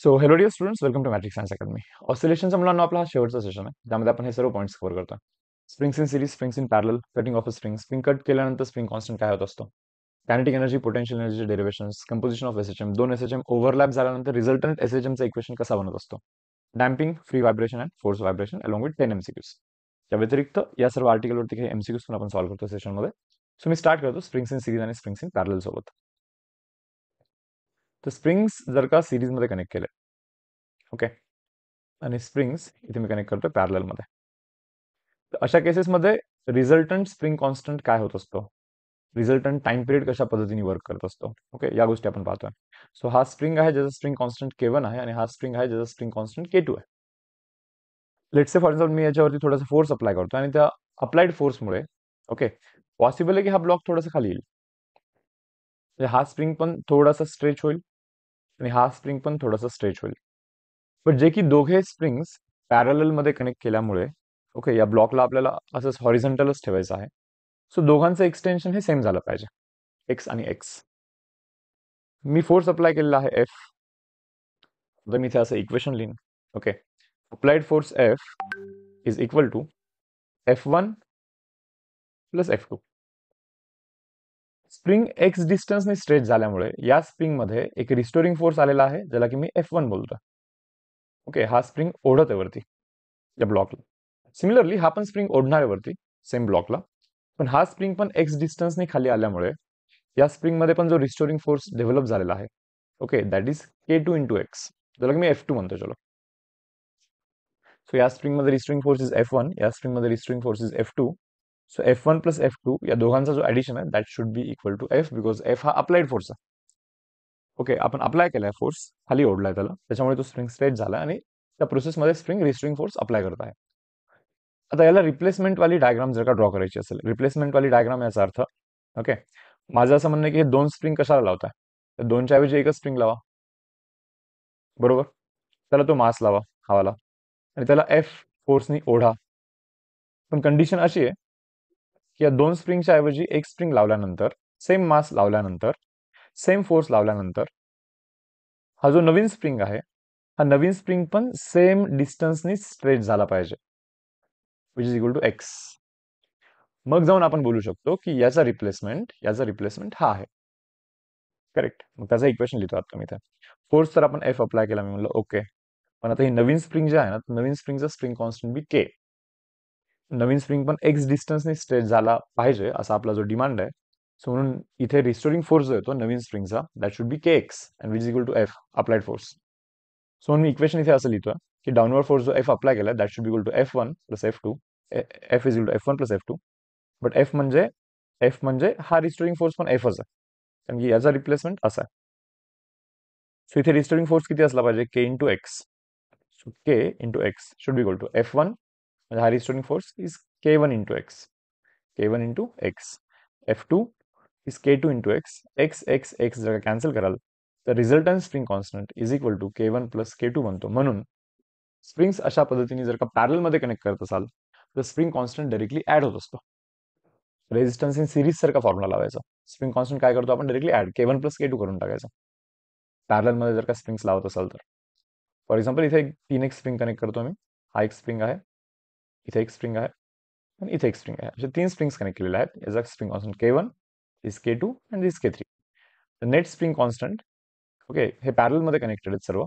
So hello dear students welcome to matric science academy ऑसिलेशनचा मुलांना आपला हा शेवटचा सेशन आहे त्यामध्ये हे सर्व पॉईंट्स कव्हर करतो springs in series springs in parallel cutting of spring spring cut केल्यानंतर स्प्रिंग कॉन्स्टंट काय होत असतो? Energy potential energy derivations composition of S H M दोन एस एच एम ओव्हरलॅप झाल्यानंतर रिझल्टंट एस एच एमचा equation कसा बनत असतो? Damping free vibration and force vibration along with ten MCQs त्या व्यतिरिक्त या सर्व आर्टिकलवरती काही एमसीक्यूज पण आपण सॉल्व्ह करतो सेशनमध्ये सो मी स्टार्ट करतो स्प्रिंग्स इन सिरीज आणि स्प्रिंग्स इन पॅरल सोबत. तर स्प्रिंग्स जर का सिरीजमध्ये कनेक्ट केले. ओके आणि स्प्रिंग्स इथे मी कनेक्ट करतो पॅरलमध्ये तर अशा केसेसमध्ये रिझल्टंट स्प्रिंग कॉन्स्टंट काय होत असतो? रिझल्टंट टाइम पिरियड कशा पद्धतीने वर्क करत असतो? ओके या गोष्टी आपण पाहतोय. सो हा स्प्रिंग आहे ज्याचा स्प्रिंग कॉन्स्टंट के वन आहे आणि हा स्प्रिंग आहे ज्याचा स्प्रिंग कॉन्स्टंट के टू आहे. लेट्स फॉर एक्झाम्पल मी याच्यावरती थोडासा फोर्स अप्लाय करतो आणि त्या अप्लाइड फोर्समुळे ओके पॉसिबल आहे की हा ब्लॉक थोडासा खाली येईल. हा स्प्रिंग पण थोडासा स्ट्रेच होईल. आणि हा स्प्रिंग पण थोडासा स्ट्रेच होईल. पण जे की दोघे स्प्रिंग्स पॅरल मध्ये कनेक्ट केल्यामुळे, ओके, या ब्लॉकला आपल्याला असंच हॉरिझॉन्टलच ठेवायचं आहे. सो दोघांचं एक्सटेन्शन हे सेम झालं पाहिजे. एक्स आणि एक्स मी फोर्स अप्लाय केलेला आहे एफ़ तर मी इथे असं equation लिहिन. Okay. Applied force F is equal to F one plus F two spring X distance डिस्टन्सने stretch झाल्यामुळे या स्प्रिंगमध्ये एक रिस्टोरिंग फोर्स आलेला आहे, ज्याला की मी एफ़ वन बोलतो ओके हा स्प्रिंग ओढत आहे वरती, या ब्लॉकला सिमिलरली हा स्प्रिंग ओढणार आहे वरती सेम ब्लॉकला हा स्प्रिंग एक्स डिस्टन्सने खाली आल्यामुळे या स्प्रिंगमध्ये पण जो रिस्टोरिंग फोर्स डेव्हलप झालेला आहे okay that is K two into X ज्याला मी एफ़ टू म्हणतो चलो. सो या स्प्रिंगमध्ये restoring force is F one या स्प्रिंगमध्ये restoring force is F two so F one plus F two या दोघांचा जो ऍडिशन आहे that should be equal to F because F हा अप्लाइड फोर्स आहे. ओके आपण अप्लाय केलाय फोर्स खाली ओढलाय त्याला. त्याच्यामुळे तो स्प्रिंग स्ट्रेट झाला आणि त्या प्रोसेसमध्ये स्प्रिंग रिस्ट्रिंग फोर्स अप्लाय करत आहे. आता याला रिप्लेसमेंटवाली डायग्राम जर का ड्रॉ करायची असेल रिप्लेसमेंट वाली डायग्राम याचा अर्थ ओके माझं असं म्हणणं की हे दोन स्प्रिंग कशाला लावताय? तर दोनच्या ऐवजी एकच स्प्रिंग लावा. बरोबर? त्याला तो मास लावा हवाला आणि त्याला एफ फोर्सनी ओढा. पण कंडिशन अशी आहे की या दोन स्प्रिंगच्या ऐवजी एक स्प्रिंग लावल्यानंतर सेम मास लावल्यानंतर सेम फोर्स लावल्यानंतर हा जो नवीन स्प्रिंग आहे हा नवीन स्प्रिंग पण सेम डिस्टन्सनी स्ट्रेच झाला पाहिजे. Which is equal to X मग जाऊन आपण बोलू शकतो की याचा रिप्लेसमेंट याचा रिप्लेसमेंट हा आहे. करेक्ट मग त्याचं इक्वेशन लिहितो आता मी इथे. फोर्स तर आपण एफ अप्लाय केला मी म्हणलं ओके पण आता ही नवीन स्प्रिंग जे आहे ना नवीन स्प्रिंगचा स्प्रिंग कॉन्स्टंट बी के नवीन स्प्रिंग पण एक्स डिस्टन्सने स्ट्रेच झाला पाहिजे असा आपला जो डिमांड आहे. सो म्हणून इथे रिस्टोरिंग फोर्स जो येतो, नवीन स्प्रिंगचा that should be K X and which equal to F applied force so म्हणून इक्वेशन इथे असं लिहितोय, की डाऊनवर्ड फोर्स जो एफ़ अप्लाय केला that should be equal to F one plus F two F is equal to F one plus F two but F म्हणजे F म्हणजे हा रिस्टोरिंग फोर्स पण एफच आहे. कारण की याचा रिप्लेसमेंट असा आहे. सो इथे रिस्टोरिंग फोर्स किती असला पाहिजे? के into X so K into X should be equal to F one हा is K one into X K one into X F two is K two into X X X X जर cancel कराल. तर resultant spring constant is equal to K one plus K two बनतो. म्हणून springs अशा पद्धतीने जर का पॅरलमध्ये connect करत असाल स्प्रिंग कॉन्स्टंट डायरेक्टली ऍड होत असतो. रेजिस्टन्स इन सिरीज सारखा फॉर्म्युला लावायचा. स्प्रिंग कॉन्स्टंट काय करतो directly add K one plus K two करून टाकायचं. पॅरलमध्ये जर का स्प्रिंग्स लावत असाल फॉर एक्झाम्पल इथे एक तीन एक स्प्रिंग कनेक्ट करतो मी हा एक स्प्रिंग आहे. इथे एक स्प्रिंग आहे आणि इथे एक स्प्रिंग आहे. असे तीन स्प्रिंग्स कनेक्ट केलेले आहेत. याचा spring constant K one this K two and this K three net spring constant okay हे पॅरलमध्ये कनेक्टेड आहेत सर्व.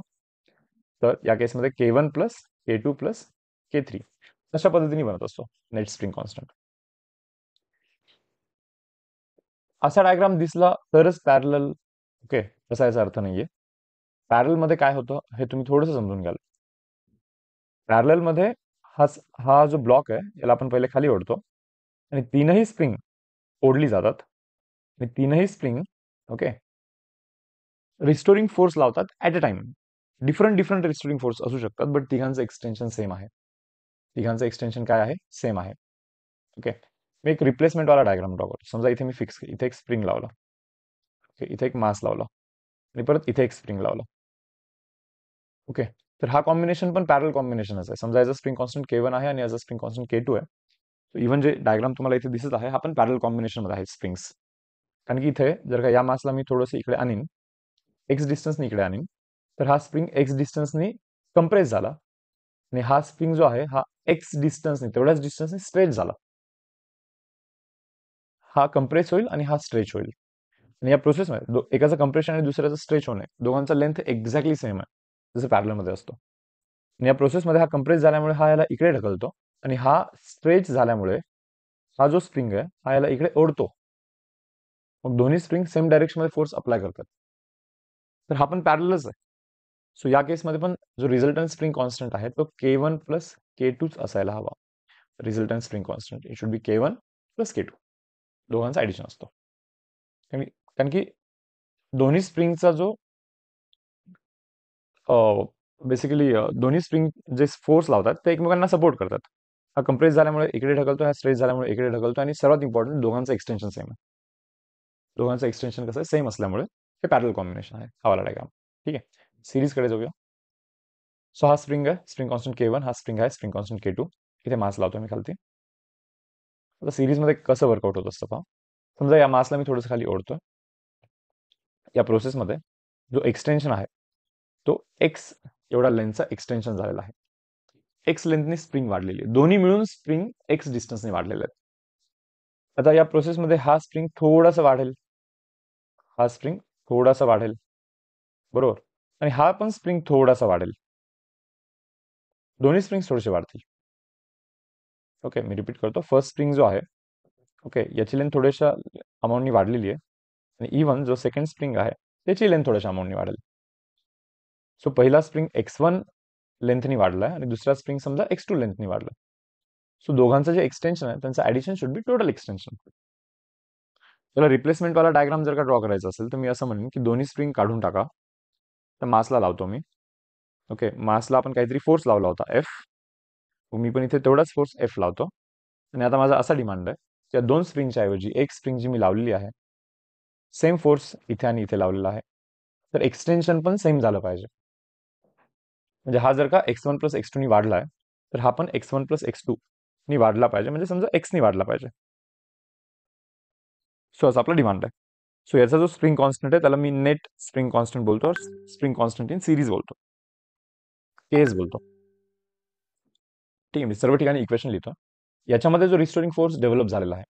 तर या केसमध्ये K one plus K two plus K three अशा पद्धतीने बनत नेट स्प्रिंग असा डायग्राम दिसला तरच पॅरल ओके तसा याचा अर्थ नाहीये. पॅरल मध्ये काय होतं हे तुम्ही थोडंसं समजून घ्याल. पॅरल मध्ये हा हा, जो ब्लॉक आहे याला आपण पहिले खाली ओढतो आणि तीनही स्प्रिंग ओढली जातात आणि तीनही स्प्रिंग, ओके? रिस्टोरिंग फोर्स लावतात at a time different different restoring force असू शकतात बट तिघांचं एक्सटेन्शन सेम आहे. तिघांचं एक्सटेन्शन काय आहे? सेम आहे. ओके? मी एक रिप्लेसमेंट वाला डायग्राम करतो. समजा इथे मी फिक्स इथे एक स्प्रिंग लावला. ओके? इथे एक मास लावला. इथे एक स्प्रिंग लावला. ओके? तर हा कॉम्बिनेशन पण पॅरल कॉम्बिनेशनच आहे. समजा याचा स्प्रिंग कॉन्स्टंट के वन आहे आणि याचा स्प्रिंग कॉन्स्टंट के टू आहे. इव्हन जे डायग्राम तुम्हाला इथे दिसत आहे हा पण पॅरल कॉम्बिनेशनमध्ये आहे स्प्रिंग्स कारण की इथे जर का या मासला मी थोडंसं इकडे आणीन एक्स डिस्टन्सनी इकडे आणीन तर हा स्प्रिंग एक्स डिस्टन्सनी कंप्रेस झाला आणि हा स्प्रिंग जो आहे हा एक्स डिस्टन्सनी तेवढ्याच डिस्टन्सने स्ट्रेच झाला. हा कंप्रेस होईल आणि हा स्ट्रेच होईल. आणि या प्रोसेसमध्ये एकाचं कंप्रेशन आणि दुसऱ्याचा स्ट्रेच होणे दोघांचा लेंथ एक्झॅक्टली सेम आहे. जसं पॅरलमध्ये असतो. आणि या प्रोसेसमध्ये हा कम्प्रेस झाल्यामुळे हा याला इकडे ढकलतो आणि हा स्ट्रेच झाल्यामुळे हा जो स्प्रिंग आहे हा याला इकडे ओढतो. मग दोन्ही स्प्रिंग सेम डायरेक्शनमध्ये फोर्स अप्लाय करतात. तर हा पण पॅरलच आहे. सो या केसमध्ये पण जो रिझल्टंट स्प्रिंग कॉन्स्टंट आहे तो के वन प्लस के टूच असायला हवा. Resultant spring constant it should be K one plus K two दोघांचा ॲडिशन असतो. कारण की दोन्ही स्प्रिंगचा जो बेसिकली दोन्ही स्प्रिंग जे फोर्स लावतात, ते एकमेकांना सपोर्ट करतात. हा कंप्रेस झाल्यामुळे इकडे ढकलतो, हा स्ट्रेच झाल्यामुळे इकडे ढकलतो आणि सर्वात इम्पॉर्टंट दोघांचं एक्सटेन्शन सेम आहे. दोघांचं एक्सटेन्शन कसं सेम असल्यामुळे हे पॅरल कॉम्बिनेशन आहे. हा वाला डायग्राम ठीक आहे? सिरीजकडे जाऊया. सो हा स्प्रिंग आहे. स्प्रिंग कॉन्स्टंट के वन हा स्प्रिंग आहे. स्प्रिंग कॉन्स्टंट के टू इथे मास लावतो मी खालती. आता सिरीजमध्ये कसं वर्कआउट होत असतं पहा. समजा या मासला मी थोडंसं खाली ओढतोय. या प्रोसेसमध्ये जो एक्सटेन्शन आहे तो एक्स एवढा लेंथचा एक्सटेन्शन झालेला आहे. एक्स लेंथने स्प्रिंग वाढलेली आहे. दोन्ही मिळून स्प्रिंग एक्स वाढलेले आहेत आता या प्रोसेसमध्ये हा स्प्रिंग थोडासा वाढेल. हा स्प्रिंग थोडासा वाढेल. बरोबर? आणि हा पण स्प्रिंग वाढेल. दोन्ही स्प्रिंग्स थोडेसे वाढतील. ओके मी रिपीट करतो. फ़र्स्ट स्प्रिंग जो आहे ओके याची लेंथ थोड्याशा अमाऊंटनी वाढलेली आहे. आणि इवन जो सेकंड स्प्रिंग आहे, त्याची लेंथ थोड्याशा अमाऊंटनी वाढेल. सो पहिला स्प्रिंग एक्स वन लेंथनी वाढला आहे आणि दुसरा स्प्रिंग समजा एक्स टू लेंथनी वाढला सो दोघांचं जे एक्सटेन्शन आहे, त्यांचं addition should be total extension त्याला रिप्लेसमेंटवाला डायग्राम जर का ड्रॉ असेल, तर मी म्हणेन की दोन्ही स्प्रिंग काढून टाका. तर मासला लावतो मी. ओके मासला आपण काहीतरी फोर्स लावला होता एफ़ मी पण इथे तेवढाच फोर्स एफ़ लावतो. आणि आता माझा असा डिमांड आहे की दोन स्प्रिंगच्या ऐवजी एक स्प्रिंग जी मी लावलेली आहे सेम फोर्स इथे आणि इथे लावलेला आहे. तर एक्सटेन्शन सेम झालं पाहिजे. म्हणजे हा जर का X one plus X two नी आहे तर हा पण एक्स वन प्लस एक्स टूनी वाढला पाहिजे. म्हणजे समजा एक्सनी वाढला पाहिजे. सो असं आपला डिमांड आहे. सो याचा जो स्प्रिंग कॉन्स्टंट आहे त्याला मी नेट स्प्रिंग कॉन्स्टंट बोलतो स्प्रिंग कॉन्स्टंट इन सिरीज बोलतो. केस बोलतो. ठीक आहे मी सर्व ठिकाणी इक्वेशन लिहितो. याच्यामध्ये जो रिस्टोरिंग फोर्स डेव्हलप झालेला आहे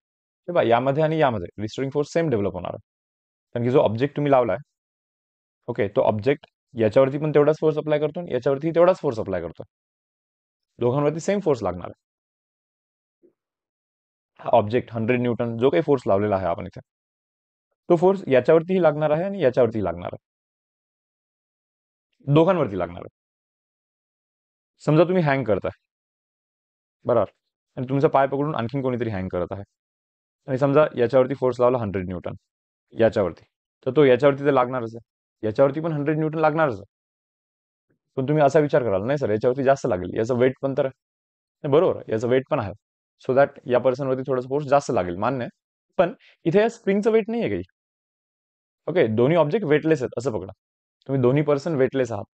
ते बा यामध्ये आणि यामध्ये रिस्टोरिंग फोर्स सेम डेव्हलप होणार आहे. कारण की जो ऑब्जेक्ट तुम्ही लावला आहे ओके तो ऑब्जेक्ट याच्यावरती पण तेवढाच फोर्स अप्लाय करतो याच्यावरती तेवढाच फोर्स अप्लाय करतो. दोघांवरती सेम फोर्स लागणार. हा ऑब्जेक्ट हंड्रेड न्यूटन जो काही फोर्स लावलेला आहे आपण इथे तो फोर्स याच्यावरतीही लागणार आहे आणि याच्यावरती लागणार आहे. दोघांवरती लागणार आहे. समजा तुम्ही हँग करताय बरोबर. आणि तुमचा पाय पकडून आणखीन कोणीतरी हँग करत आहे. आणि समजा याच्यावरती फोर्स लावला हंड्रेड न्यूटन याच्यावरती. तर तो याच्यावरती तर लागणारच आहे. याच्यावरती पण हंड्रेड न्यूटन लागणारच. पण तुम्ही असा विचार कराल नाही सर याच्यावरती जास्त लागेल. याचं वेट पण तर बरोबर याचं वेट पण आहे. सो दॅट या पर्सनवरती थोडंसं फोर्स जास्त लागेल मान्य पण इथे या स्प्रिंगचं वेट नाही आहे काही. ओके दोन्ही ऑब्जेक्ट वेटलेस आहेत असं पकडा तुम्ही दोन्ही पर्सन वेटलेस आहात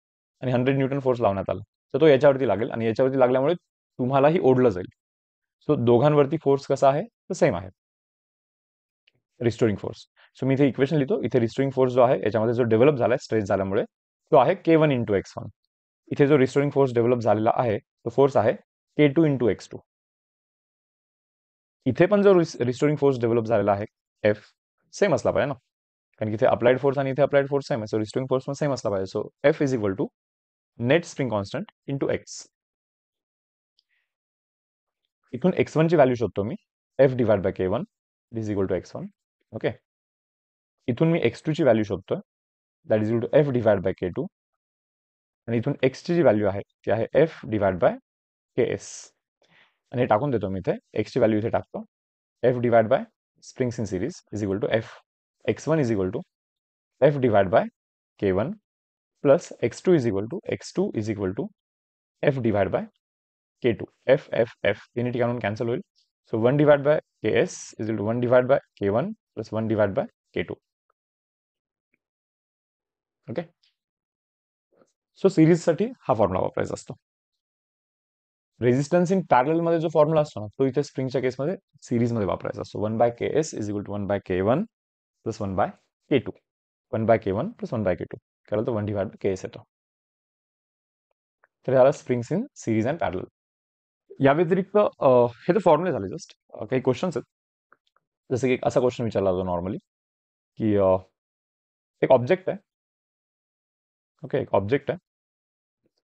आणि हंड्रेड न्यूटन फोर्स लावण्यात आला. तर तो याच्यावरती लागेल आणि याच्यावरती लागल्यामुळे तुम्हालाही ओढलं जाईल. सो दोघांवरती फोर्स कसा आहे? तर सेम आहे. रिस्टोरिंग फोर्स सो मी इथे इक्वेशन लिहितो. इथे रिस्टोरिंग फोर्स जो आहे, याच्यामध्ये जो डेव्हलप झालाय स्ट्रेस तो आहे के वन इंटू एक्स वन इथे जो रिस्टोरिंग फोर्स डेव्हलप झालेला आहे तो फोर्स आहे के टू इंटू एक्स टू पण जो रिस्टोरिंग फोर्स डेव्हलप झालेला आहे एफ़ सेम असला पाहिजे ना. कारण इथे अप्लाइड फोर्स इथे अप्लाइड फोर्स सेम आहे. सो रिस्टोरिंग फोर्स पण सेम असला पाहिजे. So F is equal to net spring constant into X इथून एक्स वन ची व्हॅल्यू शोधतो मी. F divide by K one is equal to X one okay इथून मी X two ची value शोधतोय. That is two F divide by K two आणि इथून एक्सची जी व्हॅल्यू आहे, ती आहे F divide by K S आणि हे टाकून देतो मी इथे. एक्सची व्हॅल्यू इथे टाकतो. F divide by springs in series is equal to F X one is equal to F divide by K one plus X two is equal to X two is equal to F divide by K two F F F तिन्ही ठिकाणून cancel होईल. So one divide by K S is equal to one divide by K one plus one divide by K two okay so सिरीजसाठी हा formula resistance in parallel मध्ये जो formula असतो ना तो इथे स्प्रिंगच्या केसमध्ये सिरीजमध्ये वापरायचा one by K S is equal to one by K one plus one by K two one by K one plus one by K two करायला तो one divide by K S येतो. Springs in series and parallel या व्यतिरिक्त हे तर फॉर्म्युले just काही questions आहेत? जसं की क्वेश्चन विचारला जातो नॉर्मली की एक ऑब्जेक्ट आहे. okay object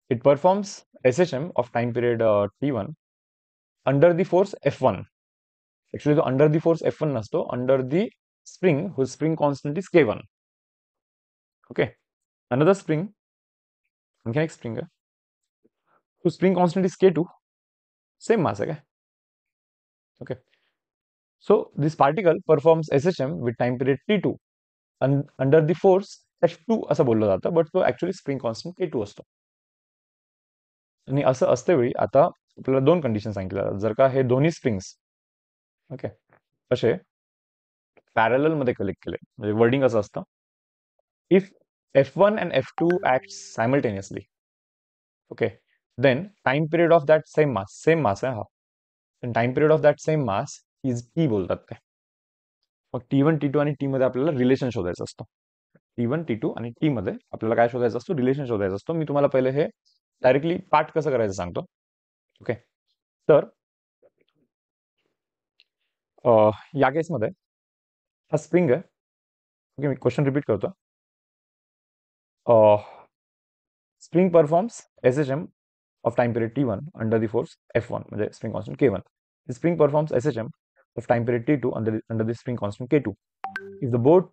it performs SHM of time period uh, t1 under the force f1 actually under the force f1 nasto under the spring whose spring constant is k1 okay another spring mechanic springer. whose spring constant is k2 same mass okay okay so this particle performs shm with time period t2 and under the force H F two असं बोललं जातं but तो actually spring constant K two असतो. आणि असं असते वेळी आता आपल्याला दोन कंडिशन सांगितल्या. जातात जर का हे दोन्ही स्प्रिंग्स ओके असे पॅरलमध्ये कलेक्ट केले म्हणजे वर्डिंग असं असतं. If F one and F two act simultaneously okay then time period of that same mass same mass आहे हा. Time period of that same mass is T बोलतात ते. मग टी वन टी टू आणि T मध्ये आपल्याला relation शोधायचं असतं. टी वन टी टू आणि टी काय शोधायचं असतो? रिलेशन शोधायचं असतो. मी तुम्हाला पहिले हे डायरेक्टली पार्ट कसं करायचं सांगतो. ओके तर या केसमध्ये हा स्प्रिंग आहे. ओके मी क्वेश्चन रिपीट करतो. Spring performs S H M of time period T one under the force F one spring constant K one spring performs S H M of time period T two under the spring constant K two if the both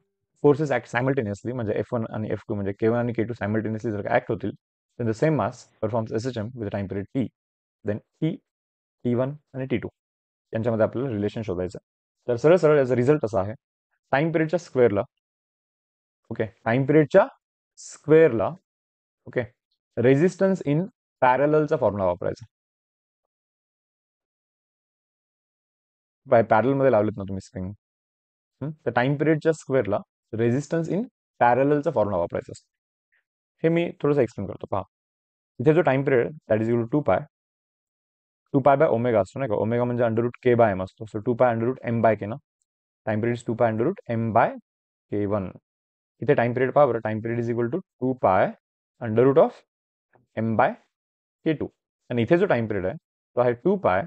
forces act simultaneously म्हणजे F one आणि F two म्हणजे K one आणि K two simultaneously जर act होतील the same mass performs S H M with time period T then T T one आणि T two यांच्यामध्ये आपल्याला relation शोधायचं. तर सरळ सरळ याचा रिझल्ट असा आहे. टाइम पिरियडच्या स्क्वेअरला ओके टाइम पिरियडच्या स्क्वेअरला ओके रेझिस्टन्स इन पॅरलचा फॉर्म्युला वापरायचा. बाय पॅरलमध्ये लावलेत ना तुम्ही स्प्रिंग तर टाइम पिरियडच्या स्क्वेअरला रेजिस्टन्स इन पॅरलचा फॉर्म्युला वापरायचा असतो हे मी थोडंसं एक्सप्लेन करतो. पहा. इथे जो time period that is equal to pi two pi by omega असतो, नाही का? ओमेगा म्हणजे under root K by M असतो. So two pi under root M by K ना? Time period two pi under root M by K one इथे time period पहा बरं. Time period is equal to two pi under root of M by K two आणि इथे जो time period आहे तो आहे two pi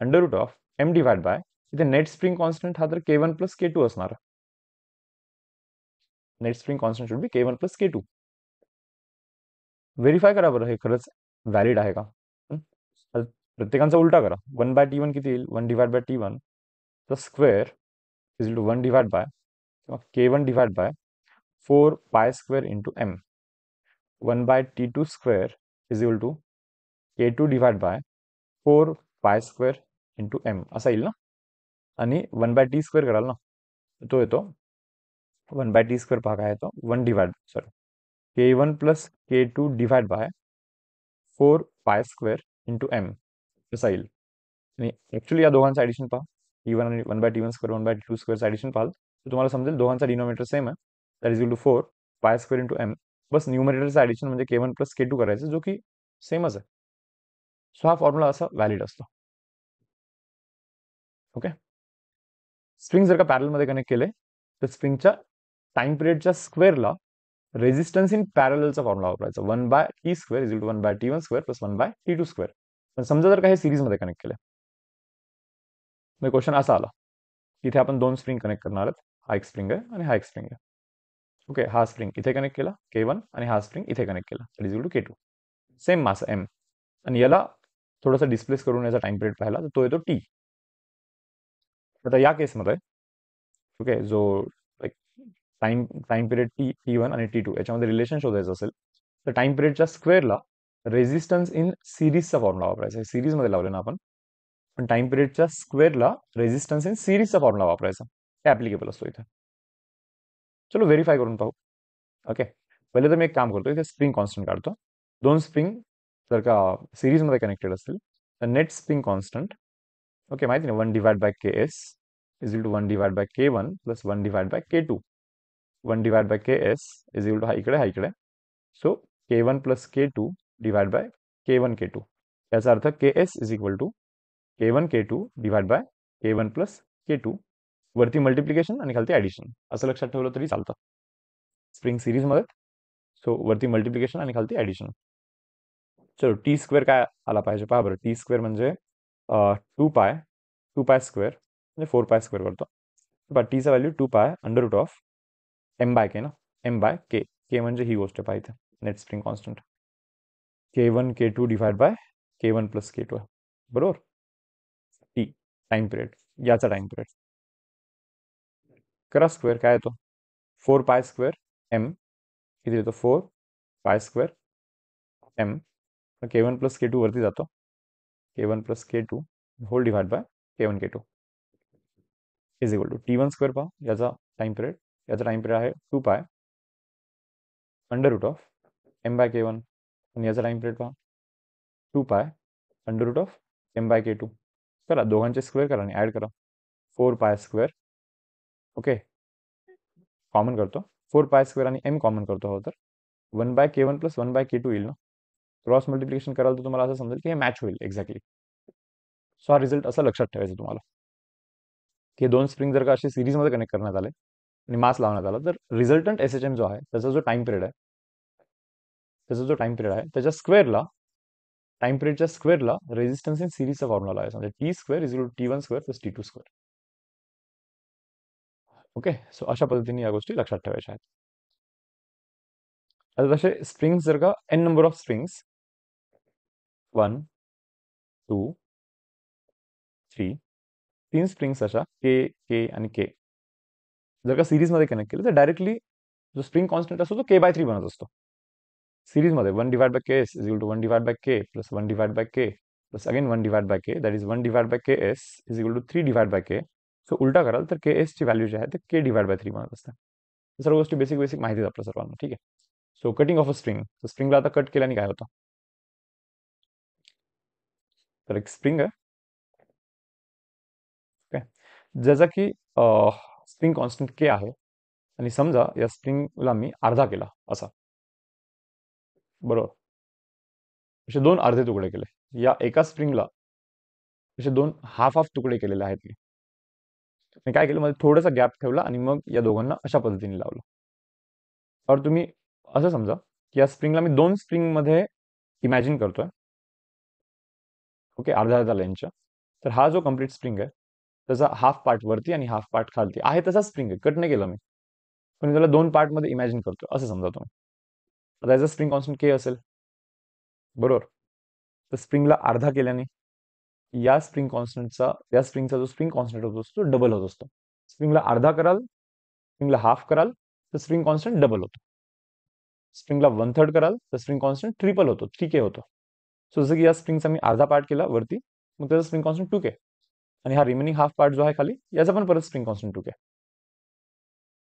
under root of M divide by इथे नेट स्प्रिंग कॉन्स्टंट हा तर K one plus K two असणार. Net spring constant should be K one plus K two verify करा बरं, हे खरंच व्हॅलिड आहे का? प्रत्येकांचा उलटा करा. वन बाय टी वन किती येईल? One divide by T one the square is two one divide by किंवा K one divide by four pi square into M one by T two square is equal to K two divide by four pi square into M असा येईल ना? आणि one by T square कराल ना? तो येतो. One by T square पहा है तो one divide sorry K one plus K two divide by four pi square into M असं येईल आणि ॲक्च्युली या दोघांचं ॲडिशन पहा टी वन आणि one by T one square one by T two स्क्वेअरचं addition पाहाल तर तुम्हाला समजेल दोघांचा डिनोमिनेटर सेम आहे that is equal to four pi square into M बस न्यूमिनेटरचं ॲडिशन म्हणजे के वन प्लस के टू करायचं जो की सेमच आहे सो हा फॉर्म्युला असा व्हॅलिड असतो। ओके स्प्रिंग जर का पॅरलमध्ये कनेक्ट केले, तर स्प्रिंगच्या टाइम पिरियडच्या स्क्वेअरला रेजिस्टन्स इन पॅरलचा फॉर्म्युला वापरायचा. One by T square is one by T one square plus one by T two square पण समजा जर का हे सिरीजमध्ये कनेक्ट केलं क्वेश्चन असा आला. इथे आपण दोन स्प्रिंग कनेक्ट करणार आहेत. हा एक स्प्रिंग आहे आणि हा एक स्प्रिंग आहे. ओके हा स्प्रिंग इथे कनेक्ट केला. के वन आणि हा स्प्रिंग इथे कनेक्ट केला. Is two K two same mass M आणि याला थोडासा डिस्प्लेस करून याचा टाइम पिरियड पाहिला, तर तो येतो टी आता या केसमध्ये ओके जो time time period T T one T two याच्यामध्ये रिलेशन शोधायचं असेल टाइम पिरियडच्या स्क्वेअरला रेजिस्टन्स इन सिरीजचा फॉर्म्युला वापरायचा सिरीजमध्ये लावले ना आपण, पण टाइम पिरियडच्या स्क्वेअरला रेजिस्टन्स इन सिरीजचा फॉर्म्युला वापरायचा. हे ऍप्लिकेबल असतो चलो व्हेरीफाय करून पाहू. ओके पहिले तर मी एक काम करतो, इथे स्प्रिंग कॉन्स्टंट काढतो. दोन स्प्रिंग जर का सिरीजमध्ये कनेक्टेड असतील तर नेट स्प्रिंग कॉन्स्टंट ओके माहिती ना one divide by K S is two one divide by K one plus one divide by K two one divide by K S is equal to हा इकडे हा इकडे so K one plus K two divide by K one K two याचा अर्थ K S is equal to K one K two divide by K one plus K two वरती multiplication आणि खालती addition असं लक्षात ठेवलं तरी चालतं. स्प्रिंग सिरीजमध्ये सो वरती मल्टिप्लिकेशन आणि खालती ॲडिशन चलो टी स्क्वेअर काय आला पाहिजे? पहा बरं. टी स्क्वेअर म्हणजे two pi two pi square म्हणजे फोर पाय स्क्वेअर करतो पहा टीचा value two pi under root of M by K ना? एम बाय के के म्हणजे ही गोष्ट पाहिजे. Net spring constant K one K two divide by K one plus K two बरोबर? टी टाइम पिरियड याचा टाइम पिरियड करा square काय येतो? फोर पाय स्क्वेअर एम किती येतो? Four pi square M K one plus K two वरती जातो. K one plus K two whole divide by K one K two is equal to T one square पहा. याचा time period याचा time period आहे two pi under root of M by K one आणि याचा time period पहा. Two pi under root of M by K two करा दोघांचे square करा आणि ॲड करा. Four pi square okay common करतो. फोर पाय स्क्वेअर आणि एम कॉमन करतो हो तर. One by K one plus one by K two येईल ना? क्रॉस मल्टिप्लिकेशन कराल तर तुम्हाला असं समजेल की हे मॅच होईल एक्झॅक्टली सो हा रिझल्ट असा लक्षात ठेवायचा तुम्हाला. की दोन स्प्रिंग जर का असे सिरीजमध्ये कनेक्ट करण्यात आले मास लावण्यात आला तर रिझल्टंट एस एच एम जो आहे त्याचा जो टाइम पिरियड आहे त्याचा जो टाइम पिरियड आहे त्याच्या स्क्वेअरला टाइम पिरियडच्या स्क्वेअरला रेजिस्टन्स इन सिरीजचा फॉर्म्युला आहे म्हणजे T square is two T one square plus T two square okay so अशा पद्धतीने या गोष्टी लक्षात ठेवायच्या आहेत स्प्रिंग्स जर का N number of springs one two three तीन स्प्रिंग्स अशा के के के जर का सिरीजमध्ये कनेक्ट केलं, तर डायरेक्टली जो स्प्रिंग कॉन्स्टंट तो के बाय थ्री बनत असतो. सिरीजमध्ये one divide by K S is equal to one divide by K plus one divide by K plus again one divide by K that is one divide by K S is equal to three divide by K so उलटा कराल तर के S एसची value जी आहे, ते के divide by three बनत असते. सर्व गोष्टी बेसिक बेसिक माहिती आपल्या सर्वांना, ठीक आहे? So cutting of a spring तर स्प्रिंगला आता कट केल्याने काय होतं? तर एक स्प्रिंग ओके ज्याचा की स्प्रिंग कॉन्स्टंट के आहे. आणि समजा या स्प्रिंगला मी अर्धा केला असा. बरोबर. असे दोन अर्धे तुकडे केले. या एका स्प्रिंगला असे दोन हाफ हाफ तुकडे केलेले आहेत मी. मी काय केलं? मध्ये थोडासा गॅप ठेवला आणि मग या दोघांना अशा पद्धतीने लावलं. और तुम्ही असं समजा की या स्प्रिंगला मी दोन स्प्रिंगमध्ये इमॅजिन करतोय. ओके अर्धा अर्धा लेनच्या तर हा जो कंप्लीट स्प्रिंग आहे त्याचा हाफ पार्ट वरती आणि हाफ पार्ट खालती. आहे तसा स्प्रिंग आहे. कट नाही केलं मी. पण त्याला दोन पार्टमध्ये इमॅजिन करतो असं समजा तुम्ही. आता याचा स्प्रिंग कॉन्स्टंट के असेल. बरोबर? तर स्प्रिंगला अर्धा केल्याने या स्प्रिंग कॉन्स्टंटचा या स्प्रिंगचा जो स्प्रिंग कॉन्स्टंट होत असतो डबल होत असतो. स्प्रिंगला अर्धा कराल स्प्रिंगला हाफ कराल तर स्प्रिंग कॉन्स्टंट डबल होतो. स्प्रिंगला वन थर्ड कराल तर स्प्रिंग कॉन्स्टंट ट्रिपल होतो. थ्री के होतो. सो जसं की या स्प्रिंगचा मी अर्धा पार्ट केला वरती मग त्याचा स्प्रिंग कॉन्स्टंट टू के आणि हा रिमेनिंग हाफ़ पार्ट जो आहे खाली, याचा पण परत स्प्रिंग कॉन्स्टंट टू के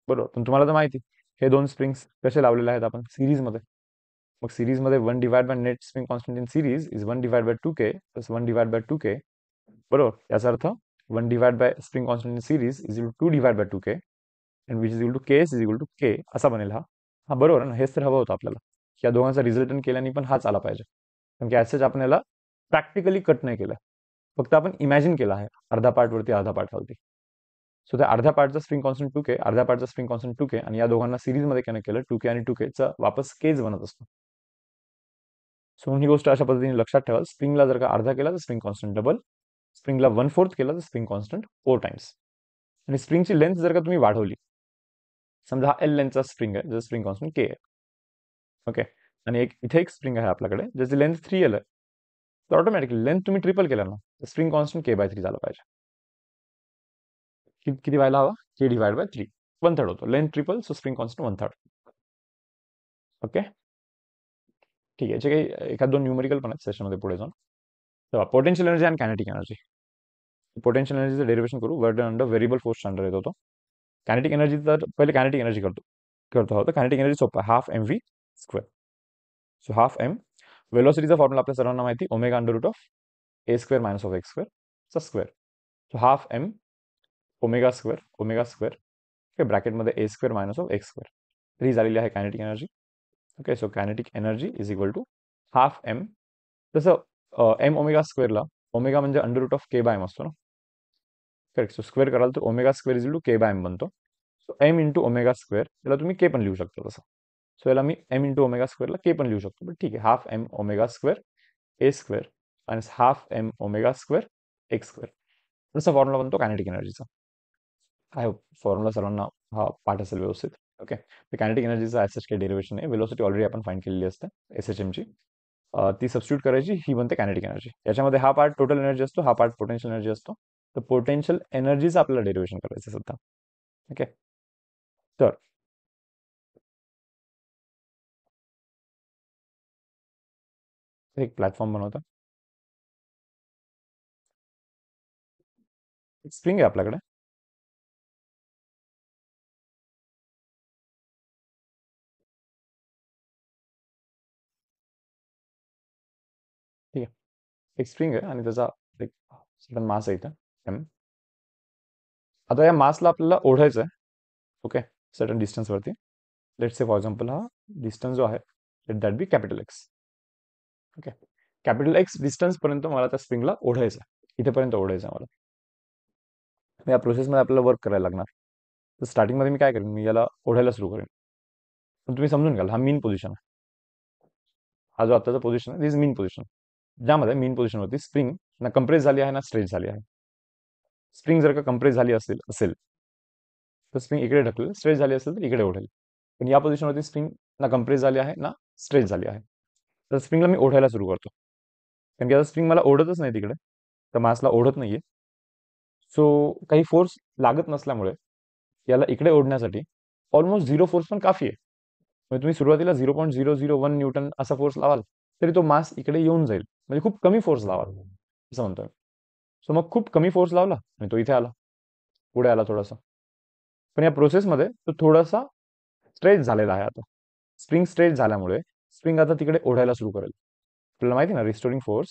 बरोबर? पण तुम्हाला तर माहिती, हे दोन स्प्रिंग्स कसे लावलेले आहेत आपण सिरीजमध्ये मग सिरीजमध्ये one divide by net spring constant in series is one divide by two K plus one divide by two K बरोबर? याचा अर्थ one divide by spring constant in series is equal to divide by two K and which is equal to K is equal to K असा बनेल हा. हा बरोबर ना? हेच तर हवं होतं आपल्याला. या दोघांचा रिझल्टन केल्याने पण हाच आला पाहिजे. कारण की ॲसेच आपण याला प्रॅक्टिकली कट नाही केलं. फक्त आपण इमॅजिन केलं आहे. अर्धा पार्टवरती अर्धा पार्ट खालती सो त्या अर्ध्या पार्टचा स्प्रिंग कॉन्स्टंट टू के अर्ध्या पार्टचा स्प्रिंग कॉन्स्टंट टू के आणि या दोघांना सिरीजमध्ये कनेक्ट केलं टू के आणि टू केचा वापस केज बनत असतो. सो ही गोष्ट अशा पद्धतीने लक्षात ठेवा. स्प्रिंगला जर का अर्धा केला तर स्प्रिंग कॉन्स्टंट डबल स्प्रिंगला वन फोर्थ केला तर स्प्रिंग कॉन्स्टंट फोर टाइम्स आणि स्प्रिंगची लेंथ जर का तुम्ही वाढवली समजा हा एल लेंथचा स्प्रिंग आहे जर स्प्रिंग कॉन्स्टंट के आहे. ओके आणि एक इथे एक स्प्रिंग आहे आपल्याकडे ज्याची लेंथ थ्री एल आहे. तर ऑटोमॅटिकली लेंथ तुम्ही ट्रिपल केला ना spring constant K by three झाला पाहिजे. किती व्हायला हवा? K divide by three one third होतो. Length triple so spring constant one third okay ठीक आहे. जे काही एखाद दोन न्यूमेरिकल पण आहेत सेशनमध्ये पुढे जाऊन. तेव्हा पोटेन्शियल एनर्जी आणि कॅनेटिक एनर्जी पोटेन्शियल एनर्जीचं डेरिवेशन करू. Work under variable force standard येत होतो. कॅनेटिक एनर्जी तर पहिले कॅनेटिक एनर्जी करतो. करतो होतं कॅनेटिक एनर्जी सोपं half M V square so half M वेलॉसिटीचा formula आपल्या सर्वांना माहिती. Omega under root of A square minus of X स्क्वेअरचा square so half M omega square omega square okay ब्रॅकेटमध्ये A square minus of X square ही झालेली आहे kinetic energy okay so kinetic energy is equal to half M तसं M omega स्क्वेअरला omega म्हणजे under root of K by m असतो ना correct so square कराल तर omega square is to k by m बनतो. So m into omega square याला तुम्ही के पण लिहू शकता तसं. सो याला मी एम इंटू ओमेगा स्क्वेअरला के पण लिहू शकतो बट ठीक आहे half m omega square a square minus half m omega square x square जसा फॉर्म्युला बनतो कायनेटिक एनर्जीचा आय होप फॉर्म्युला सर्वांना हा पाठ असेल व्यवस्थित ओके कायनेटिक एनर्जीचा ॲसेच काही डेरिवेशन आहे वेलोसिटी ऑलरेडी आपण फाईन केलेली असते एस एच एमची ती सबस्टिट्यूट करायची ही बनते कायनेटिक एनर्जी याच्यामध्ये हा पार्ट टोटल एनर्जी हा पार्ट पोटेन्शियल एनर्जी असतो। तर पोटेन्शियल एनर्जीचं आपल्याला डेरिवेशन करायचं सध्या ओके तर एक प्लॅटफॉर्म बनवता। स्प्रिंग ठीक आहे. एक स्प्रिंग आहे आणि त्याचा मास इथं एम आता या मासला आपल्याला ओढायचं आहे. ओके सर्टन डिस्टन्सवरती लेट से फॉर एक्झाम्पल हा डिस्टन्स जो आहे let that be capital X okay capital X डिस्टन्सपर्यंत मला त्या स्प्रिंगला ओढायचं आहे. इथेपर्यंत ओढायचं या प्रोसेसमध्ये आपल्याला वर्क करायला लागणार. तर स्टार्टिंगमध्ये मी काय करेन? मी याला ओढायला सुरू करेन. पण तुम्ही समजून घ्याल हा मीन पोझिशन आहे. हा जो आत्ताचा पोझिशन आहे इज मीन पोझिशन ज्यामध्ये मीन पोझिशनवरती स्प्रिंग ना कंप्रेस झाली आहे ना स्ट्रेच झाली आहे. स्प्रिंग जर का कंप्रेस झाली असेल असेल तर स्प्रिंग इकडे ढकलेल स्ट्रेच झाली असेल तर इकडे ओढेल. पण या पोझिशनवरती स्प्रिंग ना कंप्रेस झाली आहे ना स्ट्रेच झाली आहे. तर स्प्रिंगला मी ओढायला सुरू करतो. कारण की आता स्प्रिंग मला ओढतच नाही तिकडे. तर मासला ओढत नाहीये. सो काही फोर्स लागत नसल्यामुळे याला इकडे ओढण्यासाठी ऑलमोस्ट झिरो फोर्स पण काफी आहे. म्हणजे तुम्ही सुरुवातीला zero point zero zero one Newton असा फोर्स लावाल तरी तो मास इकडे येऊन जाईल. म्हणजे खूप कमी फोर्स लावाल असं म्हणतोय सो मग खूप कमी फोर्स लावला आणि तो इथे आला. पुढे आला थोडासा. पण या प्रोसेसमध्ये तो थोडासा स्ट्रेच झालेला आहे आता. स्प्रिंग स्ट्रेच झाल्यामुळे स्प्रिंग आता तिकडे ओढायला सुरू करेल. आपल्याला माहिती ना restoring force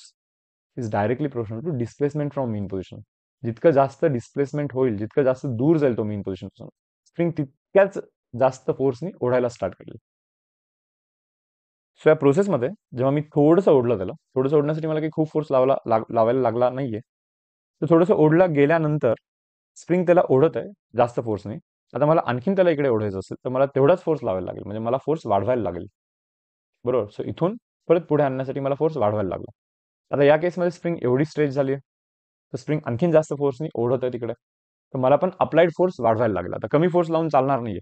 is directly proportional to displacement from mean position जितकं जास्त डिस्प्लेसमेंट होईल जितकं जास्त दूर जाईल तो मेन पोझिशनपासून स्प्रिंग तितक्याच जास्त फोर्सनी ओढायला स्टार्ट करेल. सो या प्रोसेसमध्ये जेव्हा मी थोडंसं ओढलं त्याला थोडंसं ओढण्यासाठी मला काही खूप फोर्स लावला लावायला लागला नाहीये. तर थोडंसं ओढला गेल्यानंतर स्प्रिंग त्याला ओढत आहे जास्त फोर्सने आता मला आणखीन त्याला इकडे ओढायचं असेल तर मला तेवढाच फोर्स लावायला लागेल म्हणजे मला फोर्स वाढवायला लागेल. बरोबर? सो इथून परत पुढे आणण्यासाठी मला फोर्स वाढवायला लागला. आता या केसमध्ये स्प्रिंग एवढी स्ट्रेच झाली आहे. तर स्प्रिंग आणखीन जास्त फोर्सनी ओढत आहे तिकडे. तर मला पण अप्लाइड फोर्स वाढवायला लागला. आता कमी फोर्स लावून चालणार नाहीये.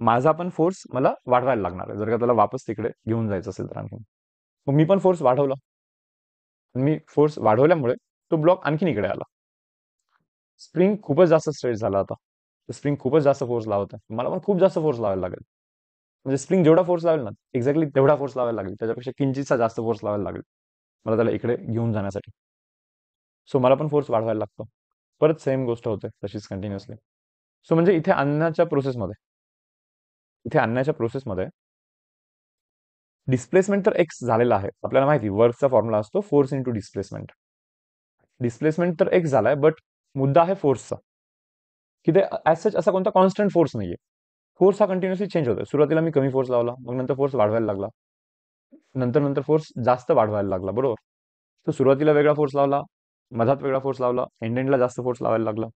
माझा पण फोर्स मला वाढवायला लागणार आहे. जर का त्याला वापस तिकडे घेऊन जायचं असेल तर आणखीन. मग मी पण फोर्स वाढवला. मी फोर्स वाढवल्यामुळे तो ब्लॉक आणखीन इकडे आला. स्प्रिंग खूपच जास्त स्ट्रेच झाला आता स्प्रिंग खूपच जास्त फोर्स लावत आहे मला पण खूप जास्त फोर्स लावायला लागेल. म्हणजे स्प्रिंग जेवढा फोर्स लावेल ना एक्झॅक्टली तेवढा फोर्स लावायला लागेल. त्याच्यापेक्षा किंचितचा जास्त फोर्स लावायला लागेल. मला त्याला इकडे घेऊन जाण्यासाठी. सो मला पण फोर्स वाढवायला लागतो. परत सेम गोष्ट होते तशीच कंटिन्युअसली. सो म्हणजे इथे आणण्याच्या प्रोसेसमध्ये. इथे आणण्याच्या प्रोसेसमध्ये डिस्प्लेसमेंट तर एक्स झालेला आहे. आपल्याला माहिती वर्कचा फॉर्म्युला असतो फोर्स इंटू डिस्प्लेसमेंट डिस्प्लेसमेंट तर एक्स झालाय बट मुद्दा आहे फोर्सचा. की ते ॲज सच असा कोणता कॉन्स्टंट फोर्स नाहीये. फोर्स हा कंटिन्युअसली चेंज होतो सुरुवातीला मी कमी फोर्स लावला मग नंतर फोर्स वाढवायला लागला. नंतर नंतर फोर्स जास्त वाढवायला लागला बरोबर? तर सुरुवातीला वेगळा फोर्स लावला मधात वेगळा फोर्स लावला एंड एंडला जास्त फोर्स लावायला लागला.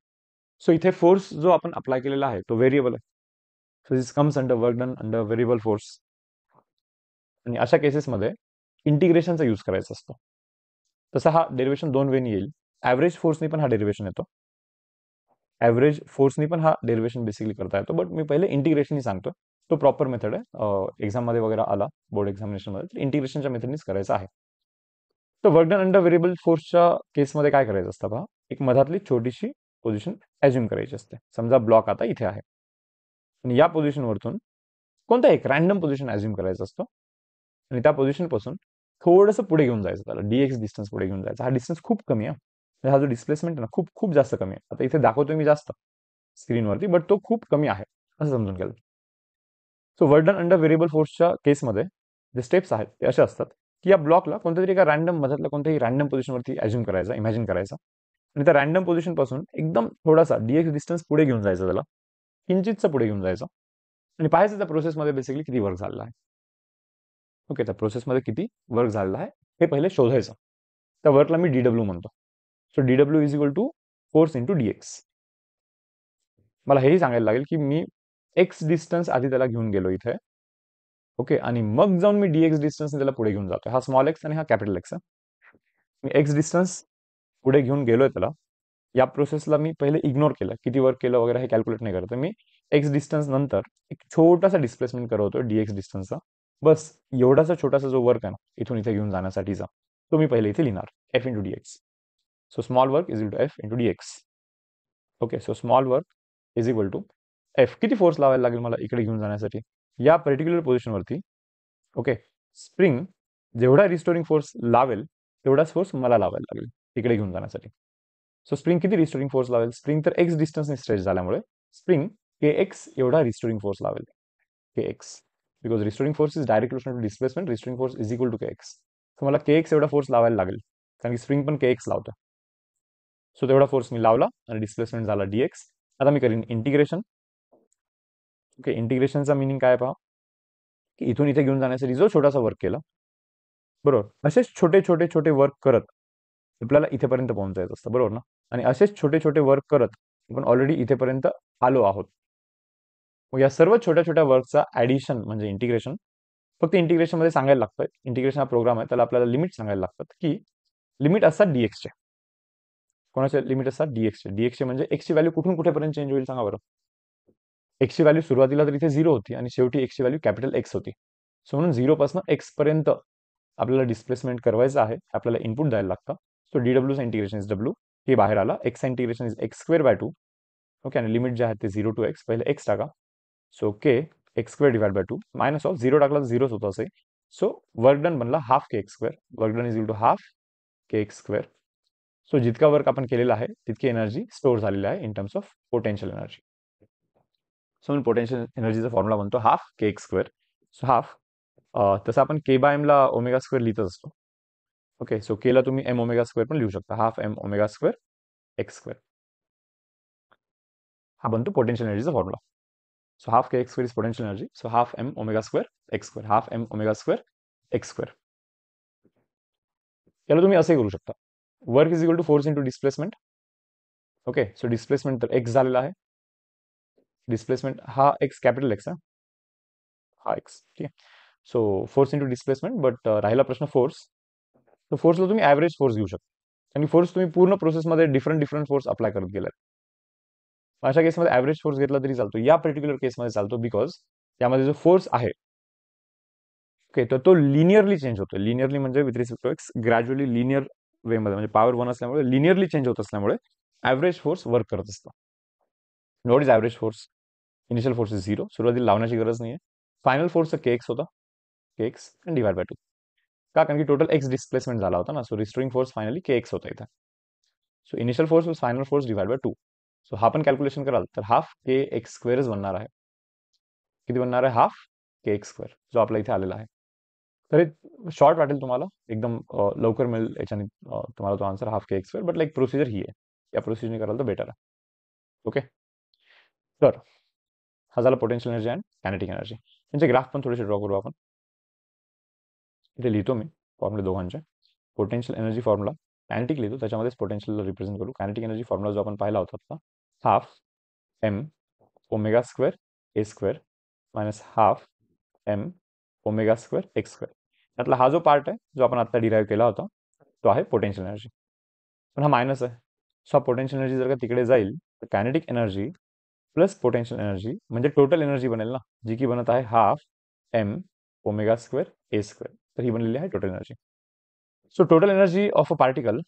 सो इथे फोर्स जो आपण अप्लाय केलेला आहे तो व्हेरिएबल आहे. So this comes under work done under variable force आणि अशा केसेसमध्ये इंटिग्रेशनचा यूज करायचा असतो. तसा हा डेरिवेशन दोन वेने येईल. ॲव्हरेज फोर्सनी पण हा डेरिवेशन येतो. ॲव्हरेज फोर्सनी पण हा डेरिवेशन बेसिकली करता येतो. बट मी पहिले इंटिग्रेशनही सांगतो तो प्रॉपर मेथड आहे. एक्झाममध्ये वगैरे आला बोर्ड एक्झामिनेशनमध्ये तर इंटिग्रेशनच्या मेथडनीच करायचा आहे. तर वर्क डन अंडर व्हेरिएबल फोर्सच्या केसमध्ये काय करायचं असतं पहा एक मधातली छोटीशी पोझिशन ॲज्युम करायची असते. समजा ब्लॉक आता इथे आहे. आणि या पोझिशनवरतून कोणता एक रॅन्डम पोझिशन ॲज्युम करायचा असतो? आणि त्या पोझिशनपासून थोडंसं पुढे घेऊन जायचं त्याला. डीएक्स डिस्टन्स पुढे घेऊन जायचा. हा डिस्टन्स खूप कमी आहे. म्हणजे हा जो डिस्प्लेसमेंट आहे ना खूप खूप जास्त कमी आहे. आता इथे दाखवतोय मी जास्त स्क्रीनवरती बट तो खूप कमी आहे. असं समजून गेलं सो वर्डन अंडर व्हेरिएबल फोर्सच्या केसमध्ये जे स्टेप्स आहेत ते असे असतात. की या ब्लॉकला कोणत्या तरी एका रॅन्डम मधातल्या कोणत्याही रॅन्डम पोझिशनवरती अज्युम करायचा इमॅजिन करायचा. आणि त्या रॅन्डम पोझिशनपासून एकदम थोडासा डीएक्स डिस्टन्स पुढे घेऊन जायचं त्याला. किंचितचा पुढे घेऊन जायचं. आणि पाहायचं त्या प्रोसेसमध्ये बेसिकली किती वर्क झालेला आहे. ओके त्या प्रोसेसमध्ये किती वर्क झालेला आहे हे पहिले शोधायचं. त्या वर्कला मी डीडब्ल्यू म्हणतो. So DW is equal to force into dx मला हेही सांगायला लागेल की मी एक्स डिस्टन्स आधी त्याला घेऊन गेलो इथे. ओके मग जाऊन मी डीएक्स डिस्टन्स घेऊन जातो हा स्मॉल एक्स हा कॅपिटल एक्स मी एक्स डिस्टन्स पुढे घेऊन गेलोय त्याला. या प्रोसेसला मी पहिले इग्नोर किती वर्क केलं वगैरे हे कॅल्क्युलेट नाही करत मी. एक्स डिस्टन्स नंतर एक छोटासा डिस्प्लेसमेंट करवतो डी एक्स डिस्टन्सचा बस, एवढासा छोटासा जो वर्क आहे ना, इथून इथे घेऊन जाण्यासाठीचा तो मी पहिले इथे लिहिणार. F into d x so small work is equal to f into d x okay so small work is equal to f किती फोर्स लावायला लागेल मला इकडे घेऊन जाण्यासाठी? या पर्टिक्युलर पोझिशनवरती ओके स्प्रिंग जेवढा रिस्टोरिंग फोर्स लावेल तेवढाच फोर्स मला लावायला लागेल तिकडे घेऊन जाण्यासाठी. सो स्प्रिंग किती रिस्टोरिंग फोर्स लावेल? स्प्रिंग तर एक्स डिस्टन्सने स्ट्रेच झाल्यामुळे स्प्रिंग के एक्स एवढा रिस्टोरिंग फोर्स लावेल. K x because restoring force is direct to displacement restoring force is equal to k x so मला के एक्स एवढा फोर्स लावायला लागेल कारण की स्प्रिंग पण के एक्स लावतं. सो तेवढा फोर्स मी लावला आणि डिस्प्लेसमेंट झाला डी एक्स आता मी करीन इंटिग्रेशन ओके इंटिग्रेशनचा मिनिंग काय पहा? की इथून इथे घेऊन जाण्यासाठी जो छोटासा वर्क केला बरोबर? असेच छोटे छोटे छोटे वर्क करत आपल्याला इथेपर्यंत पोहोचायचं असतं बरोबर ना? आणि असेच छोटे छोटे वर्क करत आपण ऑलरेडी इथेपर्यंत आलो आहोत. मग या सर्व छोट्या छोट्या वर्कचा ॲडिशन म्हणजे इंटिग्रेशन फक्त इंटिग्रेशनमध्ये सांगायला लागतं इंटिग्रेशन हा प्रोग्राम आहे त्याला आपल्याला लिमिट सांगायला लागतात की लिमिट असतात डीएक्सचे कोणाचे? लिमिट असतात डीएक्सचे डीएक्सचे म्हणजे एक्सची व्हॅल्यू कुठून कुठेपर्यंत चेंज होईल सांगा बरं. एक्सची व्हॅल्यू सुरुवातीला तर इथे झिरो होती आणि शेवटी एक्सची व्हॅल्यू कॅपिटल एक्स होती. सो म्हणून झिरोपासून एक्स पर्यंत आपल्याला डिस्प्लेसमेंट करायचं आहे आपल्याला इनपुट द्यायला लागतं. सो डी डब्ल्यूचा इंटिग्रेशन इज डब्ल्यू हे बाहेर आला. X integration is x square by two okay आणि लिमिट जे आहे ते झिरो टू एक्स पहिले एक्स टाका. So k x square divide by two minus of zero टाकला तर झिरोच होतं असे. सो वर्क डन बनला half k x square work done is equal to half k x square so जितका work आपण केलेला आहे तितकी एनर्जी स्टोअर झालेली आहे in terms of potential energy so me potential एनर्जीचा फॉर्म्युला बनतो half k x square so half तसं आपण के बाय एमला ओमेगा स्क्वेअर लिहितच ओके सो केला तुम्ही एम ओमेगा स्क्वेअर पण लिहू शकता. Half m omega square x square हा बनतो potential एनर्जीचा formula so half k x square is potential energy so half m omega square x square half m omega square x square याला तुम्ही करू शकता. Work is equal to force into displacement okay so displacement तर x आहे. Displacement हा x capital x हा? हा x ठीक आहे. So force into displacement but राहिला प्रश्न फोर्स तर फोर्सला तुम्ही ॲव्हरेज फोर्स घेऊ शकता. आणि फोर्स तुम्ही पूर्ण प्रोसेसमध्ये डिफरंट डिफरंट फोर्स अप्लाय करत गेलात. अशा केसमध्ये ॲव्हरेज फोर्स घेतला तरी चालतो. या पर्टिक्युलर केसमध्ये चालतो बिकॉज त्यामध्ये जो फोर्स आहे ओके तर तो लिनियरली चेंज होतो लिनियरली म्हणजे with respect to x gradually linear वेमध्ये म्हणजे पॉवर वन असल्यामुळे लिनियरली चेंज होत असल्यामुळे ॲव्हरेज फोर्स वर्क करत असतो. Not is average force initial force is zero सुरुवातीला लावण्याची गरज नाही आहे फायनल फोर्सचा के एक्स होता. K x divide by two का? कारण की टोटल एक्स डिस्प्लेसमेंट झाला होता ना. So restoring force finally k x होता इथं. So initial force was final force divide by two so हा पण कॅल्क्युलेशन कराल. तर हाफ़ के एक्स स्क्वेअरच बनणार आहे. किती बनणार आहे? हाफ़ के एक्स स्क्वेअर जो आपला इथे आलेला आहे. तर हे शॉर्ट वाटेल तुम्हाला. एकदम लवकर मिळेल याच्याने तुम्हाला तो answer half k x square but like procedure ही आहे. या प्रोसिजरने कराल तर बेटर आहे. ओके तर हा झाला potential energy and kinetic energy त्यांचे ग्राफ पण थोडेसे ड्रॉ करू आपण. इथे लिहितो मी फॉर्म्युले दोघांचे. पोटेन्शियल एनर्जी फॉर्म्युला कॅनेटिक लिहितो त्याच्यामध्येच पोटेन्शियल रिप्रेझेंट करू. कॅनेटिक एनर्जी फॉर्म्युला जो आपण पाहिला होता आता half m omega square a square minus half m omega square x square त्यातला हा जो पार्ट आहे जो आपण आता डिराईव्ह केला होता तो आहे पोटेन्शियल एनर्जी पण हा मायनस आहे. सो हा पोटेन्शियल एनर्जी जर का तिकडे जाईल तर kinetic energy plus potential energy, म्हणजे टोटल एनर्जी बनेल ना, जी की बनत आहे half m omega square a square. तर ही बनलेली आहे total energy. So total energy of a particle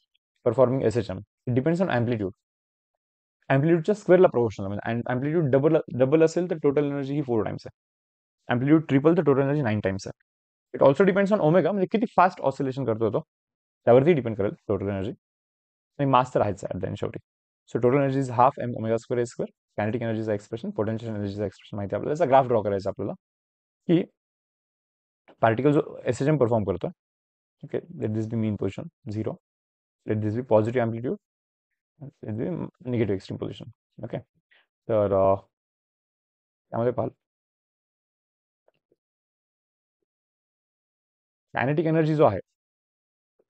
performing S H M depends on amplitude अँप्लिट्यूडच्या स्क्वेअरला प्रोपोर्शनल म्हणजे अँप्लिट्यूड डबल डबल असेल तर टोटल एनर्जी ही फोर टाइम्स आहे. अँप्लिट्यूड ट्रिपल तर टोटल एनर्जी नाईन टाइम्स आहे. It also depends on omega म्हणजे किती फास्ट ऑसिलेशन करतो तो त्यावरती डिपेंड करेल टोटल एनर्जी आणि मास तर आहेच ॲट द शेवटी. So total energy is half m omega square a square kinetic एनर्जीचा expression potential एनर्जीचा एक्सप्रेशन माहिती आपल्याला? ग्राफ ड्रॉ करायचा आपल्याला, की पार्टिकल जो एस एच एम परफॉर्म करतो okay let this be mean position zero let this be positive amplitude let be negative extreme position okay तर energy जो आहे,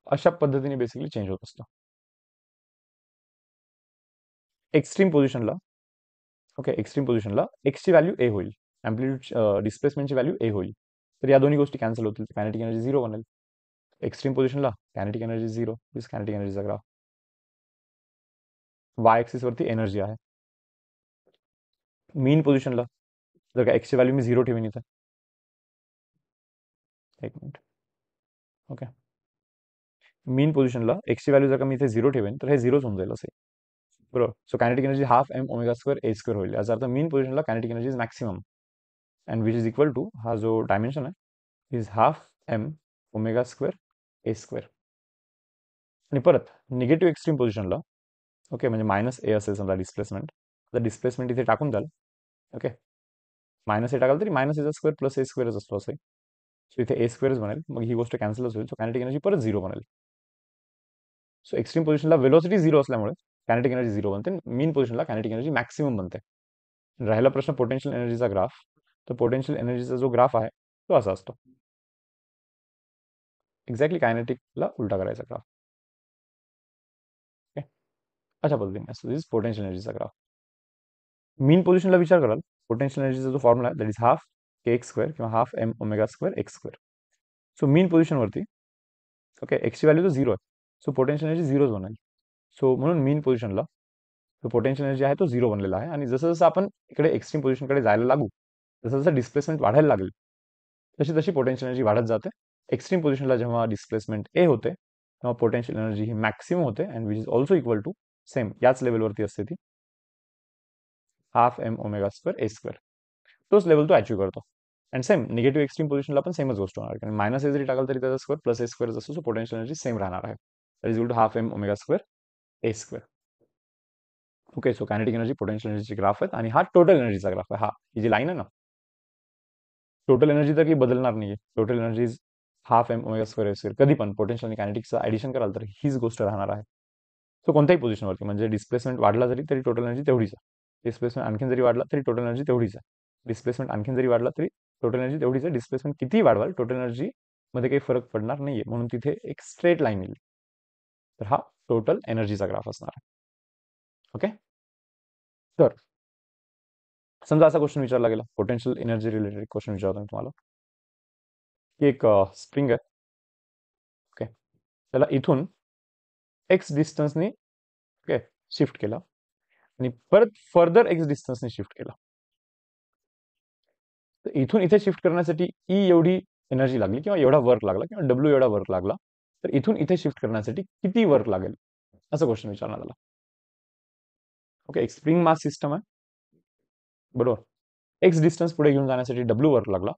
अशा पद्धतीने बेसिकली चेंज होत एक्स्ट्रीम पोझिशनला ओके एक्स्ट्रीम पोझिशनला एक्सची व्हॅल्यू ए होईल. अँप्लिट्यूड डिस्प्लेसमेंटची व्हॅल्यू ए होईल. तर या दोन्ही गोष्टी कॅन्सल होतील. कायनेटिक एनर्जी झिरो बनेल. एक्स्ट्रीम पोझिशनला kinetic energy zero this kinetic एनर्जीचा graph y axis वरती एनर्जी आहे. मीन पोझिशनला जर का एक्सची व्हॅल्यू मी झिरो ठेवीन इथं. एक मिनिट ओके मीन पोझिशनला एक्सची व्हॅल्यू जर का मी इथे झिरो ठेवेन, तर हे झिरोच होऊन जाईल असे. बरोबर so kinetic energy half m omega square a square होईल याचा अर्थ मेन पोझिशनला kinetic energy is maximum and which is equal to हा जो डायमेन्शन आहे is half m omega square a square आणि परत निगेटिव्ह एक्स्ट्रीम पोझिशनला ओके म्हणजे मायनस ए असेल समजा डिस्प्लेसमेंट तर डिस्प्लेसमेंट इथे टाकून द्याल ओके मायनस ए टाकाल तरी मायनस एचा स्क्वेअर प्लस ए स्क्वेअरच असतो असे सो इथे ए स्क्वेअरच बनेल मग ही गोष्ट कॅन्सलच होईल सो कॅनेटिक एनर्जी परत झिरो बनेल सो एक्स्ट्रीम पोझिशनला वेलोसिटी झिरो असल्यामुळे कॅनेटिक एनर्जी झिरो बनते मीन पोझिशनला कॅनेटिक एनर्जी मॅक्सिमम बनते राहिला प्रश्न पोटेन्शियल एनर्जीचा ग्राफ तर पोटेन्शियल एनर्जीचा जो ग्राफ आहे तो असा असतो। एक्झॅक्टली कायनेटिकला उलटा करायचा ग्राफ ओके अशा पद्धतीने असतो दिस पोटेन्शियल एनर्जीचा ग्राफ मीन पोझिशनला विचार कराल. पोटेन्शियल एनर्जीचा जो फॉर्म्युला आहे that is half k x square किंवा half m omega square x square so mean पोझिशनवरती okay एक्सची व्हॅल्यू तो झिरो आहे. सो पोटेन्शियल एनर्जी झिरोच बनेल सो म्हणून मीन पोझिशनला तो पोटेन्शियल एनर्जी आहे तो झिरो बनलेला आहे. आणि जसं जसं आपण इकडे एक्स्ट्रीम पोझिशनकडे जायला लागू जसं जसं डिस्प्लेसमेंट वाढायला लागेल तशी तशी पोटेन्शियल एनर्जी वाढत जाते. एक्स्ट्रीम पोझिशनला जेव्हा डिस्प्लेसमेंट ए होते तेव्हा पोटेन्शियल एनर्जी ही मॅक्सिमम होते and which is also equal to same याच लेवलवरती असते ती. Half m omega square a square तोच लेवल तो अचीव करतो. अँड सेम निगेटिव्ह एक्स्ट्रीम पोझिशनला पण सेमच गोष्ट होणार कारण मायनस ए जरी टाकाल तरी त्याचा स्क्वेअर प्लस ए स्क्वेअर असतो सो पोटेन्शियल एनर्जी सेम राहणार आहे. That is equal to half m omega square a square okay so kinetic energy potential एनर्जीचे graph आहेत आणि हा टोटल एनर्जीचा ग्राफ आहे. हा ही जी लाईन आहे ना टोटल एनर्जी तर काही बदलणार नाही total energy half m omega square s square कधी पण पोटेन्शियल आणि कायनेटिक्सचं ॲडिशन कराल तर हीच गोष्ट राहणार आहे. सो कोणत्याही पोझिशनवरती म्हणजे डिस्प्लेसमेंट वाढला जरी तरी टोटल एनर्जी तेवढीच आहे. डिस्प्लेसमेंट आणखीन जरी वाढला तरी टोटल एनर्जी तेवढीच आहे. डिस्प्लेसमेंट आणखीन जरी वाढला तरी टोटल एनर्जी तेवढीच आहे. डिस्प्लेसमेंट किती वाढवाल टोटल एनर्जी मध्ये काही फरक पडणार नाहीये. म्हणून तिथे एक स्ट्रेट लाईन येईल. तर हा टोटल एनर्जीचा ग्राफ असणार ओके तर समजा असा क्वेश्चन विचारला गेला पोटेन्शियल एनर्जी रिलेटेड क्वेश्चन विचारतो मी तुम्हाला की एक स्प्रिंग आहे ओके त्याला इथून एक्स डिस्टन्सनी ओके शिफ्ट केला। आणि परत फर्दर एक्स डिस्टन्सने शिफ्ट केला। तर इथून इथे शिफ्ट करण्यासाठी ई एवढी एनर्जी लागली किंवा एवढा वर्क लागला किंवा डब्ल्यू एवढा वर्क लागला. तर इथून इथे शिफ्ट करण्यासाठी किती वर्क लागेल? असं क्वेश्चन विचारण्यात आला. ओके एक स्प्रिंग मास सिस्टम आहे. बरोबर. एक्स डिस्टन्स पुढे घेऊन जाण्यासाठी डब्ल्यू वर्क लागला.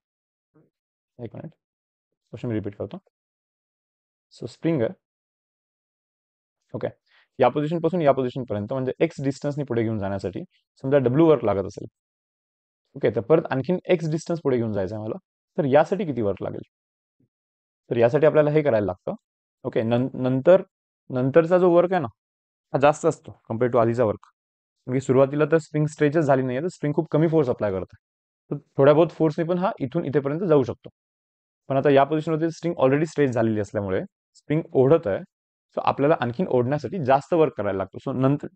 एक मिनिट क्वेश्चन मी रिपीट करतो. सो स्प्रिंग ओके या पोझिशनपासून या पोझिशन पर्यंत म्हणजे एक्स डिस्टन्सनी पुढे घेऊन जाण्यासाठी समजा डब्ल्यू वर्क लागत असेल. ओके तर परत आणखीन एक्स डिस्टन्स पुढे घेऊन जायचं आहे मला. तर यासाठी किती वर्क लागेल? तर यासाठी आपल्याला हे करायला लागतं. ओके नंतर नंतरचा जो वर्क आहे ना हा जास्त असतो कंपेअर टू आधीचा वर्क म्हणजे सुरुवातीला तर स्प्रिंग स्ट्रेचच झाली नाही तर स्प्रिंग खूप कमी फोर्स अप्लाय करतं तर थोड्या बहुत फोर्सने पण हा इथून इथेपर्यंत जाऊ शकतो. पण आता या पोझिशनवरती स्प्रिंग ऑलरेडी स्ट्रेच झालेली असल्यामुळे स्प्रिंग ओढत आहे सो आपल्याला आणखीन ओढण्यासाठी जास्त वर्क करायला लागतो. सो नंतर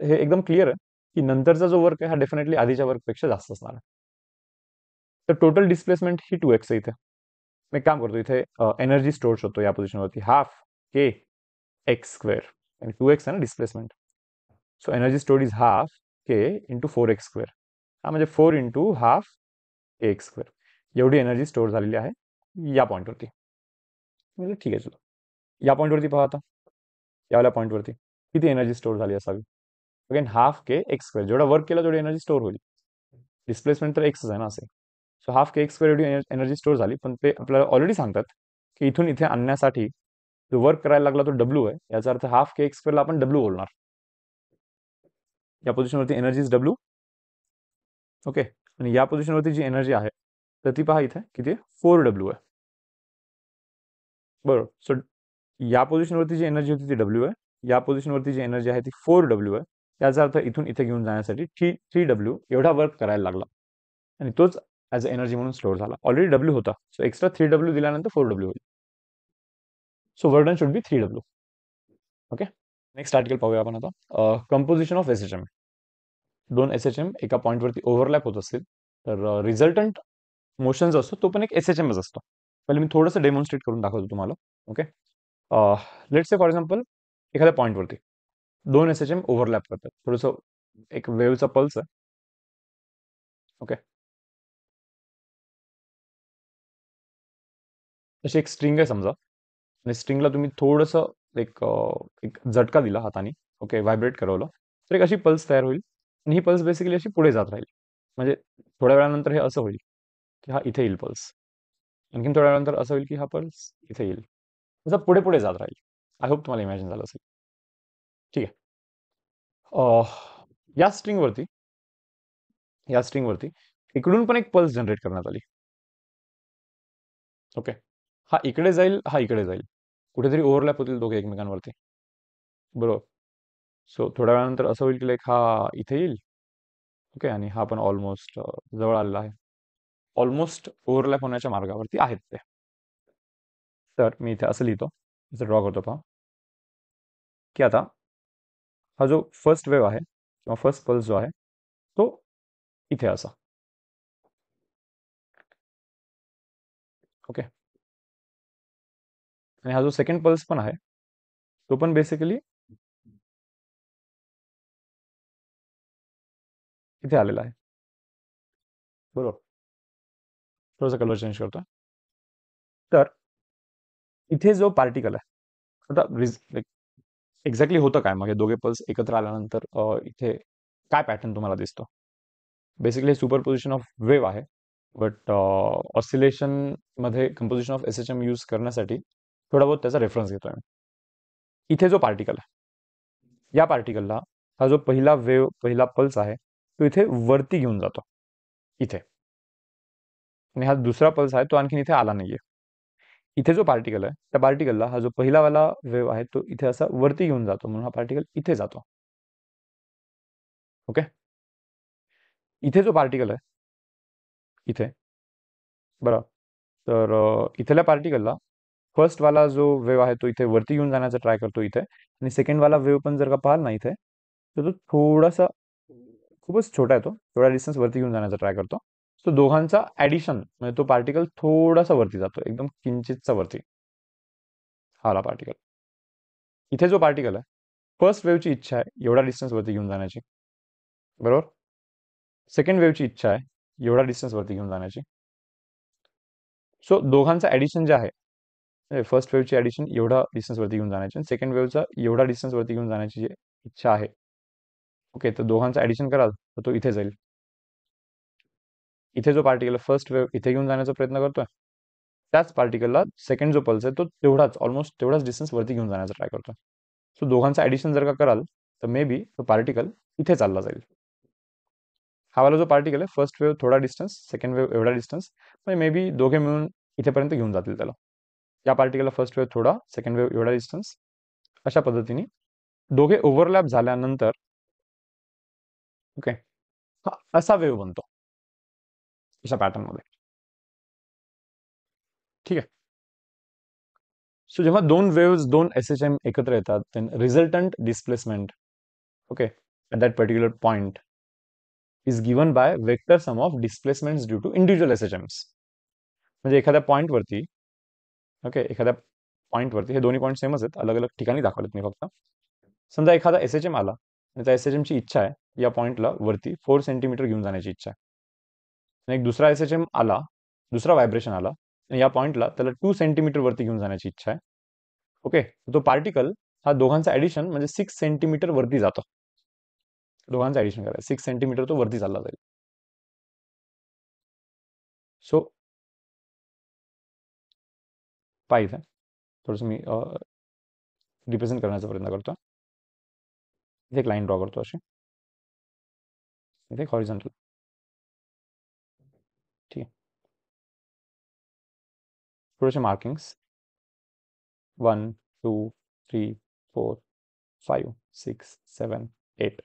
हे एकदम क्लिअर आहे की नंतरचा जो वर्क आहे हा डेफिनेटली आधीच्या वर्कपेक्षा जास्त असणार आहे. तर टोटल डिस्प्लेसमेंट ही टू एक्स आहे इथे. मी काम करतो इथे एनर्जी स्टोअर होतो या पोझिशनवरती हाफ़ के एक्स स्क्वेअर आणि टू एक्स आहे ना displacement so energy stored is half k into four x square हा म्हणजे four into half a x square एवढी एनर्जी स्टोअर झालेली आहे या पॉईंटवरती म्हणजे ठीक आहे, चलो. या पॉईंटवरती पहा आता. यावाल्या पॉईंटवरती किती एनर्जी स्टोअर झाली असावी? Again half k x square जेवढा वर्क केला, तेवढी एनर्जी स्टोअर होईल. डिस्प्लेसमेंट तर एक्सच आहे ना असे. So half k x square एवढी एनर्जी स्टोअर झाली. पण ते आपल्याला ऑलरेडी सांगतात की इथून इथे आणण्यासाठी जो वर्क करायला लागला तो डब्ल्यू आहे. याचा अर्थ हाफ के एक्स स्क्वेअरला आपण डब्ल्यू बोलणार. या पोझिशनवरती एनर्जी इज डब्ल्यू ओके आणि या पोझिशनवरती जी एनर्जी आहे तर ती पहा इथे किती फोर डब्ल्यू आहे. बरोबर. सो या पोझिशनवरती जी एनर्जी होती ती डब्ल्यू आहे. या पोझिशनवरती जी एनर्जी आहे ती फोर डब्ल्यू आहे. याचा अर्थ इथून इथे घेऊन जाण्यासाठी थ्री थ्री डब्ल्यू एवढा वर्क करायला लागला. आणि तोच ॲज अ एनर्जी म्हणून ऑलरेडी डब्ल्यू होता। सो एक्स्ट्रा थ्री डब्ल्यू दिल्यानंतर फोर डब्ल्यू होईल so work done should be three W okay next article पाहूया आपण आता। Composition of S H M दोन एस एच एम एका पॉईंटवरती ओव्हरलॅप होत असतील, तर रिझल्टंट मोशन जो असतो तो पण एक एस एच एमच असतो। पहिले मी थोडंसं डेमॉन्स्ट्रेट करून दाखवतो तुम्हाला okay let say for example एखाद्या पॉईंटवरती दोन एस एच एम ओव्हरलॅप करतात. थोडंसं एक वेव्हचा पल्स आहे ओके अशी एक स्ट्रिंग आहे समजा. आणि स्ट्रिंगला तुम्ही थोडंसं एक एक झटका दिला हाताने. ओके व्हायब्रेट करवलं. तर एक अशी पल्स तयार होईल. आणि ही पल्स बेसिकली अशी पुढे जात राहील. म्हणजे थोड्या वेळानंतर हे असं होईल की हा इथे येईल पल्स आणखीन थोड्या वेळानंतर असं होईल की हा पल्स इथे येईल. असं पुढे पुढे जात राहील. आय होप तुम्हाला इमॅजिन झालं असेल. ठीक आहे. या स्ट्रिंगवरती या स्ट्रिंगवरती इकडून पण एक पल्स जनरेट करण्यात आली. ओके हा इकडे जाईल हा इकडे जाईल. कुठेतरी ओव्हरलॅप होतील दोघे एकमेकांवरती. बरोबर. सो थोड्या वेळानंतर असं होईल की लाईक हा इथे येईल. ओके आणि हा पण ऑलमोस्ट जवळ आलेला आहे. ऑलमोस्ट ओव्हरलॅप होण्याच्या मार्गावरती आहेत ते. तर मी इथे असं लिहितो. असं ड्रॉ करतो पहा. की आता हा जो फर्स्ट वेव्ह आहे किंवा फर्स्ट पल्स जो आहे तो इथे असा. ओके आणि हा जो सेकंड पल्स पण आहे तो पण बेसिकली इथे आलेला आहे. बरोबर. थोडंसं कलर चेंज करतो. तर इथे जो पार्टिकल आहे, आता एक्झॅक्टली होतं काय मग? हे दोघे पल्स एकत्र आल्यानंतर इथे काय पॅटर्न तुम्हाला दिसतो? Basically superposition of wave आहे but ऑसिलेशनमध्ये composition of S H M use करण्यासाठी थोडा बहुत त्याचा रेफरन्स घेतो आहे इथे जो पार्टिकल आहे या पार्टिकलला हा जो पहिला वेव पहिला पल्स आहे तो इथे वरती घेऊन जातो. इथे. आणि हा दुसरा पल्स आहे तो आणखीन इथे आला नाहीये. इथे जो पार्टिकल आहे त्या पार्टिकलला हा जो पहिलावाला वेव आहे तो इथे असा वरती घेऊन जातो म्हणून हा पार्टिकल इथे जातो. ओके इथे जो पार्टिकल आहे इथे. बरं. तर इथल्या पार्टिकलला फर्स्ट वाला जो वेव आहे तो इथे वरती घेऊन जाण्याचा ट्राय करतो इथे. आणि सेकंड वाला वेव पण जर का पाहाल ना इथे तर तो थोडासा खूपच छोटा आहे तो. थोडा डिस्टन्स वरती घेऊन जाण्याचा ट्राय करतो. सो दोघांचा ऍडिशन म्हणजे तो पार्टिकल थोडासा वरती जातो. एकदम किंचितचा वरती. हाला पार्टिकल इथे जो पार्टिकल आहे फर्स्ट वेवची इच्छा आहे एवढा डिस्टन्स वरती घेऊन जाण्याची. बरोबर? सेकंड वेवची इच्छा आहे एवढा डिस्टन्स वरती घेऊन जाण्याची. सो दोघांचं ऍडिशन जे आहे फर्स्ट वेव्हची ॲडिशन एवढा डिस्टन्स वरती घेऊन जाण्याची आणि सेकंड वेव्हचा एवढा डिस्टन्स वरती घेऊन जाण्याची जी इच्छा आहे. ओके तर दोघांचं ऍडिशन कराल तर तो इथे जाईल. इथे जो पार्टिकल फर्स्ट वेव्ह इथे घेऊन जाण्याचा प्रयत्न करतोय. त्याच पार्टिकलला सेकंड जो पल्स आहे तो तेवढाच ऑलमोस्ट तेवढाच डिस्टन्स वरती घेऊन जाण्याचा ट्राय करतो सो दोघांचं ऍडिशन जर का कराल तर मे बी तो पार्टिकल इथे चालला जाईल. हा वाला जो पार्टिकल आहे फर्स्ट वेव्ह थोडा डिस्टन्स सेकंड वेव्ह एवढा डिस्टन्स म्हणजे मे बी दोघे मिळून इथेपर्यंत घेऊन जातील त्याला. या पार्टिकलला फ़र्स्ट वेव थोडा सेकंड वेव एवढा डिस्टन्स अशा पद्धतीने. दोघे ओव्हरलॅप झाल्यानंतर ओके हा वेव बनतो. अशा पॅटर्नमध्ये ठीक आहे. सो जेव्हा दोन वेव्स दोन एस एच एम एकत्र resultant displacement okay at that particular point is given by vector sum of displacement due to individual S H Ms म्हणजे एखाद्या पॉईंटवरती ओके एखाद्या पॉईंटवरती हे दोन्ही पॉईंट सेमच आहेत. अलग अलग ठिकाणी दाखवलेत मी फक्त. समजा एखादा एस एच एम आला आणि त्या एस एच एमची इच्छा आहे या पॉईंटला वरती फोर सेंटीमीटर घेऊन जाण्याची इच्छा आहे. आणि एक दुसरा एस एच एम आला दुसरा व्हायब्रेशन आला आणि या पॉईंटला त्याला टू सेंटीमीटर वरती घेऊन जाण्याची इच्छा आहे. ओके तो पार्टिकल हा दोघांचा ॲडिशन म्हणजे सिक्स सेंटीमीटर वरती जातो. दोघांचं ऍडिशन करायचं. सिक्स सेंटीमीटर तो वरती चालला जाईल. सो पाहिजे थोडंसं मी रिप्रेझेंट करण्याचा प्रयत्न करतो इथे एक लाईन ड्रॉ करतो अशी इथे हॉरिझॉन्टल ठीक आहे थोडेसे markings one two three four five six seven eight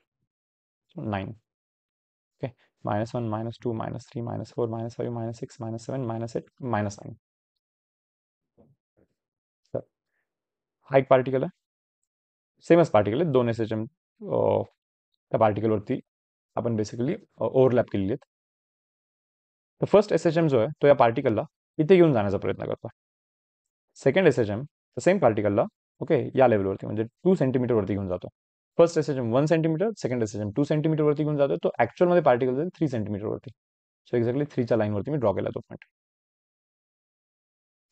nine okay minus one minus two minus three minus four minus five minus six minus seven minus eight minus nine हा एक particle आहे सेमच particle आहे दोन S H M त्या पार्टिकलवरती आपण basically overlap केलेली आहेत. तर फर्स्ट एस एच एम जो आहे तो या पार्टिकलला इथे घेऊन जाण्याचा प्रयत्न करतो second S H M same पार्टिकलला okay या लेवलवरती म्हणजे टू सेंटीमीटरवरती घेऊन जातो. First S H M one centimetre second S H M two सेंटीमीटरवरती घेऊन जातो तो ॲक्च्युअलमध्ये पार्टिकल जाईल थ्री सेंटीमीटरवरती सो एक्झॅक्टली थ्रीच्या लाईनवरती मी ड्रॉ केला तो point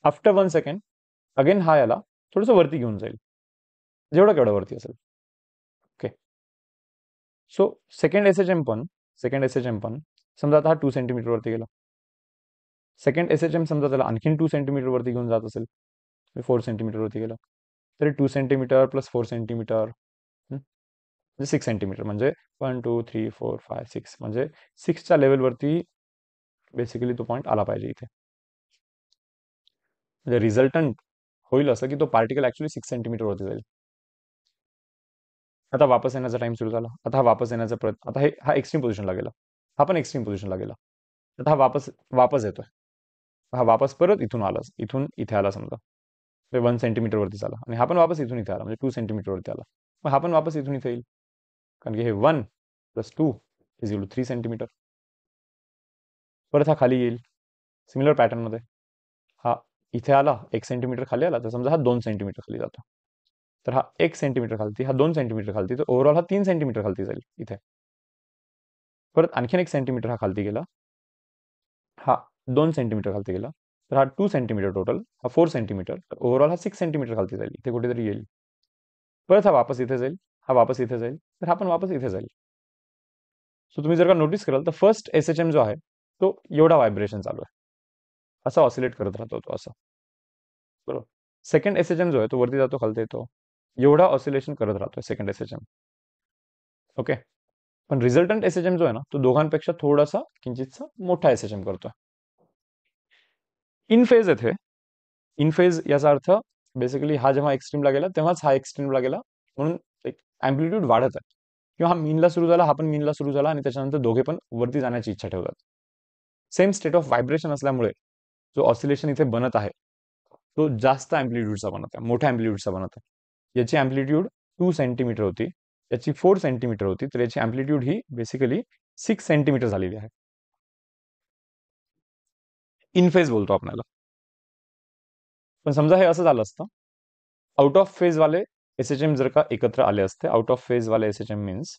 after one second again हा याला थोडंसं वरती घेऊन जाईल. जेवढं केवढं वरती असेल. Okay so second S H M पण सेकंड एस एच एम पण, समजा आता हा टू सेंटीमीटरवरती गेला. सेकंड एस एच एम समजा त्याला आणखीन टू सेंटीमीटरवरती घेऊन जात असेल फोर सेंटीमीटरवरती गेला. तरी two centimetre plus four centimetre म्हणजे सिक्स सेंटीमीटर म्हणजे one two three four five six म्हणजे सिक्सच्या लेवलवरती बेसिकली तो पॉईंट आला पाहिजे इथे. रिझल्टंट होईल असं की तो पार्टिकल ऍक्च्युली सिक्स सेंटीमीटर वरती जाईल. आता वापस येण्याचा टाइम सुरू झाला. आता हा वापस येण्याचा प्रयत्न आता हे हा एक्स्ट्रीम पोझिशनला गेला. हा पण एक्स्ट्रीम पोझिशनला गेला. आता हा वापस वापस येतोय. हा वापस परत इथून आला इथून इथे आला समजा. वन सेंटीमीटर वरती आला आणि हा पण वापस इथून इथे आला म्हणजे टू सेंटीमीटर वरती आला. मग हा पण वापस इथून इथे येईल. कारण की हे one plus two is two three centimetre परत हा खाली येईल. सिमिलर पॅटर्नमध्ये हा इथे आला, एक सेंटीमीटर खाली आला, तर समजा हा दोन सेंटीमीटर खाली जातो. तर हा एक सेंटीमीटर खालती, हा दोन सेंटीमीटर खालती, तर ओव्हरऑल हा तीन सेंटीमीटर खालती जाईल इथे. परत आणखीन एक सेंटीमीटर हा खालती गेला. हा दोन सेंटीमीटर खालती गेला. तर हा टू सेंटीमीटर टोटल हा फोर सेंटीमीटर तर ओव्हरऑल हा सिक्स सेंटीमीटर खालती जाईल. इथे कुठेतरी येईल. परत हा वापस इथे जाईल. हा वापस इथे जाईल. तर हा पण वापस इथे जाईल. सो तुम्ही जर का नोटीस कराल, तर फ़र्स्ट एस एच एम जो आहे तो एवढा व्हायब्रेशन चालू आहे. असा ऑसिलेट करत राहतो तो असा. बरोबर. सेकंड एस एच एम जो आहे तो वरती जातो खालती येतो. एवढा ऑसिलेशन करत राहतो second S H M okay पण रिझल्टंट एस एच एम जो आहे ना तो दोघांपेक्षा थोडासा किंचितसा मोठा एस एच एम करतोय. इन फेज येथे इन फेज याचा अर्थ बेसिकली हा जेव्हा एक्स्ट्रीमला गेला तेव्हाच हा एक्स्ट्रीमला गेला म्हणून एक अँप्लिट्यूड वाढत आहे. किंवा हा मीनला सुरू झाला हा पण मीनला सुरू झाला आणि त्याच्यानंतर दोघे पण वरती जाण्याची इच्छा ठेवतात. सेम स्टेट ऑफ व्हायब्रेशन असल्यामुळे जो ऑसिलेशन इथे बनत आहे तो जास्त अँप्लिट्यूडचा बनत आहे, मोठ्या अँप्लिट्यूडचा बनत आहे. याची अँप्लिट्यूड टू सेंटीमीटर होती, याची फोर सेंटीमीटर होती, तर याची अँप्लिट्यूड ही बेसिकली सिक्स सेंटीमीटर झालेली आहे. इनफेज बोलतो आपल्याला. पण समजा हे असं झालं असतं आउट ऑफ़ फ़ेज़ वाले एस एच एम जर का एकत्र आले असते आउट ऑफ़ फ़ेज़ वाले एस एच एम मीन्स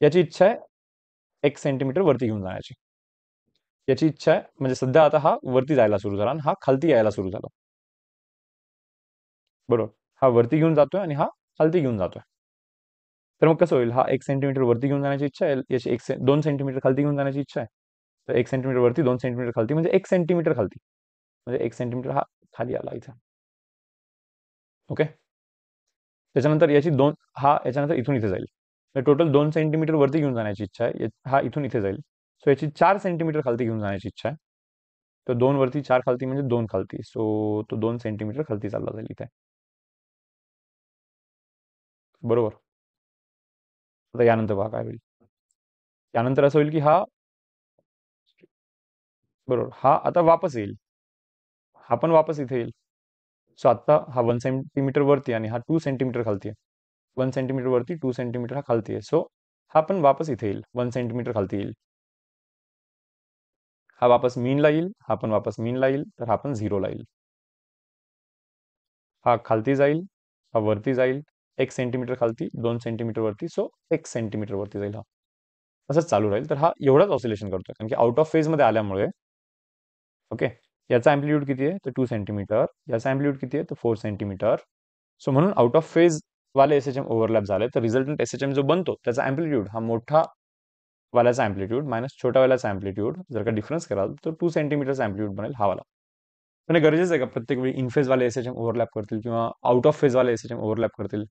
याची इच्छा आहे एक सेंटीमीटर वरती घेऊन जाण्याची. याची इच्छा आहे. म्हणजे सध्या आता हा वरती जायला सुरू झाला आणि हा खालती यायला सुरू झाला. बरोबर. हा वरती घेऊन जातोय आणि हा खालती घेऊन जातोय. तर मग कसं होईल? हा एक सेंटीमीटर वरती घेऊन जाण्याची इच्छा आहे. याची एक दोन सेंटीमीटर खालती घेऊन जाण्याची इच्छा आहे. तर एक सेंटीमीटर वरती दोन सेंटीमीटर खालती म्हणजे एक सेंटीमीटर खालती. म्हणजे एक सेंटीमीटर हा खाली आला इथे. ओके? त्याच्यानंतर याची दोन हा याच्यानंतर इथून इथे जाईल. टोटल दोन सेंटीमीटर वरती घेऊन जाण्याची इच्छा आहे. हा इथून इथे जाईल. सो याची चार सेंटीमीटर खालती घेऊन जाण्याची इच्छा आहे तर दोन वरती चार खालती म्हणजे दोन खालती. सो तो दोन सेंटीमीटर खालती चालला जाईल इथे. बरोबर. आता यानंतर बघा काय होईल. यानंतर असं होईल की हा बरोबर. हा आता वापस येईल. हा पण वापस इथे येईल. सो आता हा वन सेंटीमीटर वरती आणि हा टू सेंटीमीटर खालती आहे. वन सेंटीमीटर वरती टू सेंटीमीटर हा खालती आहे. सो हा पण वापस इथे येईल. वन सेंटीमीटर खालती येईल. हा वापस मीनला येईल हा पण वापस मीनला येईल तर हा पण झिरोला येईल. हा खालती जाईल हा वरती जाईल एक सेंटीमीटर खालती दोन सेंटीमीटर वरती सो एक सेंटीमीटर वरती जाईल हा. असंच चालू राहील तर हा एवढाच ऑसिलेशन करतोय कारण की आउट ऑफ फेजमध्ये आल्यामुळे ओके याचा अँप्लिट्यूड किती आहे? तर टू सेंटीमीटर याचा अँप्लिट्यूड किती आहे? तर फोर सेंटीमीटर सो म्हणून आउट ऑफ फेज वाले एस एच एम ओव्हरलॅप झाले तर रिझल्टंट एस एच एम जो बनतो त्याचा अँप्लिट्यूड हा मोठा वाल्याचा अँप्लिट्यूड मायनस छोटा वाल्याचा अँप्लिट्यूड जर का डिफरन्स कराल तर टू सेंटीमीटरचा अँप्लिट्यूड बनेल हा वाला. पण गरजेचं आहे का प्रत्येक वेळी इनफेजवाले एस एच एम ओव्हरलॅप करतील किंवा आउट ऑफ फेजवाले एस एच एम ओव्हरलॅप करतील?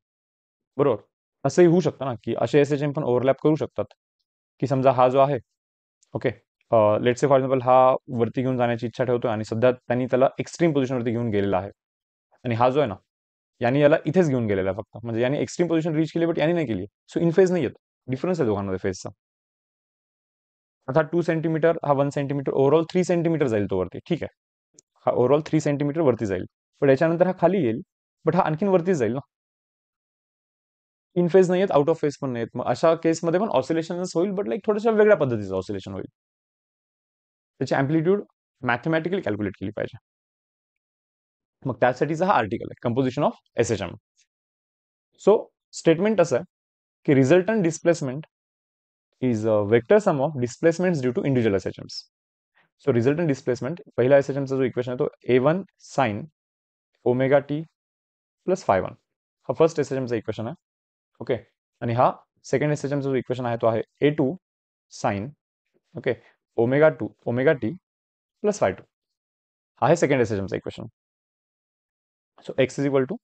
बरोबर. असंही होऊ शकतं ना की असे एस एच एम पण ओव्हरलॅप करू शकतात. की समजा हा जो आहे okay let say for example हा वरती घेऊन जाण्याची इच्छा ठेवतोय आणि सध्या त्यांनी त्याला एक्स्ट्रीम पोझिशनवरती घेऊन गेलेला आहे. आणि हा जो आहे ना यांनी याला इथेच घेऊन गेलेला आहे फक्त. म्हणजे यांनी एक्स्ट्रीम पोझिशन रीच केली बट यांनी नाही केली. सो इन फेज नाही येत डिफरन्स आहे दोघांमध्ये फेजचा आता टू सेंटीमीटर हा one centimetre overall three centimetre जाईल तो वरती. ठीक आहे? हा ओव्हरऑल थ्री सेंटीमीटर वरती जाईल. पण याच्यानंतर हा खाली येईल बट हा आणखीन वरतीच जाईल ना. इन फेज नाही येत आउट ऑफ फेज पण नाही मग अशा केसमध्ये पण ऑसिलेशन होईल बट लाईक थोड्याशा वेगळ्या पद्धतीचं ऑसिलेशन होईल. त्याची अँप्लिट्यूड मॅथमॅटिकली कॅल्क्युलेट केली पाहिजे. मग त्यासाठीचा हा आर्टिकल आहे composition of S H M so statement असं आहे की resultant displacement vector sum of displacement due to individual S H Ms so resultant displacement पहिला एस एच जो इक्वेशन आहे तो A one sine omega T plus phi one हा first S H equation आहे. Okay आणि हा second S जो equation आहे तो आहे A two sine okay omega two omega T plus phi two हा आहे second S equation so X is equal to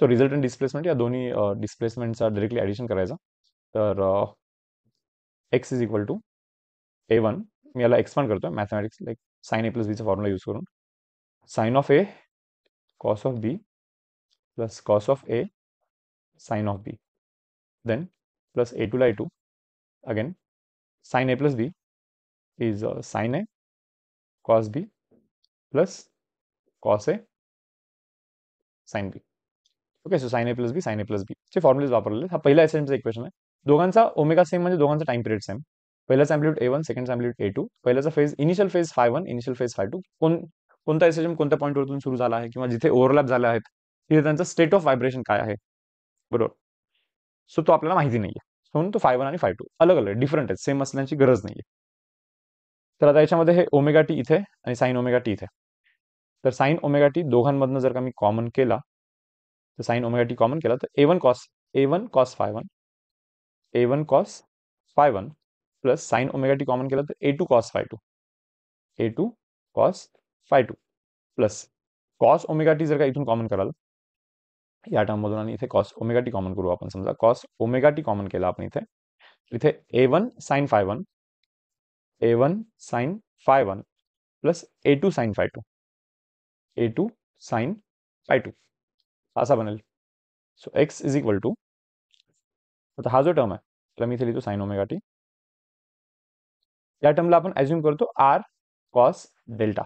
so resultant displacement या दोन्ही डिस्प्लेसमेंटचा डायरेक्टली ॲडिशन करायचा. तर एक्स इज़ इक्वल टू ए वन मी याला करतो mathematics like sine A plus बीचा फॉर्म्युला यूज़ करून. Sine of A cos of B plus cos of A sine of B then plus A टूला A two again sine A plus B is uh, A cos B plus cos A A B okay so sine A plus B sine A plus B चे formulas वापरलेले हा पहिला S एमचा equation आहे दोघांचा omega same म्हणजे दोघांचा time period same पहिल्याचा amplitude A one second amplitude A two पहिल्याचा phase initial phase phi one initial phase phi two कोण कोणता एस कोणत्या पॉईंटवरून सुरू झाला आहे किंवा जिथे ओव्हरलॅप झाले आहेत तिथे त्यांचा स्टेट ऑफ व्हायब्रेशन काय आहे? बरोबर. सो तो आपल्याला माहिती नाहीये. म्हणून तो फाय वन आणि फाय टू अलग अलग डिफरंट आहेत. सेम असण्याची गरज नाहीये. तर आता याच्यामध्ये हे ओमेगा टी इथे आणि साईन ओमेगा टी इथे. तर साईन ओमेगा टी दोघांमधनं जर का मी कॉमन केला तर साईन ओमेगा टी कॉमन केला तर A one cos A one cos phi one A one cos phi one plus sine omega T common केला तर A two cos phi two A two cos phi two plus cos omega T जर का इथून common कराल या टर्ममधून आणि इथे cos omega T common करू आपण समजा कॉस ओमेगा टी कॉमन केला आपण इथे इथे A one sine phi one A one sine phi one plus A two sine phi two A two sine phi two असा बनेल। So X is equal to आता हा जो टर्म आहे त्याला मी इथे लिहितो साईन ओमेगा टी या टर्मला आपण ॲज्युम करतो आर कॉस डेल्टा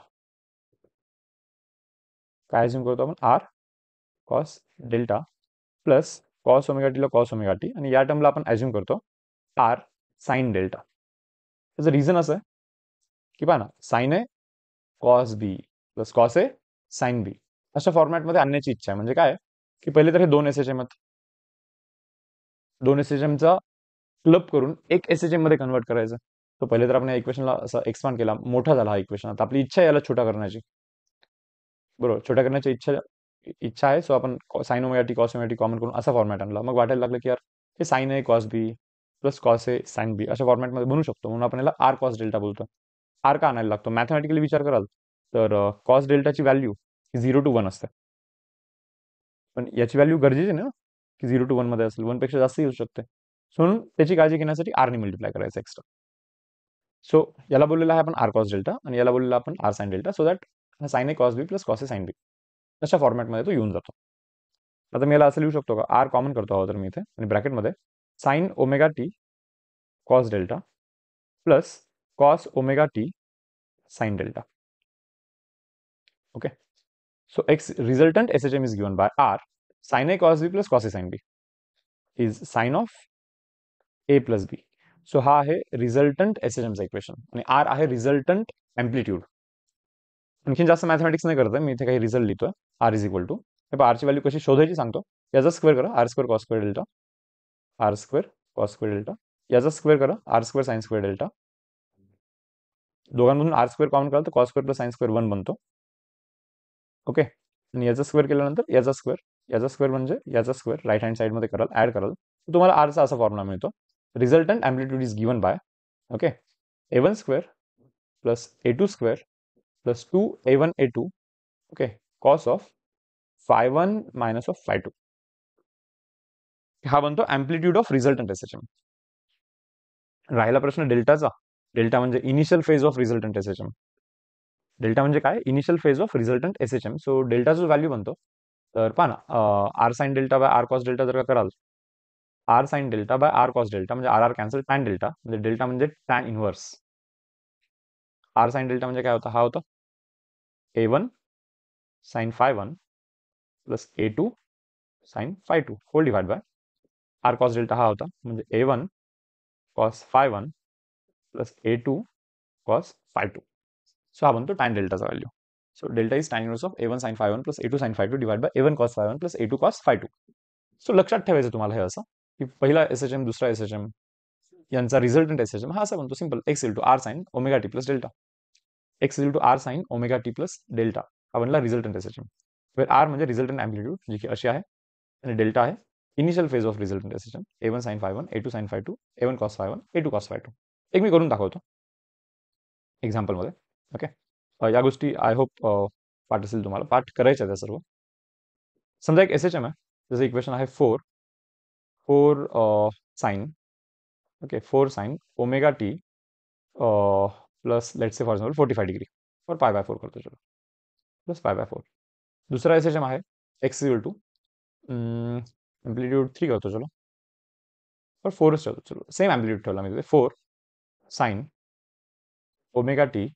काय ॲज्युम करतो आपण? R cos delta plus cos omega टीला कॉस ओमेगा टी आणि या टर्मला आपण ॲज्युम करतो आर साईन डेल्टा त्याचं रिझन असं आहे की पहा ना sine A cos B plus cos A sine B अशा फॉर्मॅटमध्ये आणण्याची इच्छा आहे. म्हणजे काय की पहिले तर हे दोन एस एच एम आहेत. दोन एस एच एमचा क्लब करून एक एस एच एममध्ये कन्वर्ट करायचं. तर पहिले तर आपण या इक्वेशनला असं एक्सपांड केला. मोठा झाला हा इक्वेशन आता आपली इच्छा आहे याला छोटा करण्याची. बरोबर? छोटा करण्याची इच्छा इच्छा आहे. सो आपण sine omega cos omega common करून असा फॉर्मॅट आणला. मग वाटायला लागलं की यार हे साईन आहे cos B plus cos A sine B अशा फॉर्मॅटमध्ये बनू शकतो. म्हणून आपण याला आर कॉस डेल्टा बोलतो. आर का आणायला लागतो? मॅथमॅटिकली विचार कराल तर कॉस डेल्टाची व्हॅल्यू ही झिरो टू वन असते. पण याची व्हॅल्यू गरजेची ना? की झिरो टू वन मध्ये असेल वन पेक्षा जास्त येऊ शकते म्हणून त्याची काळजी घेण्यासाठी आरने मल्टिप्लाय एक्स्ट्रा सो याला बोललेला आहे आर कॉस डेल्टा आणि याला बोललेला R sine delta so that sine A cos B plus cos A sine B अशा फॉर्मॅटमध्ये तो जातो. आता मी असं लिहू शकतो का? आर कॉमन करतो आहोत तर मी इथे. आणि ब्रॅकेटमध्ये sine omega T cos delta plus cos omega T sine delta okay? So, x resultant shm is given by r. sin A cos B plus cos a sin b is sin of a plus b. So हा आहे resultant S H एमचा equation R आहे resultant amplitude आणखी जास्त mathematics नाही करत मी इथे काही रिझल्ट लिहितोय. आर इज़ इक्वल टू हे आरची व्हॅल्यू कशी शोधायची सांगतो. याचा स्क्वेअर करा. R square cos delta R square cos square delta याचा स्क्वेअर करा. R square sine square delta दोघांमधून R square common करा तर cos plus sine square one बनतो. ओके आणि याचा स्क्वेअर केल्यानंतर याचा स्क्वेअर याचा स्क्वेअर म्हणजे याचा स्क्वेअर राईट हँड साईडमध्ये कराल ॲड कराल. तुम्हाला आरचा असा फॉर्म्युला मिळतो. Resultant amplitude is given by okay A one square plus A two square plus two A one A two okay cos of phi one minus of phi two हा बनतो amplitude of resultant S M राहिला प्रश्न डेल्टाचा. Delta म्हणजे initial phase of resultant S M delta म्हणजे काय? Initial phase of resultant S H M so डेल्टाचा value बनतो. तर पहा ना R sine delta by R cos delta जर का कराल R sine delta by R cos delta म्हणजे R R cancel tan delta म्हणजे डेल्टा म्हणजे tan inverse R sine delta म्हणजे काय होता? हा होता A one sine phi one plus A two sine phi two whole divide by R cos delta हा होता. म्हणजे A one cos phi one plus A two cos phi two so हा बनतो tan डेल्टाचा value inverse of A one sine phi one plus A two sine phi two divide by A one cos phi one plus A two cos phi two so लक्षात ठेवायचं तुम्हाला हे असं की पहिला S H M दुसरा S H M यांचा resultant S H M हा असा बनतो simple X equal to R sine omega T plus delta X equal to R sine omega T plus delta हा बनला resultant S H M R म्हणजे resultant amplitude जी की अशी आहे आणि डेल्टा आहे initial phase of resultant S H M A one sine phi one A two sine phi two A cos phi one A two cos two एक मी करून दाखवतो एक्झाम्पलमध्ये ओके या गोष्टी आय होप पाठ असेल तुम्हाला पाठ करायच्या त्या सर्व। समजा एक एस एच एम आहे जसं इक्वेशन आहे four four sine okay four sine omega T plus let say for example forty five degree और पाय बाय फोर करतो चलो। प्लस पाय बाय फोर दुसरा एस एच एम आहे X equal to amplitude three करतो चलो। और फोरच ठेवतो चलो। सेम एम्प्लिट्यूड ठेवला मी तिथे four sine omega T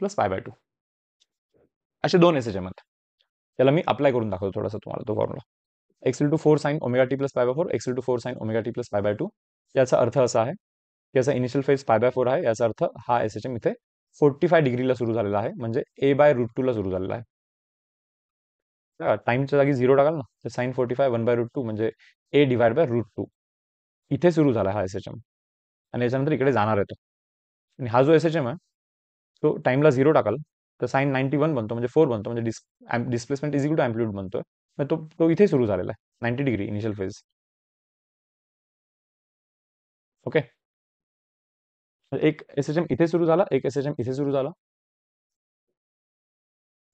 plus phi by two असे दोन एस एच एम त्याला मी अप्लाय करून दाखवतो थोडासा तुम्हाला तो formula X equal to four sine omega T plus phi by four X equal to four sine omega T plus phi by two याचा अर्थ असा आहे की याचा initial phase phi by four आहे याचा अर्थ हा एस एच एम इथे फोर्टी फाय डिग्रीला सुरू झालेला आहे म्हणजे ए बाय रूट टूला सुरू झालेला आहे. टाइमच्या जागी झिरो टाकाल ना तर sine forty five one by root two म्हणजे A divide by root two इथे सुरू झाला हा एस एच एम आणि याच्यानंतर इकडे जाणार आहे तो. आणि हा जो एस एच एम आहे तो टाइमला झिरो टाकाल तर साईन नाईन्टी वन बनतो म्हणजे फोर बनतो म्हणजे dis displacement is to amplitude बनतो मग तो तो इथे सुरू झालेला आहे ninety degree initial phase okay एक एस एच एम इथे सुरू झाला एक एस एच एम इथे सुरू झाला.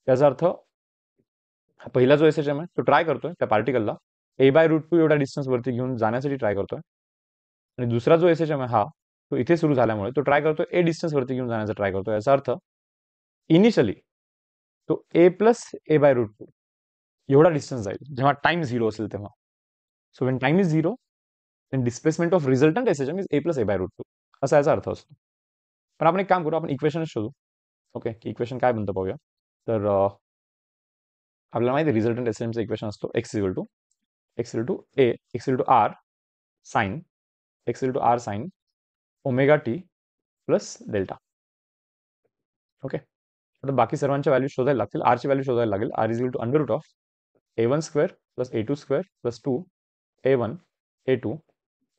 त्याचा अर्थ पहिला जो एस एच एम आहे तो ट्राय करतोय त्या पार्टिकलला ए बाय रूट टू एवढ्या डिस्टन्स वरती घेऊन जाण्यासाठी ट्राय करतोय. आणि दुसरा जो एस एच एम आहे हा तो इथे सुरू झाल्यामुळे तो ट्राय करतोय. ए डिस्टन्स वरती घेऊन जाण्याचा ट्राय करतोय, याचा अर्थ इनिशियली तो A plus A by root two एवढा डिस्टन्स जाईल. जेव्हा टाइम झिरो असेल तेव्हा. So when time is zero then displacement of resultant M is A plus A by root two असा याचा अर्थ असतो. पण आपण एक काम करू, आपण इक्वेशन शोधू. ओके इक्वेशन काय बनतं पाहूया तर आपल्याला माहिती रिझल्टंट एस एमचं इक्वेशन असतो. X equal to X equal to A X equal to R sine X equal to R sine omega T plus delta okay आता बाकी सर्वांच्या व्हॅल्यू शोधायला लागतील. आरची व्हॅल्यू शोधायला लागेल. R is equal to under root of A one square plus A two square plus two A one A two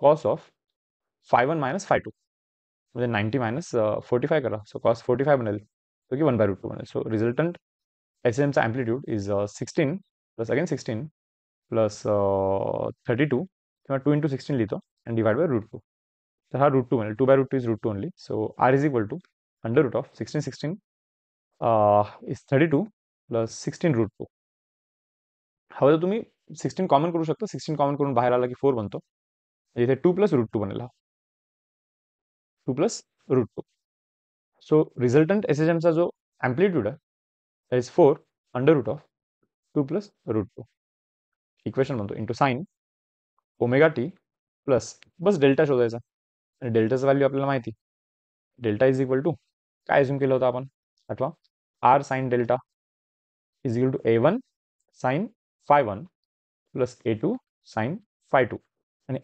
cos of phi one minus phi two म्हणजे ninety minus forty five करा. So cos forty फाय बनेल. तो की one by root two बनेल. So resultant S एमचा amplitude is sixteen plus again sixteen plus thirty two किंवा two into sixteen लिहितो. And divide by root two तर हा root two बनेल two by root two is root two only so R is equal to under root of sixteen sixteen is thirty two plus sixteen root two हवं तर तुम्ही sixteen common करू शकता sixteen common करून बाहेर आला की फोर बनतो। इथे टू प्लस रूट टू बनेल। हा two plus root two so resultant S H एमचा जो अँप्लिट्यूड आहे is four under root of two plus root two equation म्हणतो into sine omega T plus बस डेल्टा शोधायचा। डेल्टाचं व्हॅल्यू आपल्याला माहिती डेल्टा इज़ इक्वल टू काय अज्युम केलं होतं आपण? आठवा R sine delta is equal to A one sine phi one plus A two sine phi two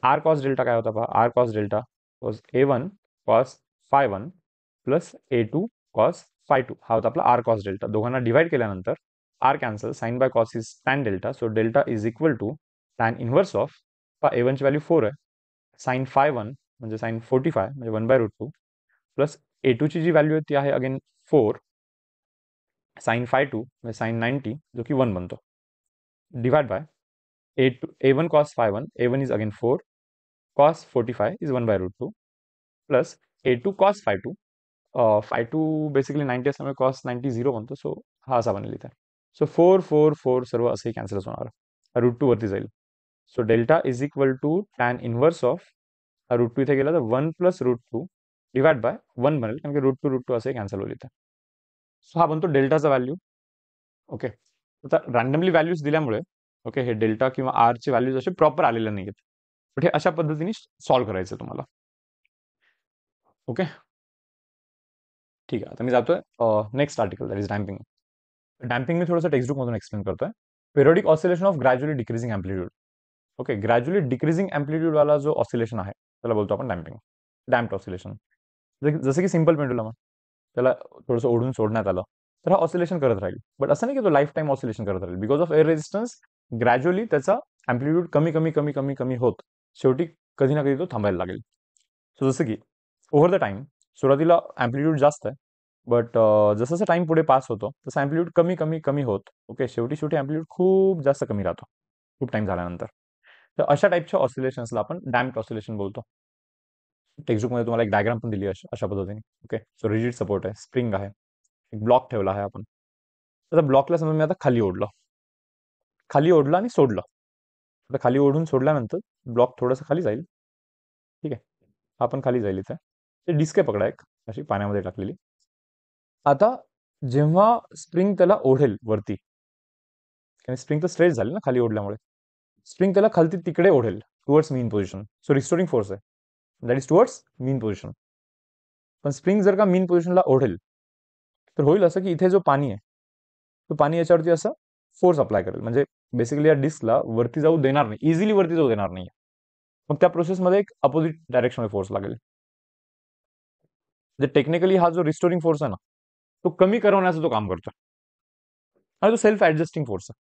R cos delta काय होता पहा? R cos delta was A one cos phi one plus A two cos phi two हा होता आपला R cos delta. दोघांना divide केल्यानंतर R cancel sine by cos is tan delta. So delta is equal to tan inverse of पा A वनची value four आहे. Sine phi one म्हणजे sine forty म्हणजे one by root two plus A two टूची जी value आहे ती आहे again four sine phi two म्हणजे साइन नाईन्टी जो की वन बनतो. Divide by A two A one cos phi one A one is again four cos forty five is one by root two plus A two cos phi two phi two basically ninety असल्यामुळे cos ninety zero बनतो. So हा असा बनेल इथे. So four four four सर्व असेही कॅन्सलच होणार. रूट टू वरती जाईल. So delta is equal to tan inverse of root two इथे गेला तर one plus root two divide by one बनेल कारण की रूट टू रूट टू असे कॅन्सल होईल इथे सो हा बनतो डेल्टाचा व्हॅल्यू ओके आता रॅन्डमली व्हॅल्यूज दिल्यामुळे ओके हे डेल्टा किंवा आरचे व्हॅल्यूज असे प्रॉपर आलेले नाही आहेत हे अशा पद्धतीने सॉल्व्ह करायचं तुम्हाला। ओके ठीक आहे, आता मी जातोय next article that is damping damping मी थोडंसं टेक्स्टबुक मधून एक्सप्लेन करतोय. Periodic oscillation of gradually decreasing amplitude okay gradually decreasing amplitude वाला जो ऑसिलेशन आहे त्याला बोलतो आपण डॅम्पिंग डॅम्प्ड ऑसिलेशन जसं की सिम्पल पेंडुलम त्याला थोडंसं ओढून सोडण्यात आलं. तर हा ऑसिलेशन करत राहील. बट असं नाही की तो लाईफ टाईम ऑसिलेशन करत राहील. Because of air resistance gradually त्याचा अँप्लिट्यूड कमी कमी कमी कमी कमी होत. शेवटी कधी ना कधी तो थांबायला लागेल. सो जसं की ओव्हर द टाईम सुरुवातीला अँप्लिट्यूड जास्त आहे. बट जसं जसं टाईम पुढे पास होतो, तसं अँप्लिट्यूड कमी कमी कमी होत. ओके शेवटी शेवटी अँप्लिट्यूड खूप जास्त कमी राहतो. खूप टाईम झाल्यानंतर. तर अशा टाईपच्या ऑसिलेशन्सला आपण डॅम्प ऑसिलेशन बोलतो. टेक्स्टबुकमध्ये तुम्हाला एक डायग्राम पण दिली अशा अशा पद्धतीने. ओके सो रिजिड सपोर्ट आहे स्प्रिंग आहे एक ब्लॉक ठेवला आहे आपण. आता ब्लॉकला समजा मी आता खाली ओढलं. खाली ओढलं आणि सोडलं. आता खाली ओढून सोडल्यानंतर ब्लॉक थोडंसं खाली जाईल. ठीक आहे? आपण खाली जाईल इथे. ते डिस्के पकडा एक अशी पाण्यामध्ये टाकलेली. आता जेव्हा स्प्रिंग त्याला ओढेल वरती आणि स्प्रिंग तर स्ट्रेच झाली ना खाली ओढल्यामुळे. स्प्रिंग त्याला खालती तिकडे ओढेल towards mean position so restoring force आहे. That is towards mean position पण स्प्रिंग जर का मीन पोझिशनला ओढेल, तर होईल असं की इथे जो पाणी आहे तो पाणी याच्यावरती असं फोर्स अप्लाय करेल. म्हणजे बेसिकली या डिस्कला वरती जाऊ देणार नाही. इझिली वरती जाऊ देणार नाही मग त्या प्रोसेसमध्ये एक अपोजिट डायरेक्शन फोर्स लागेल. म्हणजे टेक्निकली हा जो रिस्टोरिंग फोर्स आहे ना तो कमी करवण्याचं तो काम करतो आणि तो सेल्फ ऍडजस्टिंग फोर्स आहे.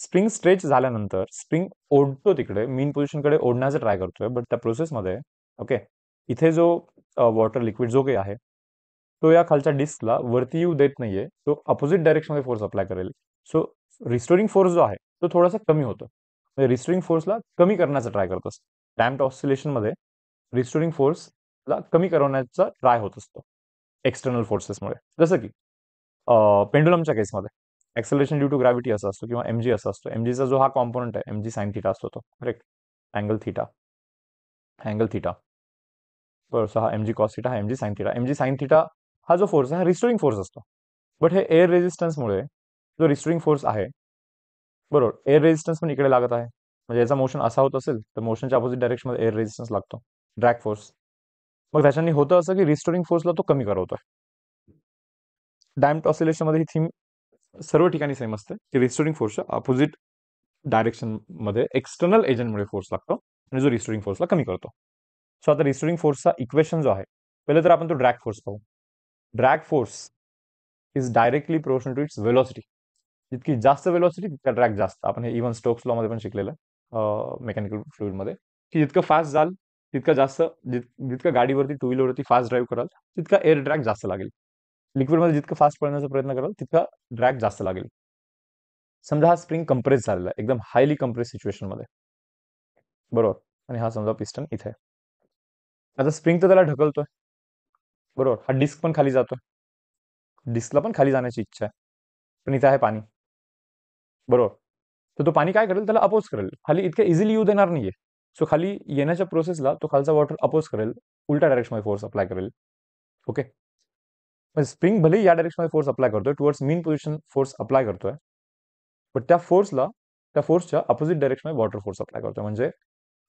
स्प्रिंग स्ट्रेच झाल्यानंतर स्प्रिंग ओढतो तिकडे मीन पोझिशनकडे ओढण्याचा ट्राय करतोय बट त्या प्रोसेसमध्ये ओके इथे जो वॉटर लिक्विड जो काही आहे तो या खालच्या डिस्कला वरती येऊ देत नाहीये तो अपोजिट डायरेक्शनमध्ये फोर्स अप्लाय करेल. सो रिस्टोरिंग फोर्स जो आहे तो थोडासा कमी होतो. म्हणजे रिस्टोरिंग फोर्सला कमी करण्याचा ट्राय करत असतो डॅम्प ऑसिलेशनमध्ये रिस्टोरिंग फोर्सला कमी करवण्याचा ट्राय होत असतो एक्सटर्नल फोर्सेसमुळे. जसं की पेंडुलमच्या केसमध्ये. एक्सलेशन ड्यू टू ग्रॅव्हिटी असा असतो किंवा एमजी असा असतो एमजीचा जो हा कॉम्पोनंट आहे एमजी साइन थिटा तो correct angle theta angle theta बरोबर हा एमजी कॉस थिटा हा M G sine theta M G sine theta हा जो फोर्स हा रिस्टोरिंग फोर्स असतो। बट हे एअर रेजिस्टन्समुळे जो रिस्टोरिंग फोर्स आहे, बरोबर? एअर रेजिस्टन्स पण इकडे लागत आहे. म्हणजे याचा मोशन असा होत असेल, तर मोशनच्या अपोजिट डायरेक्शनमध्ये एअर रेजिस्टन्स लागतो. ड्रॅक फोर्स मग त्याच्यानी होतं असं की रिस्टोरिंग फोर्सला तो कमी करवतोय. डॅम्प ऑसिलेशनमध्ये ही थीम सर्व ठिकाणी सेम असते. की रिस्टोरिंग फोर्सच्या अपोजिट डायरेक्शनमध्ये एक्सटर्नल एजंटमुळे फोर्स लागतो आणि जो रिस्टोरिंग फोर्सला कमी करतो. सो आता रिस्टोरिंग फोर्सचा इक्वेशन जो आहे पहिले तर आपण तो ड्रॅग फोर्स पाहू. Drag force is directly proportional to its velocity जितकी जास्त वेलॉसिटी तितका ड्रॅग जास्त. आपण हे इव्हन स्टोक्स लॉ मध्ये पण शिकलेलं मेकॅनिकल फ्लुइडमध्ये की जितकं फास्ट जाल तितकं जास्त जितकं गाडीवरती टू व्हीलरवरती फास्ट ड्राईव्ह कराल तितका एअर ड्रॅग जास्त लागेल. लिक्विडमध्ये जितकं फास्ट पळण्याचा प्रयत्न कराल तितका ड्रॅग जास्त लागेल. समजा हा स्प्रिंग कंप्रेस झालेला आहे एकदम हायली कंप्रेस सिच्युएशनमध्ये बरोबर. आणि हा समजा पिस्टन इथे. आता स्प्रिंग तर त्याला ढकलतोय. बरोबर. हा डिस्क पण खाली जातोय. डिस्कला पण खाली जाण्याची इच्छा आहे. पण इथे आहे पाणी. बरोबर. तर तो पाणी काय करेल? त्याला अपोज करेल. खाली इतकं इझिली येऊ देणार नाहीये. सो खाली येण्याच्या प्रोसेसला तो खालचा वॉटर अपोज करेल. उलटा डायरेक्शनमध्ये फोर्स अप्लाय करेल. ओके स्प्रिंग भले या डायरेक्शनमध्ये फोर्स अप्लाय करतोय towards mean position force apply करतोय. पण त्या फोर्सला त्या फोर्सच्या अपोजिट डायरेक्शनमध्ये वॉटर फोर्स अप्लाय करतोय. म्हणजे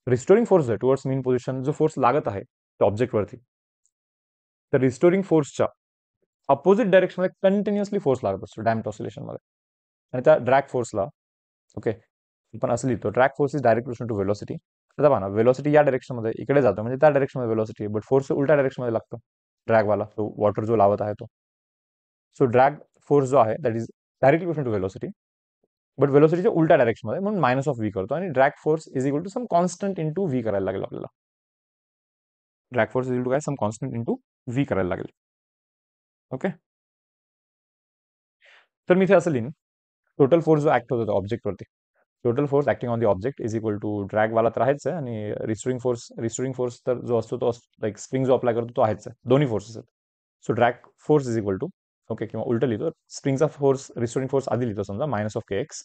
रिस्टोरिंग फोर्स आहे टुवर्ड्स मीन पोझिशन जो फोर्स लागत आहे, त्या ऑब्जेक्टवरती तर रिस्टोरिंग फोर्सच्या अपोजिट डायरेक्शनमध्ये कंटिन्युअसली फोर्स लागत असतो डॅम्प ऑसिलेशनमध्ये आणि ड्रॅक फोर्सला ओके पण असं force is direct relation to velocity आता वेलोसिटी या डायरेक्शनमध्ये इकडे जातो, म्हणजे त्या डायरेक्शनमध्ये वेलोसिटी बट फोर्स उलट्या डायरेक्शनमध्ये लागतो. ड्रॅगवाला तो वॉटर जो लावत आहे तो. सो ड्रॅग फोर्स जो आहे that is direct relation to velocity but वेलोसिटीच्या उलट्या डायरेक्शनमध्ये म्हणून मायनस ऑफ़ व्ही करतो. आणि drag force is equal to some constant to V करायला लागेल आपल्याला. Drag force is equal to काय? Some constant into V करायला लागेल. ओके तर मी इथे असं लिहिन. टोटल फोर्स जो ऍक्ट होतो ऑब्जेक्टवरती total force acting on the object is equal to drag वाला तर आहेच आहे आणि रिस्टोरिंग फोर्स रिस्टोरिंग फोर्स तर जो असतो तो लाईक स्प्रिंग जो अप्लाय करतो तो आहेच आहे. दोन्ही फोर्सेस आहेत. So drag force is equal to okay किंवा उलट लिहितो स्प्रिंगचा फोर्स रिस्टोरिंग फोर्स आधी लिहितो समजा minus of K X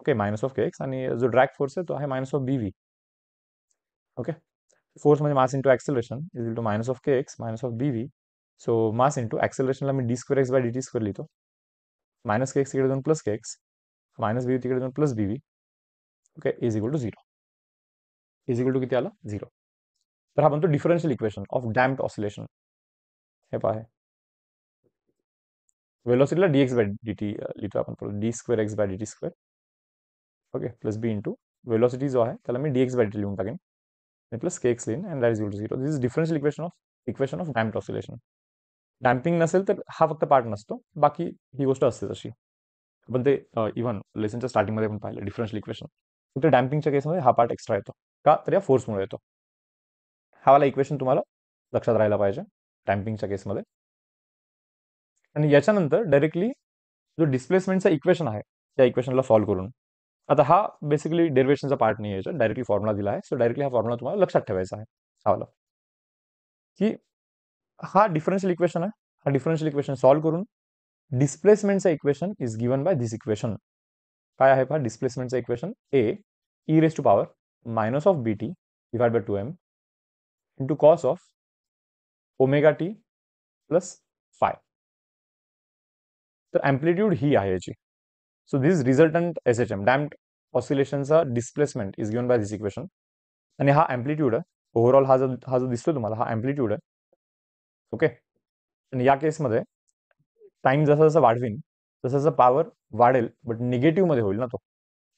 okay minus of K X आणि जो ड्रॅग फोर्स आहे तो आहे minus of B V okay force म्हणजे mass into acceleration is equal to minus of K X minus of B V so mass into ऍक्सेलरेशनला me D square X by D T square लिहितो. Minus के X तिकडे दोन plus K X minus B तिकडे दोन plus B V okay, is equal to zero is equal to किती आला zero तर हा बनतो differential equation of damped oscillation हे पहा वेलोसिटीला D X by D T लिहितो आपण D square X by D T square okay plus B into velocity जो आहे त्याला मी डी एक्स बाय डी लिहून टाकेन प्लस के x लिहिन and that is equal to zero this is differential equation of equation of damped oscillation damping नसेल तर हा फक्त पार्ट नसतो, बाकी ही गोष्ट असते तशी पण ते इव्हन लेसनच्या स्टार्टिंगमध्ये पण पाहिलं डिफरन्शियल इक्वेशन फक्त डॅम्पिंगच्या केसमध्ये हा पार्ट एक्स्ट्रा येतो. का? तर या फोर्समुळे येतो. हा वाला इक्वेशन तुम्हाला लक्षात राहायला पाहिजे डॅम्पिंगच्या केसमध्ये आणि याच्यानंतर डायरेक्टली जो डिस्प्लेसमेंटचा इक्वेशन आहे त्या इक्वेशनला सॉल्व्ह करून. आता हा बेसिकली डेरिवेशनचा पार्ट नाही यायचा डायरेक्टली फॉर्म्युला दिला आहे. सो डायरेक्टली हा फॉर्म्युला तुम्हाला लक्षात ठेवायचा आहे हा की हा डिफरन्शियल इक्वेशन आहे हा डिफरन्शियल इक्वेशन सॉल्व्ह करून डिस्प्लेसमेंटचा equation is given by this equation काय आहे पहा डिस्प्लेसमेंटचा equation A E raise to power minus of B T divide by two M into cos of omega T plus phi तर amplitude ही आहे याची so this resultant S H M damped ऑसिलेशनचा displacement is given by this equation हा amplitude आहे overall हा जो हा जो दिसतो तुम्हाला हा अँप्लिट्यूड आहे ओके आणि या केसमध्ये टाइम जसा जसा वाढवीन तसं जसं पॉवर वाढेल बट निगेटिव्हमध्ये होईल ना तो.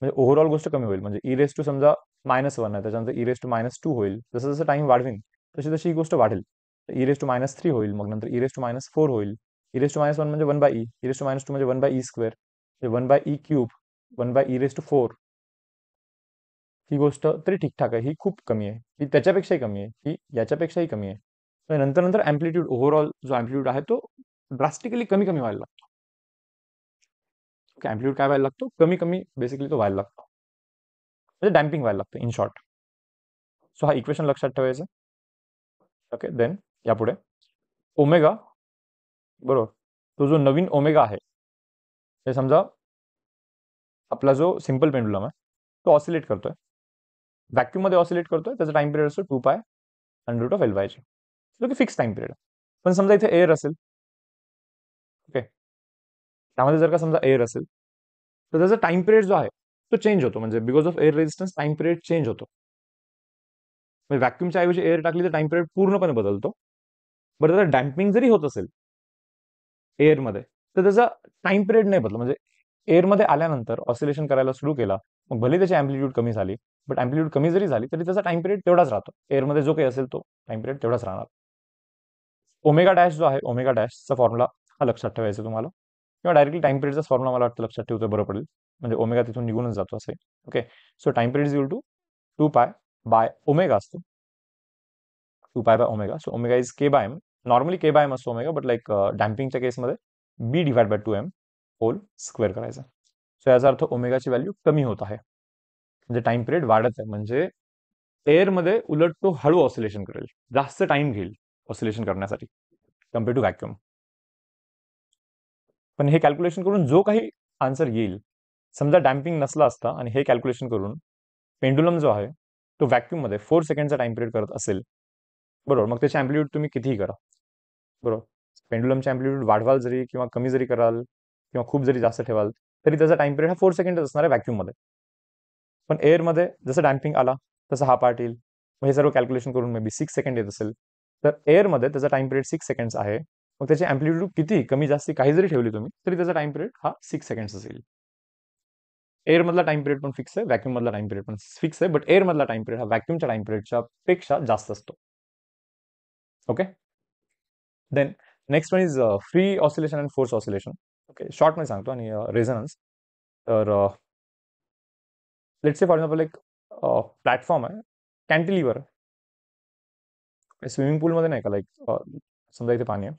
म्हणजे ओव्हरऑल गोष्ट कमी होईल. म्हणजे e इरेस टू समजा मायनस वन आहे त्याच्यानंतर इरेस टू मायनस टू होईल. जसं जसं टाइम वाढवीन तशी तशी ही गोष्ट वाढेल. इरेस टू मायनस थ्री होईल मग नंतर E raise to minus four होईल. E raise to minus one म्हणजे one by E E raise to minus two म्हणजे one by E square one by E cube one by E raise to four ही गोष्ट तरी ठीकठाक आहे. ही खूप कमी आहे. ही त्याच्यापेक्षाही कमी आहे. ही याच्यापेक्षाही कमी आहे. नंतर नंतर अँप्लिट्यूड ओव्हरऑल जो अँप्लिट्यूड आहे तो ड्रास्टिकली कमी कमी व्हायला लागतो. ओके अँप्लिट्यूड काय व्हायला लागतो? कमी कमी बेसिकली तो व्हायला लागतो. म्हणजे डॅम्पिंग व्हायला लागतं इन शॉर्ट सो हा इक्वेशन लक्षात ठेवायचं. ओके देन यापुढे. ओमेगा बरोबर. तो जो नवीन ओमेगा आहे, हे समजा, आपला जो सिम्पल पेंडुलम आहे तो ऑसिलेट करतोय. व्हॅक्यूममध्ये ऑसिलेट करतोय, त्याचा टाइम पिरियड असतो two pi hundred of L वायचे जो की फिक्स टाइम पिरियड पण समजा इथे एअर असेल त्यामध्ये जर का समजा एअर असेल तर त्याचा टाइम पिरियड जो आहे तो चेंज होतो. म्हणजे because of air resistance time period change होतो. म्हणजे व्हॅक्युमच्या ऐवजी एअर टाकली तर टाइम पिरियड पूर्णपणे बदलतो. बरं त्याचा डॅम्पिंग जरी होत असेल एअरमध्ये तर त्याचा टाइम पिरियड नाही बदल म्हणजे एअरमध्ये आल्यानंतर ऑसिलेशन करायला सुरू केला मग भले त्याची अँप्लिट्यूड कमी झाली बट अँप्लिट्यूड कमी जरी झाली तरी त्याचा टाइम पिरियड तेवढाच राहतो. एअरमध्ये जो काही असेल तो टाइम पिरियड तेवढाच राहणार. ओमेगा डॅश जो आहे ओमेगा डॅशचा फॉर्म्युला हा लक्षात ठेवायचा तुम्हाला. किंवा डायरेक्टली टाइम पिरियडचा फॉर्म्युला मला वाटतं लक्षात ठेवतो बरं पडेल. म्हणजे ओमेगा तिथून निघूनच जातो असे okay so time period is equal to two pi by omega असतो. Two pi by omega so omega is K by M normally K by M असतो ओमेगा बट लाईक डॅम्पिंगच्या केसमध्ये B divide by two M whole square करायचा. सो याचा अर्थ ओमेगाची value कमी होत आहे. म्हणजे टाइम पिरियड वाढत आहे. म्हणजे एअरमध्ये उलट तो हळू ऑसिलेशन करेल. जास्त टाइम घेईल ऑसिलेशन करण्यासाठी. कंपेअर टू व्हॅक्युम पण हे कॅल्क्युलेशन करून जो काही आन्सर येईल समजा डॅम्पिंग नसला असता आणि हे कॅल्क्युलेशन करून पेंडुलम जो आहे तो व्हॅक्यूममध्ये फोर सेकंडचा टाइम पिरियड करत असेल बरोबर? मग त्याचे अँप्लिट्यूड तुम्ही कितीही करा बरोबर? पेंडुलमचे अँप्लिट्यूड वाढवाल जरी किंवा कमी जरी कराल किंवा खूप जरी जास्त ठेवाल तरी त्याचा टाइम पिरियड हा फोर सेकंडच असणार आहे व्हॅक्यूममध्ये पण एअरमध्ये जसं डॅम्पिंग आला तसं हा पार्ट येईल. मग हे सर्व कॅल्क्युलेशन करून मे बी सिक्स सेकंड येत असेल. तर एअरमध्ये त्याचा टाइम पिरियड सिक्स सेकंड्स आहे. मग त्याची अँप्लिट्यूड किती? कमी जास्ती काही जरी ठेवली तुम्ही तरी त्याचा टाइम पिरियड हा सिक्स सेकंड्स असेल. एअरमधला टाइम पिरियड पण फिक्स आहे व्हॅक्यूममधला टाइम पिरियड पण फिक्स आहे बट एअरमधला टाइम पिरियड हा व्हॅक्यूमच्या टाइम पिरियडच्या पेक्षा जास्त असतो. Okay then next one is free oscillation and force oscillation okay शॉर्टमध्ये सांगतो आणि uh, रेझनन्स तर लेट्स से फॉर एक्झाम्पल एक uh, प्लॅटफॉर्म आहे कॅन्टिलिव्हर स्विमिंग पूलमध्ये नाही का लाईक uh, समजा इथे पाणी आहे.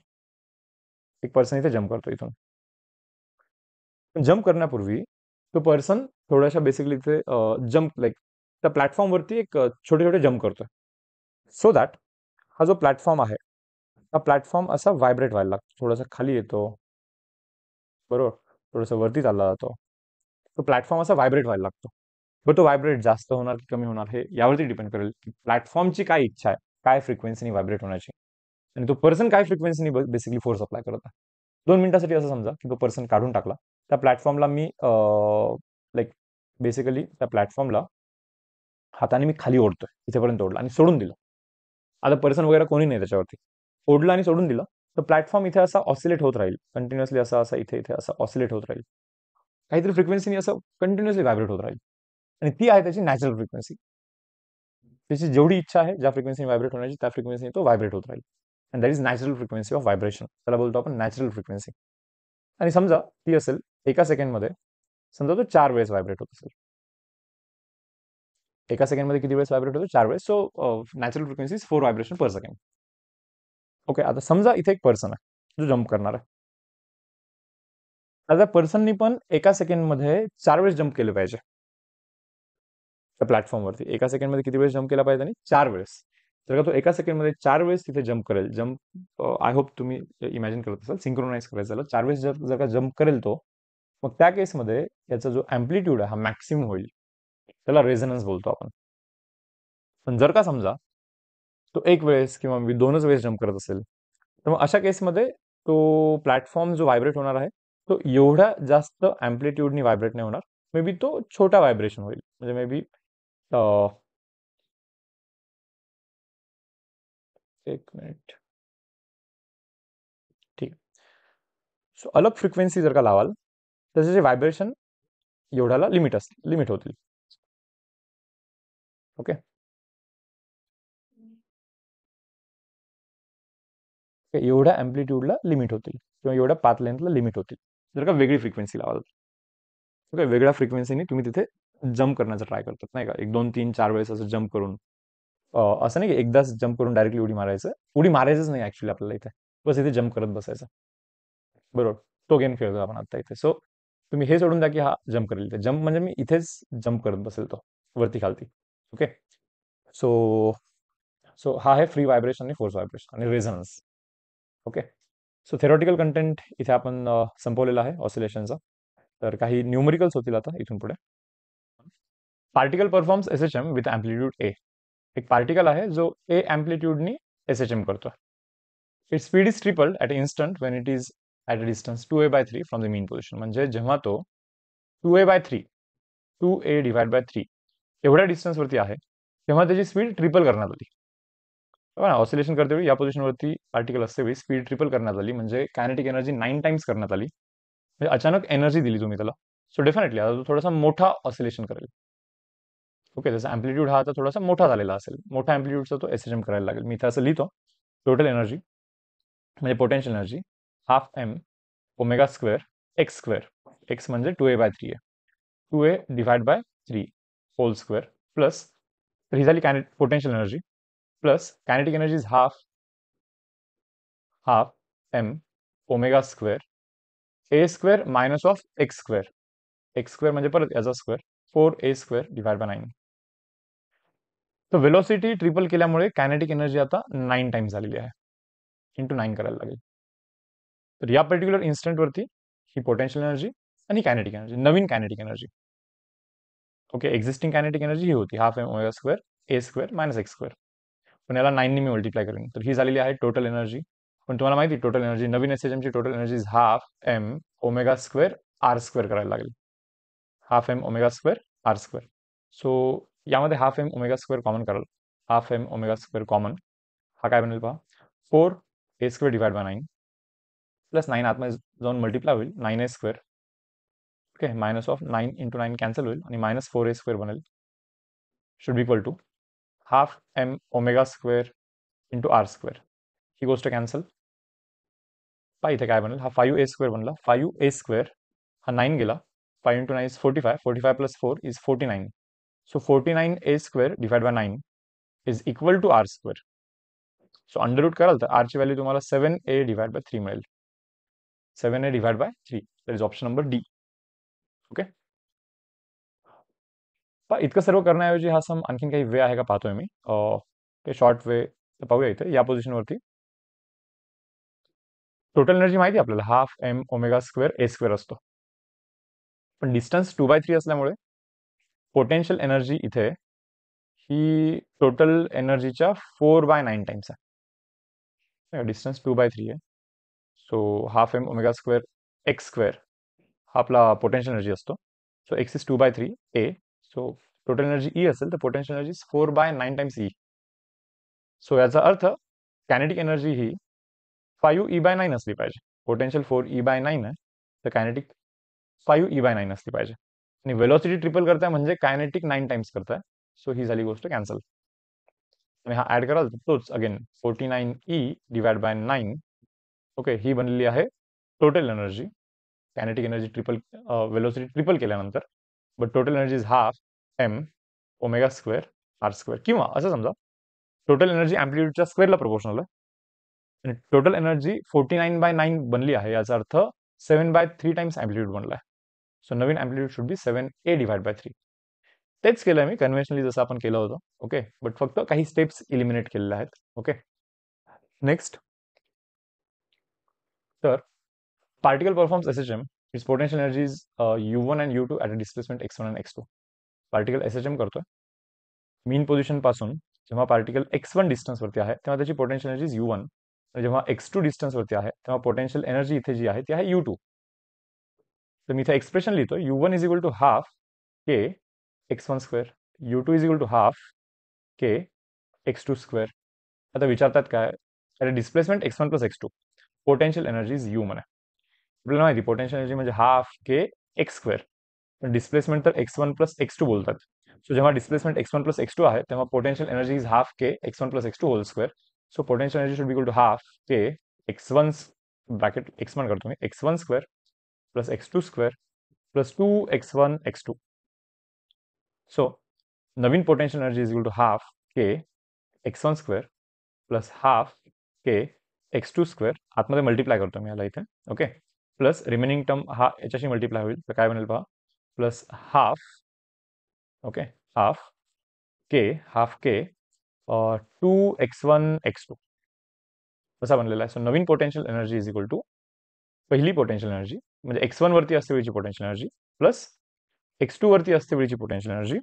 एक पर्सन इथे जम्प करतो इथून. जम्प करण्यापूर्वी तो पर्सन थोड्याशा बेसिकली इथे जम्प लाईक त्या प्लॅटफॉर्मवरती एक छोटे छोटे जम्प करतोय. सो दॅट हा जो प्लॅटफॉर्म आहे, हा प्लॅटफॉर्म असा व्हायब्रेट व्हायला लागतो. थोडासा खाली येतो. बरोबर? थोडंसं वरती चालला जातो. तो प्लॅटफॉर्म असा व्हायब्रेट व्हायला लागतो. बरं तो व्हायब्रेट जास्त होणार की कमी होणार, हे यावरती डिपेंड करेल की प्लॅटफॉर्मची काय इच्छा आहे? काय फ्रिक्वेन्सीनी व्हायब्रेट होण्याची? आणि तो पर्सन काय फ्रिक्वेन्सीनी बेसिकली फोर्स अप्लाय करत आहे? दोन मिनिटासाठी असं समजा की तो पर्सन काढून टाकला. त्या प्लॅटफॉर्मला मी लाईक बेसिकली त्या प्लॅटफॉर्मला हाताने मी खाली ओढतोय, इथेपर्यंत ओढला आणि सोडून दिलं. आता पर्सन वगैरे कोणी नाही त्याच्यावरती. ओढलं आणि सोडून दिलं. तर प्लॅटफॉर्म इथे असा ऑसिलेट होत राहील. कंटिन्युअसली असा असा, इथे इथे असं ऑसिलेट होत राहील. काहीतरी फ्रिक्वेन्सीनी असं कंटिन्युअसली व्हायब्रेट होत राहील. आणि ती आहे त्याची नॅचरल फ्रिक्वेन्सी त्याची जेवढी इच्छा आहे, ज्या फ्रिक्वेन्सीने व्हायब्रेट होण्याची, त्या फ्रिक्वेन्सीने तो व्हायब्रेट होत राहील. And that is natural frequency of vibration त्याला बोलतो आपण नॅचरल फ्रिक्वेन्सी आणि समजा ती असेल एका सेकंडमध्ये समजा तो चार वेळेस व्हायब्रेट होत असेल. एका सेकंडमध्ये किती वेळेस व्हायब्रेट होतो? चार वेळेस. So natural frequency is four vibration per second okay आता समजा इथे एक पर्सन आहे. जो जम्प करणार आहे. आता पर्सननी पण एका सेकंडमध्ये चार वेळेस जम्प केले पाहिजे. त्या प्लॅटफॉर्मवरती एका सेकंडमध्ये किती वेळेस जम्प केला पाहिजे आणि चार वेळेस. जर का तो एका सेकंडमध्ये चार वेळेस तिथे जम्प करेल. जम्प आय होप तुम्ही इमॅजिन करत असाल सिंक्रोनाइज करायचं झालं. चार वेळेस जर जर का जम्प करेल तो मग त्या केसमध्ये याचा जो अँप्लिट्यूड आहे हा मॅक्सिमम होईल. त्याला रेझनन्स बोलतो आपण. पण जर का समजा तो एक वेळेस किंवा मी दोनच वेळेस जम्प करत असेल तर मग अशा केसमध्ये तो प्लॅटफॉर्म जो व्हायब्रेट होणार आहे तो एवढा जास्त अँप्लिट्यूडनी व्हायब्रेट नाही होणार. मे बी तो छोटा व्हायब्रेशन होईल. म्हणजे मे बी एक मिनिट. ठीक. सो अलग फ्रिक्वेन्सी जर का लावाल त्याचे जे व्हायब्रेशन एवढ्याला लिमिट असते लिमिट होतील. ओके एवढ्या अँप्लिट्यूडला लिमिट होतील. किंवा एवढ्या पाथ लेंथला लिमिट होतील. जर का वेगळी फ्रिक्वेन्सी लावाल. ओके वेगळ्या फ्रिक्वेन्सीने तुम्ही तिथे जम्प करण्याचा ट्राय करतात नाही का? एक दोन तीन चार वेळेस असं जम्प करून. असं नाही की एकदाच जम्प करून डायरेक्टली उडी मारायचं. उडी मारायचंच नाही ऍक्च्युली आपल्याला इथे. बस इथे जम्प करत बसायचं. बरोबर. तो गेम खेळतो आपण आता इथे. सो तुम्ही हे सोडून द्या की हा जम्प करेल इथे. जम्प म्हणजे मी इथेच जम्प करत बसेल तो. वरती खालती. ओके सो सो हा आहे फ्री व्हायब्रेशन आणि फोर्स व्हायब्रेशन आणि resonance okay so theoretical content इथे आपण संपवलेला आहे ऑसिलेशनचा तर काही न्यूमरिकल्स होतील आता इथून पुढे. Particle performs S H M with amplitude A एक पार्टिकल आहे जो ए अँप्लिट्यूडनी एस एच एम करतो. It speed is tripled at instant when it is at a distance two A by three from the mean म्हणजे जेव्हा तो two A by three two A divide by three एवढ्या डिस्टन्सवरती आहे, तेव्हा त्याची speed triple करण्यात आली. ऑसिलेशन करते वेळी या पोझिशनवरती पार्टिकल स्पीड ट्रिपल करण्यात एनर्जी नाईन टाइम्स म्हणजे अचानक एनर्जी दिली तुम्ही सो डेफिनेटली आता तो थोडासा ऑसिलेशन करेल. ओके त्याचा अँप्लिट्यूड हा आता थोडासा मोठा झालेला असेल. मोठा अँप्लिट्यूडचा तो एस एच एम करायला लागेल. मी इथे असं टोटल एनर्जी म्हणजे potential energy half M omega square X square X म्हणजे टू ए बाय थ्री आहे two A divide by three whole square plus तर ही potential energy plus kinetic energy is half half M omega square A square minus of X square X square म्हणजे परत याचा four A square divide by nine तर velocity triple केल्यामुळे kinetic energy आता nine times झालेली आहे. Into nine करायला लागेल. तर या पर्टिक्युलर इन्स्टंटवरती ही पोटेन्शियल एनर्जी आणि कायनेटिक एनर्जी नवीन kinetic energy okay existing kinetic energy ही होती. Half M omega square A square minus X square पण याला नाईननी मी मल्टिप्लाय करेन. तर ही झालेली आहे टोटल एनर्जी पण तुम्हाला माहिती टोटल एनर्जी नवीन S H M एमची total energy half M omega square R square करायला लागेल. Half M omega square R square so यामध्ये half M omega square common कराल. Half M omega square common हा काय बनेल पहा. Four A square divide by nine plus nine आतमध्ये जाऊन मल्टिप्लाय होईल. Nine A square okay minus of nine into nine cancel होईल आणि मायनस फोर ए स्क्वेअर बनेल. Should be equal to half M omega square into R square ही गोष्ट cancel पहा इथे काय बनेल. हा फाईव्ह ए स्क्वेअर बनला. फाईव्ह ए स्क्वेअर हा नाईन गेला. Five into nine is forty five forty five plus four is forty nine nine A square divide by nine is equal to R square so under root कराल तर आरची value तुम्हाला seven A divide by three मिळेल seven A divide by three that is option number D okay पण इतकं सर्व करण्याऐवजी हा सम वे का पाहतोय मी? शॉर्ट वे पाहूया इथे, या पोझिशनवरती टोटल एनर्जी माहिती आपल्याला? Half M omega square A पण distance two by three potential energy इथे, ही टोटल एनर्जीच्या फोर बाय नाईन टाइम्स आहे. डिस्टन्स टू बाय थ्री आहे. So half M omega square X square हा आपला पोटेन्शियल एनर्जी असतो. So X is two by three A so total energy E असेल, तर potential energy four by nine times E so याचा अर्थ kinetic energy ही five E by nine असली पाहिजे. Potential four E by nine आहे, तर kinetic five E by nine असली पाहिजे. आणि वेलॉसिटी ट्रिपल करताय म्हणजे कायनेटिक नाईन टाइम्स करताय. सो ही झाली गोष्ट कॅन्सल आणि हा ऍड कराल तोच again forty nine E divide by nine okay ही बनलेली आहे total energy kinetic energy triple velocity triple केल्यानंतर but total energy is half M omega square R square किंवा असं समजा टोटल एनर्जी अँप्लिट्यूडच्या स्क्वेअरला प्रपोर्शनल आहे. आणि total energy forty nine by nine बनली आहे याचा अर्थ seven by three times amplitude बनला आहे सो नवीन amplitude should be seven A divide by three तेच केलं मी कन्व्हेन्शनली जसं आपण केलं होतं ओके बट फक्त काही स्टेप्स इलिमिनेट केलेल्या आहेत ओके नेक्स्ट तर particle performs S H M its potential energy is U one and U two at a displacement X one and X two particle S H M करतोय. Mean position पासून जेव्हा particle x one डिस्टन्सवरती आहे, तेव्हा त्याची potential energy U one जेव्हा x two डिस्टन्सवरती आहे, तेव्हा पोटेन्शियल एनर्जी इथे जी आहे, ती आहे यू टू तर मी इथे एक्सप्रेशन लिहितो U one is equal to half K X one square U two is equal to half K X two square आता विचारतात काय? अरे displacement X one plus X two potential energy is U म्हणे आपल्याला माहिती potential energy half K X square पण displacement तर X one plus X two बोलतात. सो जेव्हा displacement X one plus X two आहे, तेव्हा potential energy is half K X one plus X two whole square so potential energy should be equal to half K X one bracket X one करतो मी. X one square X one X two so Naveen potential energy is equal to half K X one square plus half K X two square आतमध्ये multiply करतो मी याला इथे. Okay plus remaining term हा, याच्याशी multiply होईल. तर काय बनेल पहा? Plus half okay half K half K two X one X two असा बनलेला आहे? सो नवीन potential energy is equal to पहिली पोटेन्शियल एनर्जी एक्स वन वरती वेळची potential energy plus X two वरती असते पोटेन्शियल एनर्जी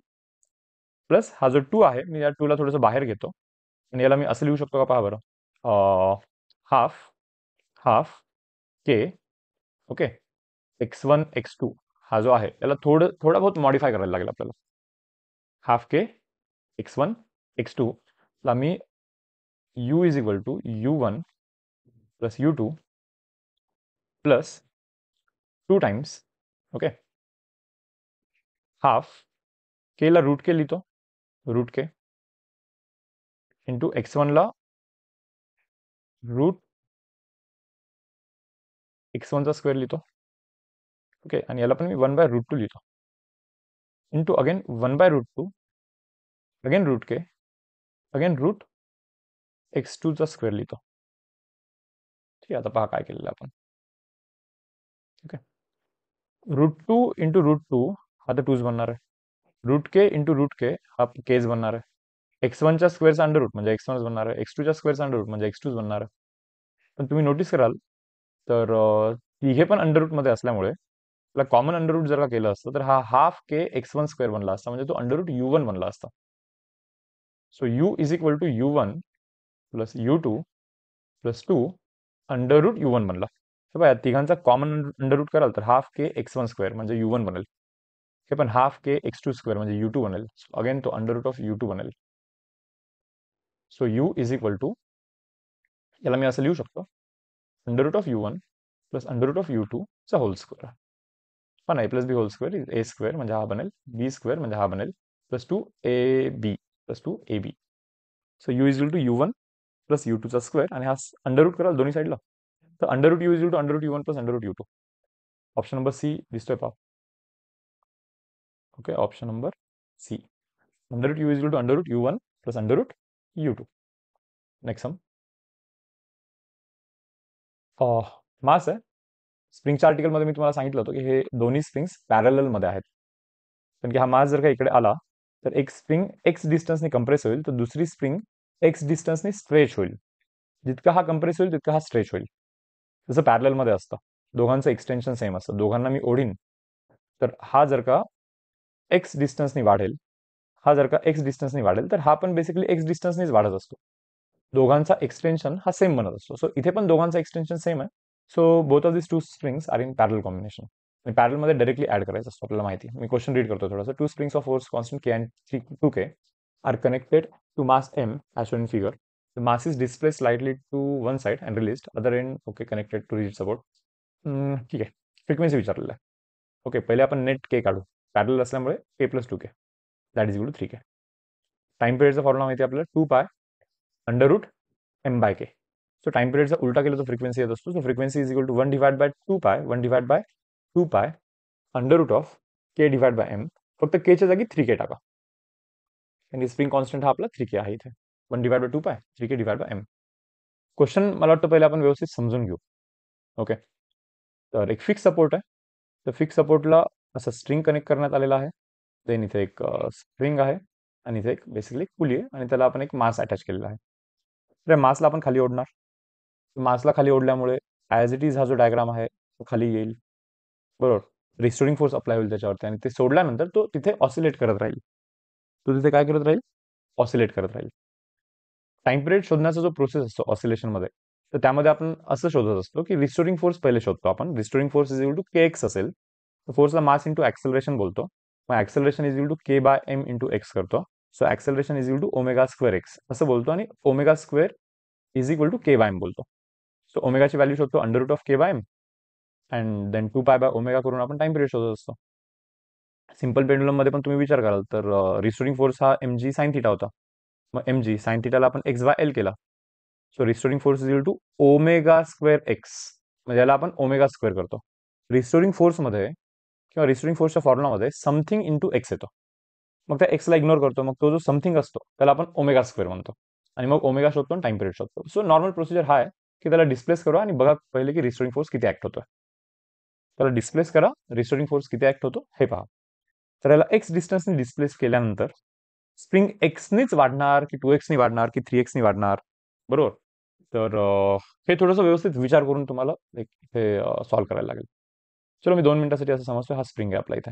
प्लस हा जो टू आहे, मी या टूला थोडंसं बाहेर घेतो. याला मी लिहू शकतो का? पहा बरं. Half half K okay X one X two हा जो आहे त्याला थोडं, थोडा बहुत मॉडिफाय करायला लागेल आपल्याला. Half K X one X two La me U is equal to U one plus U two plus two times okay half केला रूट के ली तो रूट के इंटू एक्स वनला रूट एक्स वनचा स्क्वेअर लिहितो ओके आणि याला पण वन बाय रूट टू लिहितो. Into again one by root two again root K again root X टूचा square लिहितो ठीक आहे, आता पहा केलेलं आपण. Okay root two into root two हा तर टूच बनणार आहे. रूट के इंटू रूट के हा केज बनणार आहे. एक्स वनच्या स्क्वेअरचा अंडर रूट म्हणजे एक्स वनच बनणार आहे. एक्स टू टूच्या स्क्वेअरचा अंडर रूट एक्स बनणार आहे. पण तुम्ही नोटीस कराल, तर तिघे अंडर रूटमध्ये असल्यामुळे त्याला कॉमन अंडर रूट जर का हा हाफ़ के एक्स वन स्क्वेअर बनला तो अंडर रूट यू वन बनला so U is equal to U one plus U two plus two under root U one बनला. हे बघा, तिघांचा कॉमन अंडर रूट कराल तर half K X one square म्हणजे यू वन बनेल. हे पण half K X two square म्हणजे यू टू बनेल. सो अगेन तो under root of U two बनेल. So U is equal to याला मी असं लिहू शकतो under root of U one plus under root of U two चा होल स्क्वेअर पण A plus B whole square is A square म्हणजे हा बनेल. बी स्क्वेअर म्हणजे हा बनेल. Plus two A B plus two A B so U is equal to U one plus U टूचा square आणि हा अंडर रूट कराल दोन्ही साईडला तर under root U is two under U one plus under U two option number C दिसतोय पा okay option number C under root U is two under root U one plus under root U two next some mass आहे स्प्रिंगच्या आर्टिकलमध्ये मी सांगितलं होतं की हे दोन्ही springs आहेत. कारण की हा मास जर का इकडे आला, तर एक स्प्रिंग एक्स डिस्टन्सने कंप्रेस होईल, तर दुसरी स्प्रिंग एक्स डिस्टन्सने स्ट्रेच होईल. जितका हा कंप्रेस होईल, तितका हा स्ट्रेच होईल. जसं पॅरलमध्ये असतं. दोघांचं एक्सटेन्शन सेम असतं. दोघांना मी ओढीन. तर हा जर का एक्स डिस्टन्सनी वाढेल हा जर का एक्स डिस्टन्सनी वाढेल तर हा पण बेसिकली एक्स डिस्टन्सनीच वाढत असतो. दोघांचा एक्सटेन्शन हा सेम बनत असतो. सो इथे पण दोघांचा एक्सटेन्शन सेम आहे. So both of this two springs are in parallel combination आणि पॅरलमध्ये डायरेक्टली ऍड करायचं असतो आपल्याला माहिती. मी क्वेश्चन रीड करतो थोडंसं. Two springs of force constant K and three two K are connected to mass M as shown in figure The mass is displaced slightly to one side and released. Other end, okay, connected to rigid support. ठीक आहे frequency विचारलेलं आहे okay पहिले आपण net के काढू parallel असल्यामुळे K plus two K that is two three K time period पिरियडचा formula माहिती आपल्याला? Two pi under root M by K so time पिरियडचा उलटा केलं तर फ्रिक्वेन्सी येत so frequency is equal to one divide by two pi one divide by two pi under root of K divide by M फक्त केच्या जागी three के टाका. आणि स्प्रिंग कॉन्स्टंट हा आपला थ्री के आहे इथे. One divide by two pi three K divide by M. Question मला वाटतं पहिले आपण व्यवस्थित समजून घेऊ. ओके. तर एक फिक्स सपोर्ट आहे. तर फिक्स सपोर्टला असं स्ट्रिंग कनेक्ट करण्यात आलेला आहे. देन इथे एक स्प्रिंग आहे आणि इथे एक बेसिकली पुली आहे आणि त्याला आपण एक मास अटॅच केलेला आहे. तर मासला आपण खाली ओढणार. मासला खाली ओढल्यामुळे ॲज इट इज हा जो डायग्राम आहे तो खाली येईल. बरोबर? रिस्टोरिंग फोर्स अप्लाय होईल त्याच्यावरती आणि ते सोडल्यानंतर तो तिथे ऑसिलेट करत राहील. तो तिथे काय करत राहील? ऑसिलेट करत राहील. टाइम पिरियड शोधण्याचा जो प्रोसेस असतो ऑसिलेशनमध्ये तर त्यामध्ये आपण असं शोधत असतो की रिस्टोरिंग फोर्स पहिले शोधतो आपण. Restoring force is equal to K X असेल, तर फोर्सला मास इंटू ॲक्सेलरेशन बोलतो. मग acceleration is equal to K by M into X करतो. So acceleration is equal to omega square X असं बोलतो आणि omega square is equal to K by M बोलतो. So ओमेगाची व्हॅल्यू शोधतो under root of K by M and then two pi by omega करून आपण time period शोधत असतो. सिम्पल पेंडुलममध्ये पण तुम्ही विचार कराल तर रिस्टोरिंग फोर्स हा एम जी साईन थिटा होता. मग एम जी साईन थिटाला आपण एक्स बाय एल केला. So restoring force is to omega square X म्हणजे याला आपण ओमेगा स्क्वेअर करतो. रिस्टोरिंग फोर्समध्ये किंवा रिस्टोरिंग फोर्सच्या फॉर्म्युलामध्ये समथिंग इंटू एक्स येतो. मग त्या एक्सला इग्नोर करतो. मग तो जो समथिंग असतो त्याला आपण ओमेगा स्क्वेअर म्हणतो. आणि मग ओमेगा शोधतो आणि टाइम पिरियड शोधतो. सो नॉर्मल प्रोसिजर हा आहे की त्याला डिस्प्लेस करा आणि बघा पहिले की रिस्टोरिंग फोर्स किती ऍक्ट होतो त्याला डिस्प्लेस करा रिस्टोरिंग फोर्स किती ऍक्ट होतो हे पहा. तर याला एक्स डिस्टन्सने डिस्प्लेस केल्यानंतर स्प्रिंग एक्सनीच वाढणार की टू एक्स एक्सनी वाढणार की थ्री एक्सनी वाढणार? बरोबर? तर हे थोडंसं व्यवस्थित विचार करून तुम्हाला एक हे सॉल्व्ह करायला लागेल. चलो, मी दोन मिनिटासाठी असं समजतो हा स्प्रिंग आहे आपला इथे.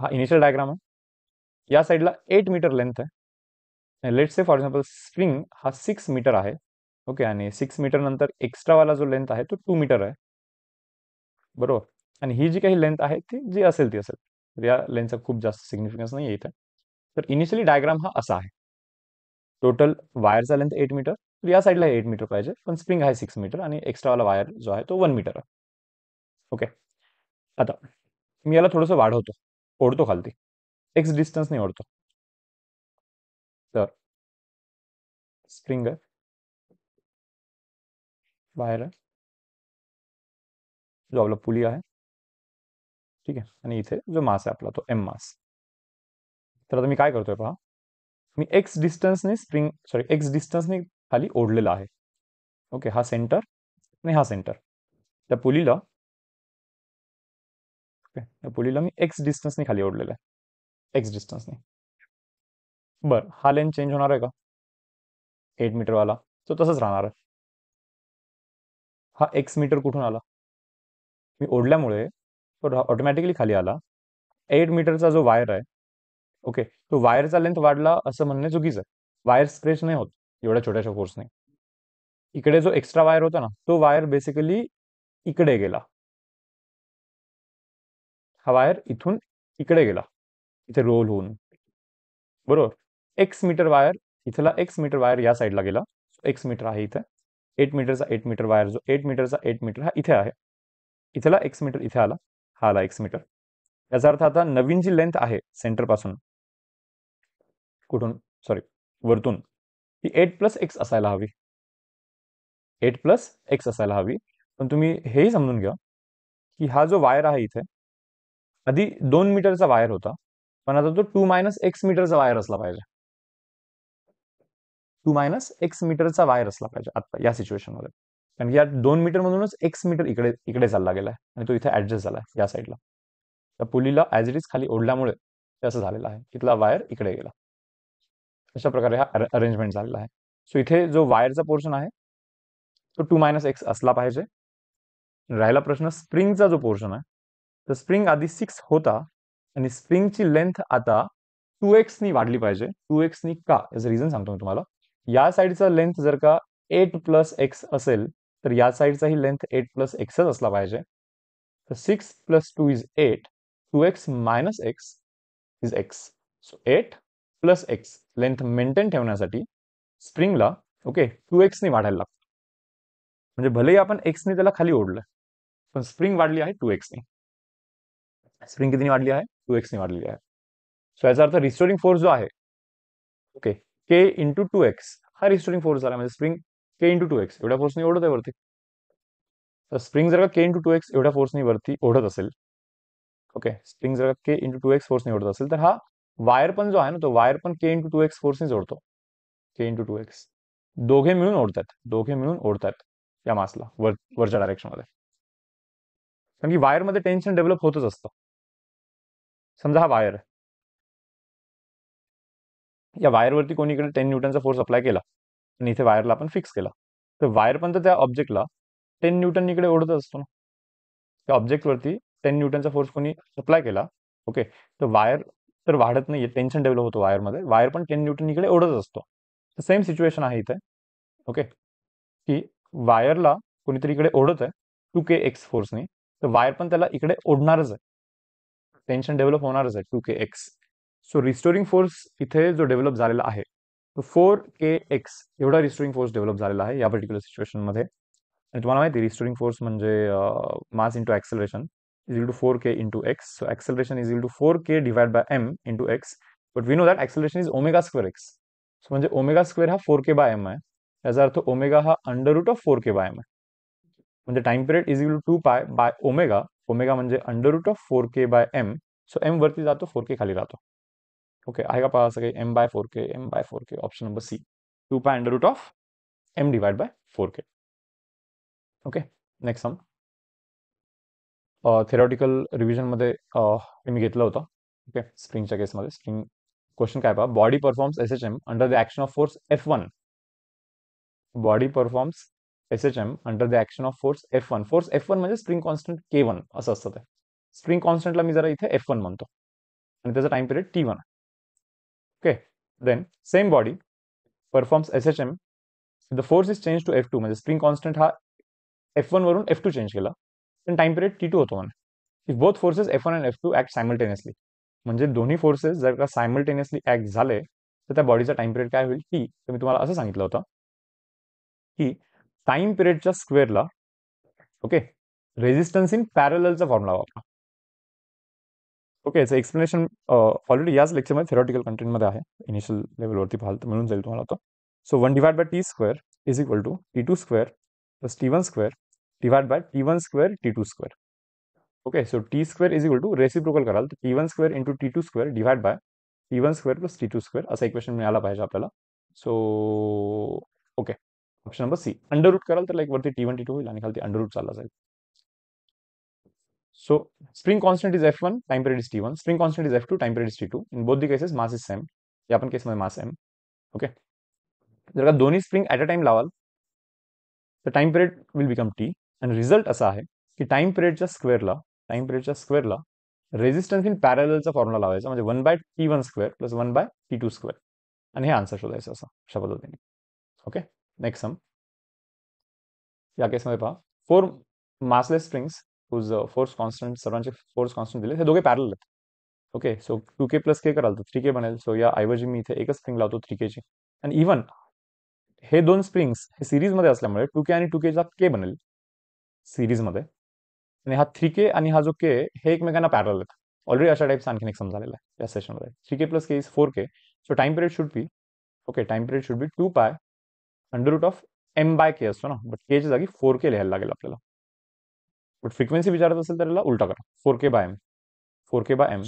हा इनिशियल डायग्राम आहे. या साईडला एट मीटर लेंथ आहे. Let say for example spring हा सिक्स मीटर आहे. ओके आणि सिक्स मीटर नंतर एक्स्ट्रावाला जो लेंथ आहे तो टू मीटर आहे. बरोबर? आणि ही जी काही लेंथ आहे, ती जी असेल, ती असेल. या लेंथचा खूप जास्त सिग्निफिकन्स नाही इथे. तर इनिशियली डायग्राम हा असा आहे. टोटल वायरचा लेंथ एट मीटर तर या साईडला एट मीटर पाहिजे, पण स्प्रिंग आहे सिक्स मीटर आणि एक्स्ट्रावाला वायर जो आहे तो वन मीटर ओके आता, मी याला थोडंसं वाढवतो. ओढतो खालती. एक्स डिस्टन्स नाही ओढतो. तर स्प्रिंग आहे. वायर आहे. जो आपला पुली आहे. ठीक आणि इथे जो मास आहे आपला तो एम मास तर आता मी काय करतोय पहा. मी एक्स डिस्टन्सने स्प्रिंग सॉरी एक्स डिस्टन्सने खाली ओढलेला आहे. ओके हा सेंटर आणि हा सेंटर त्या पुलीला ओके या पुलीला मी एक्स डिस्टन्सने खाली ओढलेला एक्स डिस्टन्सने बर, हा लेंथ चेंज होणार आहे का? एट मीटरवाला तो तसंच आहे. हा एक्स मीटर कुठून आला? मी ओढल्यामुळे तो ऑटोमॅटिकली खाली आला. एट मीटरचा जो वायर आहे ओके तो वायरचा लेंथ वाढला असं म्हणणे चुकीचं आहे. वायर स्ट्रेच नाही होत, एवढ्या छोट्याशा फोर्सने इकडे जो एक्स्ट्रा वायर होता ना तो वायर बेसिकली इकडे गेला. हा वायर इथून इकडे गेला. इथे रोल होऊन. बरोबर? एक्स मीटर वायर इथला एक्स मीटर वायर या साईडला गेला. एक्स मीटर आहे इथे. एट मीटरचा एट मीटर वायर जो एट मीटरचा एट मीटर हा इथे आहे. इथला एक्स मीटर इथे आला. हा आला एक्स मीटर याचा अर्थ आता नवीन जी लेंथ आहे सेंटरपासून कुठून? सॉरी वरतून ती एट प्लस एक्स असायला हवी. एट प्लस एक्स असायला हवी. पण तुम्ही हेही समजून घ्या की हा जो वायर आहे इथे आधी दोन मीटरचा वायर होता पण आता तो टू मायनस एक्स मीटरचा वायर असला पाहिजे. टू मायनस एक्स मीटरचा वायर असला पाहिजे आता या सिच्युएशनमध्ये कारण की दोन मीटर मधूनच एक्स मीटर इकडे इकडे चालला गेलाय आणि तो इथे ऍडजस्ट झालाय या साईडला त्या पुलीला ॲज इट इज़ खाली ओढल्यामुळे ते असं झालेलं आहे वायर इकडे गेला. अशा प्रकारे हा अरेंजमेंट झालेला आहे. सो इथे जो वायरचा पोर्शन आहे तो टू मायनस एक्स असला पाहिजे. राहिला प्रश्न स्प्रिंगचा जो पोर्शन आहे, तर स्प्रिंग आधी सिक्स होता आणि स्प्रिंगची लेंथ आता टू एक्सनी वाढली पाहिजे. टू एक्सनी का? याचं रिझन सांगतो मी तुम्हाला. या साईडचा लेंथ जर का एट प्लस एक्स असेल तर या साईडचाही लेंथ एट प्लस एक्सच असला पाहिजे. तर six plus two is eight two X minus X is X so eight plus X length maintain ठेवण्यासाठी स्प्रिंगला ओके टू एक्सनी वाढायला लागतं. म्हणजे भलेही आपण एक्सने त्याला खाली ओढलं स्प्रिंग वाढली आहे टू एक्सनी स्प्रिंग किती वाढली आहे? टू एक्सनी वाढलेली आहे. सो याचा अर्थ रिस्टोरिंग फोर्स जो आहे okay K into two X हा restoring force spring K into two X एवढ्या फोर्सने ओढत आहे वरती तर स्प्रिंग जर का के इंटू टू एक्स एवढ्या फोर्सने वरती ओढत ओके स्प्रिंग जर का के इंटू टू एक्स फोर्सने ओढत असेल तर हा वायर पण जो आहे ना तो वायर पण के इंटू टू एक्स फोर्सने ओढतो के इंटू टू एक्स दोघे मिळून ओढतात दोघे मिळून ओढतात या मासला वर वरच्या डायरेक्शनमध्ये कारण की वायरमध्ये टेन्शन डेव्हलप होतच समजा हा वायर आहे या वायरवरती कोणी इकडे टेन न्यूटनचा फोर्स अप्लाय केला आणि इथे वायरला आपण फिक्स केला. तर वायर पण तर त्या ऑब्जेक्टला टेन न्यूटन इकडे ओढत असतो ना. त्या ऑब्जेक्टवरती टेन न्यूटनचा फोर्स कोणी अप्लाय केला ओके तर वायर तर वाढत नाहीये टेन्शन डेव्हलप होतो वायरमध्ये वायर पण टेन न्यूटन इकडे ओढत असतो. सेम सिच्युएशन आहे इथे ओके की वायरला कोणीतरी इकडे ओढत आहे टू के एक्स फोर्सने तर वायर पण त्याला इकडे ओढणारच आहे. टेन्शन डेव्हलप होणारच आहे टू के एक्स सो रिस्टोरिंग फोर्स इथे जो डेव्हलप झालेला आहे फोर के एक्स एवढा रिस्टोरिंग फोर्स डेव्हलप झालेला आहे पर्टिक्युलर सिच्युएशनमध्ये आणि तुम्हाला माहिती रिस्टोरिंग फोर्स म्हणजे mass into acceleration is equal to four k into x so acceleration is equal to four के divide by M into x but we know that acceleration is omega square x सो म्हणजे omega square हा four के by M आहे. याचा अर्थ omega हा under root of four के by M आहे. म्हणजे time period is equal to pi by omega omega under root of four K by M so M वरती जातो फोर के खाली राहतो. ओके का पहा असं काही M by four K M by four K option number C two pi under root of M divide by four K okay next some theoretical रिव्हिजनमध्ये मी घेतलं होतं. ओके स्प्रिंगच्या केसमध्ये स्प्रिंग क्वेश्चन पहा? Body performs S H M under the action of force F one body performs S H M under the action of force F one force F one spring constant K one असं असतं ते. Spring कॉन्स्टंटला मी जरा इथे F one आणि त्याचा time period T one body performs S H M the force is change to F two म्हणजे spring constant हा F one वरून एफ़ टू चेंज केला पण टाइम पिरियड टी टू होतो म्हणे if both forces F one and F two act simultaneously म्हणजे दोन्ही forces जर का सायमल्टेनियसली ऍक्ट झाले, तर त्या बॉडीचा टाइम पिरियड काय होईल? टी तर मी तुम्हाला असं सांगितलं होतं की टाइम पिरियडच्या स्क्वेअरला ओके रेजिस्टन्स इन पॅरलचा फॉर्म्युला वापरा. ओके याचं एक्सप्लेनेशन ऑलरेडी याच लेक्चरमध्ये थेरॉटिकल कंटेंटमध्ये आहे इनिशियल लेवलवरती पाहाल तर मिळून जाईल तुम्हाला तो। So one divide by T square is equal to T two square plus T one square divide by T one square T two square okay so T square is equal to reciprocal कराल तर T one square into T two square divide by T one square plus T two square असा equation मिळाला पाहिजे आपल्याला so okay option number C under root कराल तर like वरती T one T two होईल आणि अंडर रूट चालला जाईल so spring constant is F one time period is T one spring constant is F two time In both the two mass is same. Mass is same या आपण केसमध्ये mass M okay जर का दोन्ही spring at a time लावाल. तर time period will become T आणि result असा आहे की टाइम पिरियडच्या स्क्वेअरला टाइम पिरियडच्या स्क्वेअरला रेजिस्टन्स इन पॅरलचा फॉर्म्युला लावायचा. म्हणजे one by T one square plus one by T two square आणि हे आन्सर शोधायचं असं अशा पद्धतीने. ओके नेक्स्ट सम या केसमध्ये पहा. Four massless springs whose force constant सर्वांचे फोर्स कॉन्स्टंट दिले हे दोघे पॅरल आहेत. Okay so two K plus K कराल तर थ्री के बनेल. सो या ऐवजी मी इथे एकच स्प्रिंग लावतो थ्री केची आणि इव्हन हे दोन स्प्रिंग्स हे सिरीजमध्ये असल्यामुळे टू के आणि टू केचा के बनेल. सिरीजमध्ये आणि हा थ्री के आणि हा जो के हे एकमेकांना पॅरल आहेत. ऑलरेडी अशा टाईपचा आणखीन एक समजालेला आहे या सेशनमध्ये three K plus K is four K so time period should be okay time period should be two pi under root of M by K असतो ना. बट केच्या जागी फोर के लिहायला लागेल आपल्याला. बट फ्रिक्वेन्सी विचारत असेल तर उलटा करा four K by M four K by M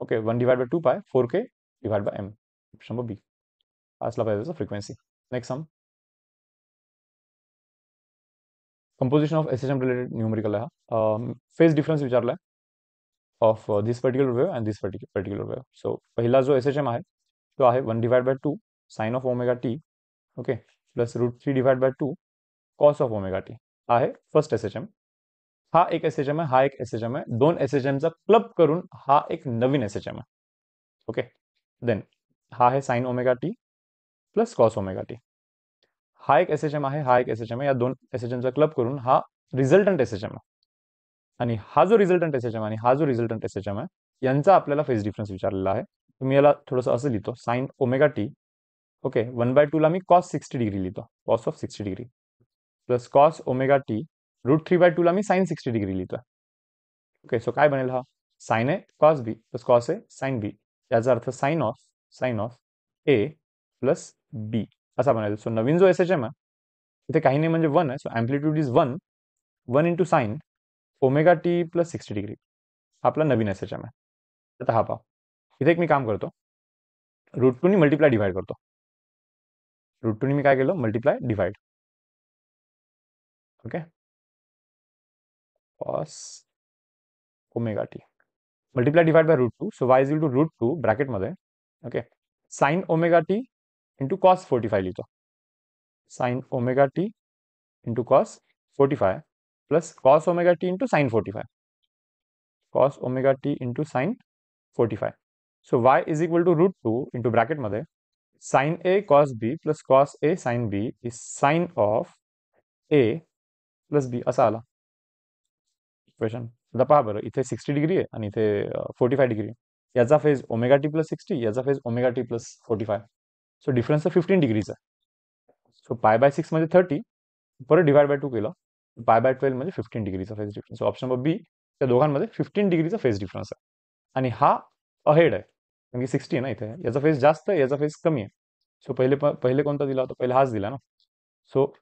okay one divide by two pi four K divide by M option B असला पाहिजे frequency next some composition of S H M related numerical हा phase difference विचारला आहे of this particular wave and this particular wave so पहिला जो S H M आहे तो आहे one divide by two sine of omega T okay plus root three divide by two cos of omega T आहे first S H M हा एक S H M आहे हा एक एस एच एम आहे दोन एस एच एमचा club करून हा एक नवीन एस एच एम आहे ओके देन हा आहे sine omega T plus cos omega T हा एक एस एच एम आहे हा एक एस एच एम आहे या दोन एस एच एमचा क्लब करून हा रिझल्टंट एस एच एम आहे आणि हा जो रिझल्टंट एस एच एम आणि हा जो रिझल्टंट एस एच एम आहे यांचा आपल्याला फेस डिफरन्स विचारलेला आहे मी याला थोडंसं असं लिहितो sine omega T okay one by टूला मी कॉस सिक्स्टी डिग्री लिहितो cos of sixty degree plus cos omega T root three by टूला मी साइन सिक्स्टी डिग्री लिहितो ओके सो काय बनेल हा? Sine A cos B plus cos A sine B याचा अर्थ sine of sine of A plus B असा बनायचा सो नवीन जो एस एच एम आहे, इथे काही नाही म्हणजे वन आहे so amplitude is one one into sine omega T plus sixty degree हा आपला नवीन एस एच एम आता हा पहा. इथे एक मी काम करतो. रूट टूनी मल्टिप्लाय डिवाइड करतो. रूट टूनी मी काय केलं? Multiply divide okay cos omega T multiply divide by root two so Y is to root two ब्रॅकेटमध्ये okay sine omega T into cos forty five लिहितो sine omega T into cos forty five plus cos omega T into sine forty five cos omega T into sine forty five so Y is equal to root two into ब्रॅकेटमध्ये sine A cos B plus cos A sine B is sine of A plus B असा आला equation सुद्धा पहा बरं इथे sixty degree आहे आणि इथे forty five degree आहे. याचा phase omega T plus sixty याचा phase omega T plus forty five so difference तर फिफ्टीन डिग्रीचा आहे. सो पाय बाय सिक्स म्हणजे थर्टी परत डिवाइड बाय टू केलं पाय बाय ट्वेल्व म्हणजे fifteen डिग्रीचा phase difference so option number B त्या दोघांमध्ये फिफ्टीन डिग्रीचा फेज डिफरन्स आहे. आणि हा अहेड आहे. कारण की सिक्स्टी आहे ना इथे. याचा फेज जास्त आहे याचा फेज कमी आहे. सो पहिले पहिले कोणता दिला होता? पहिले हाच दिला ना. सो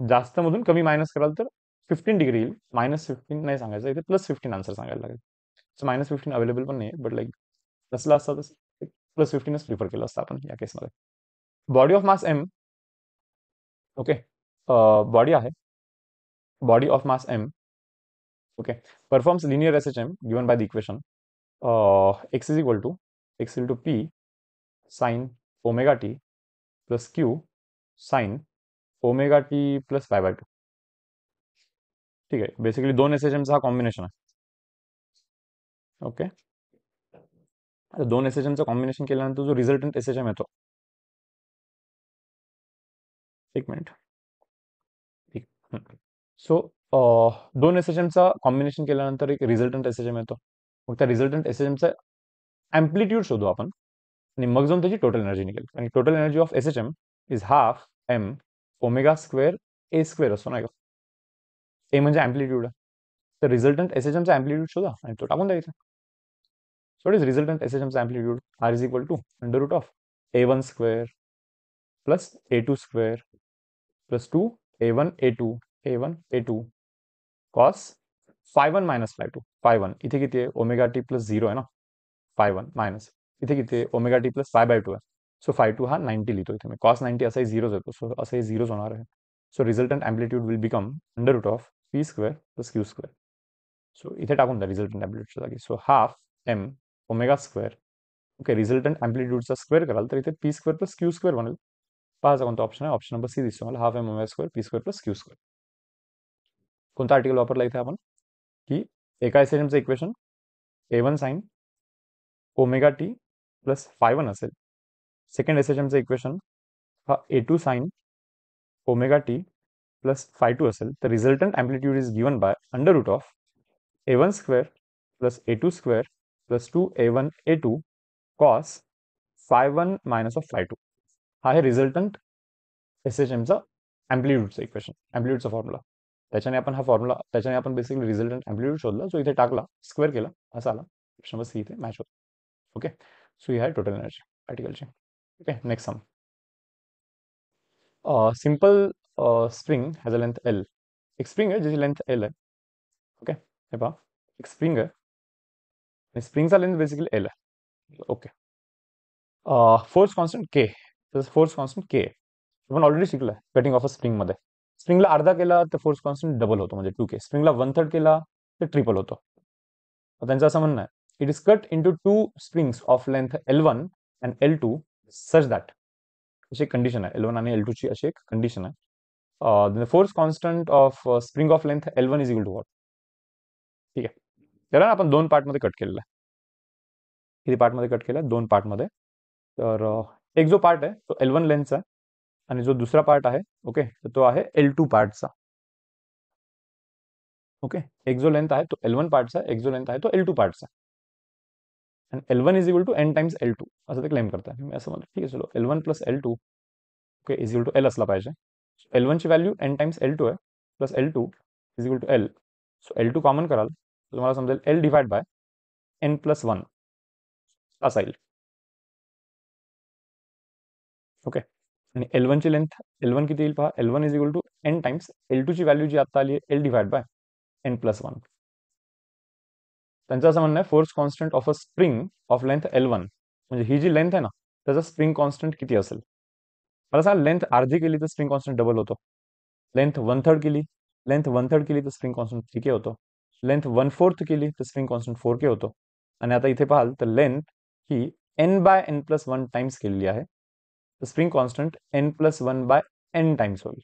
जास्त मधून कमी मायनस कराल तर फिफ्टीन डिग्री मायनस फिफ्टीन नाही सांगायचं इथे प्लस फिफ्टीन आन्सर सांगायला लागेल सो मायनस फिफ्टीन अवेलेबल पण नाही बट लाईक नसला प्लस फिफ्टीनच प्रिफर आपण या केसमध्ये body of mass M okay body आहे body of mass M okay performs linear SHM given by the equation uh, x is equal to x equal to p sine omega t plus q sine omega t plus pi by 2 ठीक आहे basically दोन S H एमचा हा। Combination आहे ओके आता दोन S H एमचं कॉम्बिनेशन केल्यानंतर जो रिझल्टंट एस एच एम येतो एक मिनिट ठीक सो दोन एस एच एमचा कॉम्बिनेशन केल्यानंतर एक रिझल्टंट एस एच एम येतो मग त्या रिझल्टंट एस एच एमचा अँप्लिट्यूड शोधू आपण आणि मग जाऊन त्याची टोटल एनर्जी निघेल आणि total energy of S H M is half M omega square A square असतो का ए म्हणजे अँप्लिट्यूड तर रिझल्टंट एस एच एमचा अँप्लिट्यूड शोधा आणि तो टाकून द्यायचा so is resultant S H एमचा amplitude R is equal to under root of A one square plus A two square plus two A one A two A one A two cos phi one minus phi two phi one इथे किती आहे? Omega T plus zero आहे ना? Phi one minus इथे किती आहे? Omega T plus phi by two आहे. So phi two हा नाईन्टी लिहितो इथे मी. कॉस नाईन्टी असाही झिरोच येतो. सो असंही झिरोच होणार आहे. So resultant amplitude will become under root of P square plus Q square so इथे टाकून द्या रिझल्टंट अँप्लिट्यूडच्या जागी so half M omega square okay resultant अँप्लिट्यूडचा square कराल, तर इथे P square plus Q square बनेल. पाहायचा कोणता ऑप्शन आहे? ऑप्शन नंबर सी दिसतो मला. Half M omega square P square plus Q square कोणता आर्टिकल वापरला आपण? की एका S एमचं equation A one sine omega T plus phi one असेल. सेकंड एस एच एमचं इक्वेशन हा A two sine omega T plus phi two असेल तर resultant amplitude is given by under root of A one square plus A two square plus two A one A two cos phi one minus of phi two हा आहे resultant S H एमचा अँप्लिट्यूडचं equation अँप्लिट्यूडचा formula त्याच्याने आपण हा formula त्याच्याने आपण बेसिकली रिझल्टंट अँप्लिट्यूड शोधला जो इथे टाकला स्क्वेअर केला असा आला. ऑप्शन नंबर सी इथे मॅच होतो. ओके सो ही आहे total energy आर्टिकलची okay next some simple spring has length L एक स्प्रिंग है ज्याची लेंथ एल है। ओके हे पहा एक स्प्रिंग है। स्प्रिंग स्प्रिंगचा लेंथ बेसिकली एल है। Okay force constant K force constant K आपण ऑलरेडी शिकलो आहे कटिंग ऑफ़ अ स्प्रिंगमध्ये स्प्रिंगला अर्धा तर फोर्स कॉन्स्टंट डबल होतो म्हणजे टू के स्प्रिंगला वन थर्ड तर ट्रिपल होतो। त्यांचं असं it is cut into two springs of length L one and L two such that अशी एक कंडिशन आहे. एल वन आणि एल टूची अशी एक कंडिशन आहे. Force constant of spring of length L one is equal to what ठीक आहे. त्याला आपण दोन पार्टमध्ये कट केलेला आहे. किती पार्टमध्ये कट केला? दोन पार्टमध्ये तर एक जो पार्ट आहे तो एल वन लेंथचा आहे आणि जो दुसरा पार्ट आहे ओके तर तो आहे एल टू पार्टचा ओके एक जो लेंथ आहे तो एल वन पार्टचा एक जो लेंथ आहे तो एल टू पार्टचा आणि L one is equal to N times L two असं ते क्लेम करतात मी असं म्हणतो ठीक आहे चलो L one plus L two okay is equal to L असला पाहिजे L one वनची value N times L two आहे plus L two is equal to L so L two common कराल तुम्हाला समजेल L divide by N plus one असा येईल okay आणि L वनची लेंथ एल वन किती येईल पहा L one is equal to N times L टूची value जी आता आली आहे L divide by N plus one त्यांचं असं म्हणणं आहे force constant of a spring of length L one म्हणजे ही जी लेंथ आहे ना त्याचा स्प्रिंग कॉन्स्टंट किती असेल? मला सांगा लेंथ अर्धी केली तर स्प्रिंग कॉन्स्टंट डबल होतो। लेंथ वन थर्ड केली लेंथ वन थर्ड केली तर स्प्रिंग कॉन्स्टंट थ्री के होतो। लेंथ वन फोर्थ केली तर स्प्रिंग कॉन्स्टंट फोर के होतो। आणि आता इथे पाहाल तर length he N by N plus one times केलेली आहे तर spring constant N plus one by N times होईल।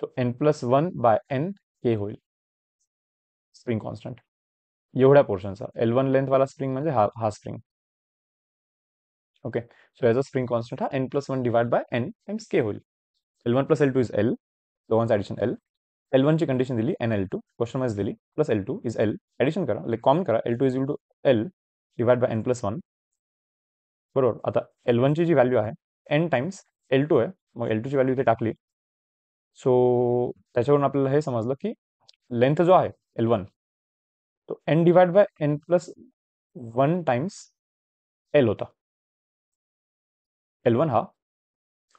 So N plus one by N K होईल स्प्रिंग कॉन्स्टंट एवढ्या पोर्शनचा एल वन लेंथवाला स्प्रिंग म्हणजे हा हा spring okay so as a spring constant हा N plus one divide by N times K होईल. L one plus L two is L दोघांचं ॲडिशन एल एल वनची कंडिशन दिली and L two question wise दिली plus L two is L addition करा like common करा L two is equal to L divide by N plus one बरोबर? आता L वनची जी व्हॅल्यू आहे एन टाइम्स एल टू आहे, मग एल टूची व्हॅल्यू इथे टाकली. सो त्याच्यावरून आपल्याला हे की लेंथ जो आहे एल वन तो N divide by N plus one times L होता। एल वन हा।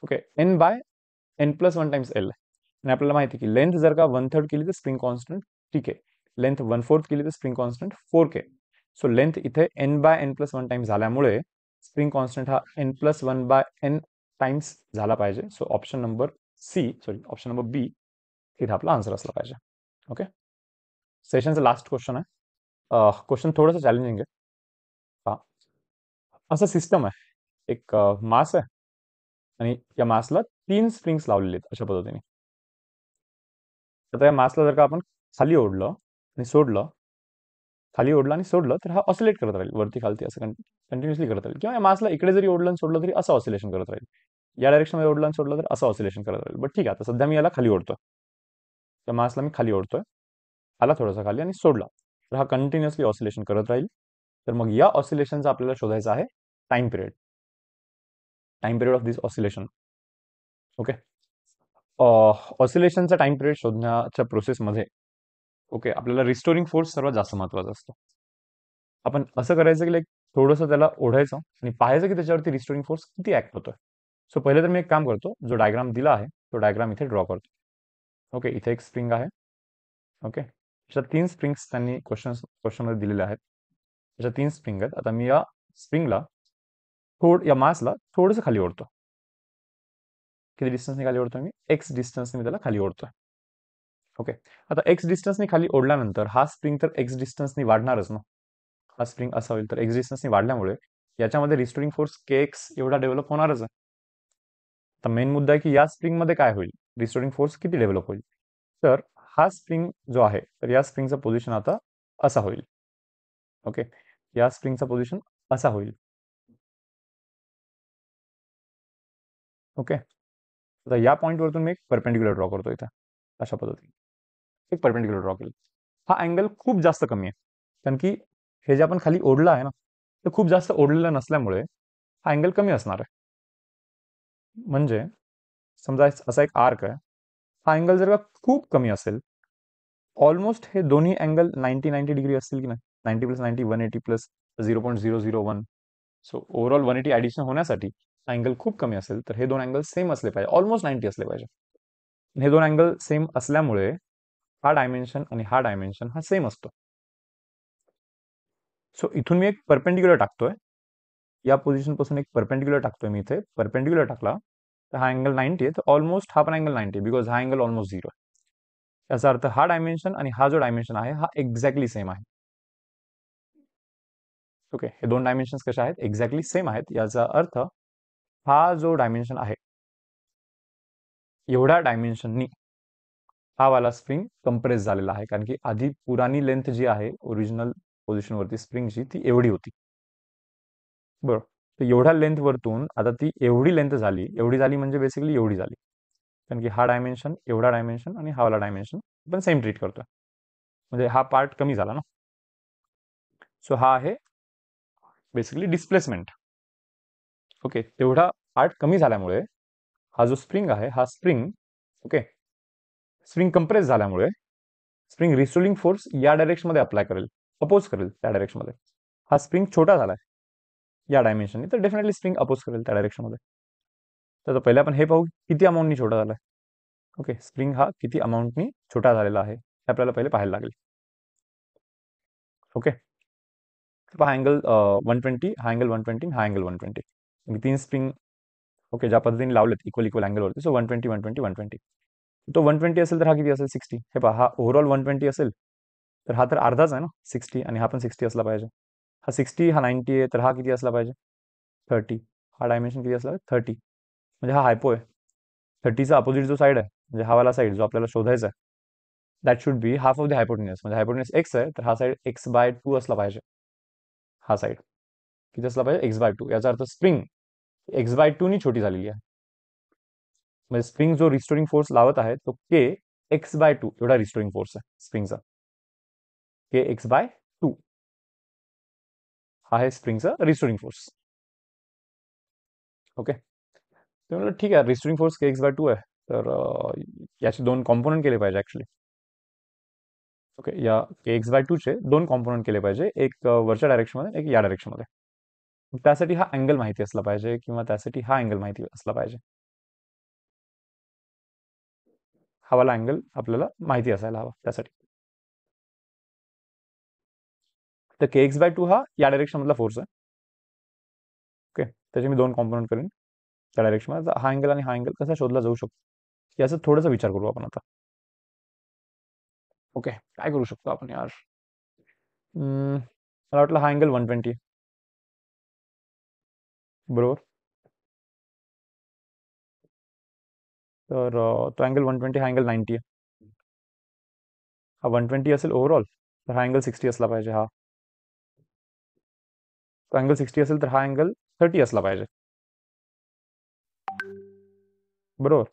Okay N by N plus one times L आणि आपल्याला माहिती की लेंथ जर का वन थर्ड केली तर स्प्रिंग कॉन्स्टंट ठीक आहे लेंथ वन फोर्थ केली तर spring constant four K. So length इथे N by N plus one times झाल्यामुळे स्प्रिंग कॉन्स्टंट हा N plus one by N times झाला पाहिजे। So option number C sorry option number B इथे आपला answer असला पाहिजे। ओके सेशनचं लास्ट क्वेश्चन आहे. क्वेश्चन थोडंसं चॅलेंजिंग आहे. हा. असं सिस्टम आहे. एक मास आहे. आणि या मासला तीन स्प्रिंग्स लावलेले आहेत अशा पद्धतीने. आता या मासला जर का आपण खाली ओढलं आणि सोडलं खाली ओढलं आणि सोडलं तर हा ऑसिलेट करत राहील. वरती खालती असं कंटिन्युअसली करत राहील. किंवा या मासला इकडे जरी ओढलं आणि सोडलं तरी असं ऑसिलेशन करत राहील. या डायरेक्शनमध्ये ओढलं आणि सोडलं तर असं ऑसिलेशन करत राहील. बट ठीक आहे आता सध्या मी याला खाली ओढतो त्या मासला मी खाली ओढतोय. आला थोडासा खाली आणि सोडला. तर हा कंटिन्युअसली ऑसिलेशन करत राहील. तर मग या ऑसिलेशनचा आपल्याला शोधायचा आहे time period time period of this oscillation okay ऑसिलेशनचा time period शोधण्याच्या प्रोसेसमध्ये ओके आपल्याला रिस्टोरिंग फोर्स सर्वात जास्त महत्त्वाचा असतो. आपण असं करायचं की लाईक थोडंसं त्याला ओढायचं आणि पाहायचं की त्याच्यावरती रिस्टोरिंग फोर्स किती ऍक्ट होतोय. सो पहिले तर मी एक काम करतो जो डायग्राम दिला आहे तो डायग्राम इथे ड्रॉ करतो. ओके इथे एक स्प्रिंग आहे. ओके अशा तीन स्प्रिंग्स त्यांनी क्वेश्चन क्वेश्चनमध्ये दिलेले आहेत. अशा तीन स्प्रिंग आहेत. आता मी या स्प्रिंगला थोड या मासला थोडंसं खाली ओढतो. किती डिस्टन्सने खाली ओढतो मी? एक्स डिस्टन्सने मी त्याला खाली ओढतोय. ओके आता एक्स डिस्टन्सने खाली ओढल्यानंतर हा स्प्रिंग तर एक्स डिस्टन्सनी वाढणारच ना? हा स्प्रिंग असा होईल. तर एक्स डिस्टन्सनी वाढल्यामुळे याच्यामध्ये रिस्टोरिंग फोर्स के एक्स एवढा डेव्हलप होणारच आहे. तर मेन मुद्दा आहे की या स्प्रिंगमध्ये काय होईल? रिस्टोरिंग फोर्स किती डेव्हलप होईल? तर हा स्प्रिंग जो आहे तर या स्प्रिंगचा पोझिशन आता असा होईल. ओके या स्प्रिंगचा पोझिशन असा होईल. ओके आता या पॉईंटवरतून मी एक परपेंडिक्युलर ड्रॉ करतो इथं अशा पद्धतीने. एक परपेंडिक्युलर ड्रॉ केलं. हा अँगल खूप जास्त कमी आहे. कारण की हे जे आपण खाली ओढलं आहे ना ते खूप जास्त ओढलेलं नसल्यामुळे हा अँगल कमी असणार आहे. म्हणजे समजा असा एक आर्क आहे. हा अँगल जर का खूप कमी असेल ऑलमोस्ट हे दोन्ही अँगल नाईन्टी नाईन्टी डिग्री असतील की नाही ninety plus ninety one eighty plus zero point zero zero one so overall one eighty addition होण्यासाठी अँगल खूप कमी असेल, तर हे दोन अँगल सेम असले पाहिजे. ऑलमोस्ट नाईन्टी असले पाहिजे. हे दोन अँगल सेम असल्यामुळे हा डायमेन्शन आणि हा डायमेन्शन हा सेम असतो. सो इथून मी एक परपेंडिक्युलर टाकतोय. या पोझिशन पासून एक परपेंडिक्युलर टाकतोय मी इथे. परपेंडिक्युलर टाकला, तर हा अँगल नाईन्टी आहे, तर ऑलमोस्ट हा पण अँगल नाईन्टी बिकॉज़ हा अँगल ऑलमोस्ट झिरो याचा अर्थ हा डायमेन्शन आणि हा जो डायमेन्शन आहे हा एक्झॅक्टली सेम आहे. ओके हे दोन डायमेन्शन्स कशा आहेत? एक्झॅक्टली सेम आहेत. याचा अर्थ हा जो डायमेन्शन आहे एवढ्या डायमेन्शननी हा वाला स्प्रिंग कंप्रेस झालेला आहे. कारण की आधी पुराणी लेंथ जी आहे ओरिजिनल पोझिशनवरती स्प्रिंगची ती एवढी होती. बरं तर एवढ्या लेंथवरतून आता ती एवढी लेंथ झाली एवढी झाली म्हणजे बेसिकली एवढी झाली. कारण की हा डायमेन्शन एवढा डायमेन्शन आणि हा वाला डायमेन्शन आपण सेम ट्रीट करतोय. म्हणजे हा पार्ट कमी झाला ना. सो हा आहे बेसिकली डिस्प्लेसमेंट ओके तेवढा पार्ट कमी झाल्यामुळे हा जो स्प्रिंग आहे, हा स्प्रिंग ओके स्प्रिंग कंप्रेस झाल्यामुळे स्प्रिंग रिस्टोलिंग फोर्स या डायरेक्शनमध्ये अप्लाय करेल अपोज करेल त्या डायरेक्शनमध्ये हा स्प्रिंग छोटा झालाय. या डायमेन्शनने तर डेफिनेटली स्प्रिंग अपोज करेल त्या डायरेक्शनमध्ये तर पहिले आपण हे पाहू, किती अमाऊंटनी छोटा झाला ओके स्प्रिंग हा किती अमाऊंटनी छोटा हे आपल्याला पहिले पाहायला लागेल. ओके हा अँगल वन ट्वेंटी हा अँगल वन ट्वेंटी हा अँगल वन ट्वेंटी तीन स्प्रिंग ओके ज्या पद्धतीने लावलेत equal equal अँगलवरती so one twenty one twenty one twenty तो वन ट्वेंटी असेल तर हा किती असेल? सिक्स्टी हे पहा, हा ओव्हरऑल वन ट्वेंटी असेल, तर हा तर अर्धाच आहे ना? सिक्स्टी आणि हा पण सिक्स्टी असला हा सिक्स्टी हा नाईन्टी आहे, तर हा असला पाहिजे? थर्टी हा डायमेन्शन पाहिजे थर्टी म्हणजे हा हायपो आहे. थर्टीचा अपोजिट जो साईड आहे, म्हणजे हा वाला साईड जो आपल्याला शोधायचा आहे that should be half of the hypotenuse म्हणजे एक्स आहे, तर हा साईड एक्स बाय टू असला पाहिजे. हा साईड किती असला पाहिजे? एक्स बाय टू याचा अर्थ स्प्रिंग एक्स बाय टू नी छोटी झालेली आहे. म्हणजे स्प्रिंग जो रिस्टोरिंग फोर्स लावत आहे तो के एक्स बाय टू एवढा रिस्टोरिंग फोर्स आहे स्प्रिंगचा के एक्स बाय टू हा आहे स्प्रिंगचा रिस्टोरिंग फोर्स ओके तर म्हटलं ठीक आहे restoring force K X by two आहे तर याचे दोन कॉम्पोनंट केले पाहिजे ॲक्च्युली ओके या के एक्स बाय टूचे दोन कॉम्पोनंट केले पाहिजे एक वरच्या डायरेक्शनमध्ये एक या डायरेक्शनमध्ये त्यासाठी हा अँगल माहिती असला पाहिजे किंवा त्यासाठी हा अँगल माहिती असला पाहिजे. हा वाला अँगल आपल्याला माहिती असायला हवा त्यासाठी तर के एक्स बाय टू हा या डायरेक्शनमधला फोर्स आहे. ओके त्याचे मी दोन कॉम्पोनंट करेन. त्या डायरेक्शनमध्ये हा अँगल आणि हा अँगल कसा शोधला जाऊ शकतो? याचा थोडासा विचार करू आपण आता. ओके काय करू शकतो आपण यार? मला वाटलं हा अँगल वन ट्वेंटी बरोबर? तर तो अँगल वन ट्वेंटी हा अँगल नाईन्टी आहे. हा वन ट्वेंटी असेल ओव्हरऑल तर हा अँगल सिक्स्टी असला पाहिजे हा. तो अँगल सिक्स्टी असेल तर हा अँगल थर्टी असला पाहिजे. बरोबर.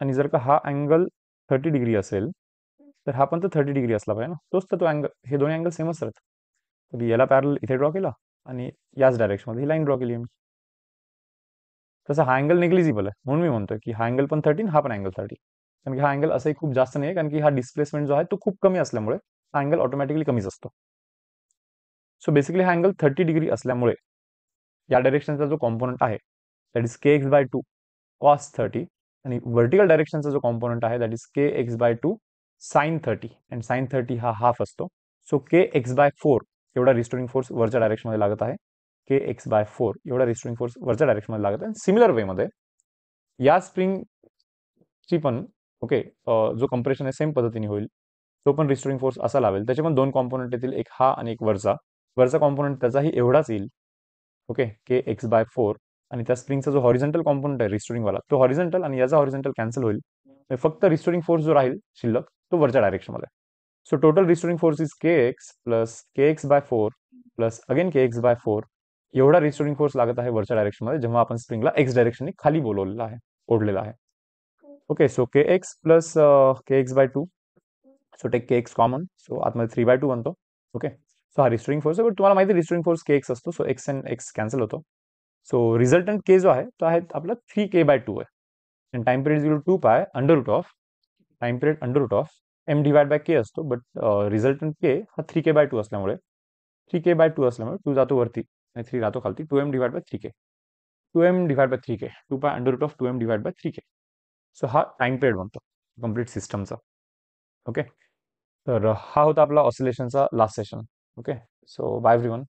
आणि जर का हा अँगल थर्टी डिग्री असेल तर हा पण तर थर्टी डिग्री असला पाहिजे ना. तोच तर तो अँगल हे दोन्ही अँगल सेमच राहतात. तर याला पॅरल इथे ड्रॉ केला आणि याच डायरेक्शनमध्ये ही लाईन ड्रॉ केली मी तसं हा अँगल निग्लिजिबल आहे. म्हणून मी म्हणतोय की हा अँगल पण थर्टीन हा पण अँगल थर्टी कारण की हा अँगल असंही खूप जास्त नाही आहे कारण की हा डिस्प्लेसमेंट जो आहे तो खूप कमी असल्यामुळे हा अँगल ऑटोमॅटिकली कमीच असतो. सो बेसिकली हा अँगल थर्टी डिग्री असल्यामुळे या डायरेक्शनचा जो कॉम्पोनंट आहे that is K X by two cos thirty आणि व्हर्टिकल डायरेक्शनचा जो कॉम्पोनंट आहे that is K X by two sine thirty and sine thirty हा हाफ़ असतो so K X by four एवढा रिस्टोरिंग फोर्स वरच्या डायरेक्शनमध्ये लागत आहे. के एक्स बाय फोर एवढा रिस्टोरिंग फोर्स वरच्या डायरेक्शनमध्ये लागत आहे. सिमिलर वेमध्ये या स्प्रिंगची पण ओके जो कम्प्रेशन आहे सेम पद्धतीने होईल. तो पण रिस्टोरिंग फोर्स असा लावेल. त्याचे पण दोन कॉम्पोनंट येतील, एक हा आणि एक वरचा. वरचा कॉम्पोनंट त्याचाही एवढाच येईल. Okay K x by four आणि त्या स्प्रिंगचा जो हॉरिझेंटल कॉम्पोनंट आहे रिस्टोरिंगवाला तो हॉरिझेंटल आणि याचा हॉरिझेंटल कॅन्सल होईल. फक्त रिस्टोरिंग फोर्स जो राहील शिल्लक तो वरच्या डायरेक्शनमध्ये so total restoring force is K X plus K X by four plus again K X by four एवढा रिस्टोरिंग फोर्स लागत आहे वरच्या डायरेक्शनमध्ये जेव्हा आपण स्प्रिंगला एक्स डायरेक्शनने खाली बोलवलेला आहे ओढलेला आहे. Okay so K X plus K X by two so take K X common so आतमध्ये थ्री बाय टू बनतो. ओके सो हा रिस्टोरिंग फोर्स आहे बट तुम्हाला माहिती रिस्टोरिंग फोर्स के एक्स असतो. So X and X cancel होतो. So resultant के जो आहे तो आहे आपला थ्री के बाय टू आहे time period zero two pi under root of time period under root of M divide by K असतो बट रिझल्टंट के हा थ्री के बाय टू असल्यामुळे थ्री के बाय टू असल्यामुळे टू जातो वरती आणि थ्री राहतो खालती two M divide by three K two M divide by three K two pi under root of two M divide by three K so हा time period बनतो complete सिस्टमचा okay तर, हा होता आपला ऑसिलेशनचा last session okay so bye everyone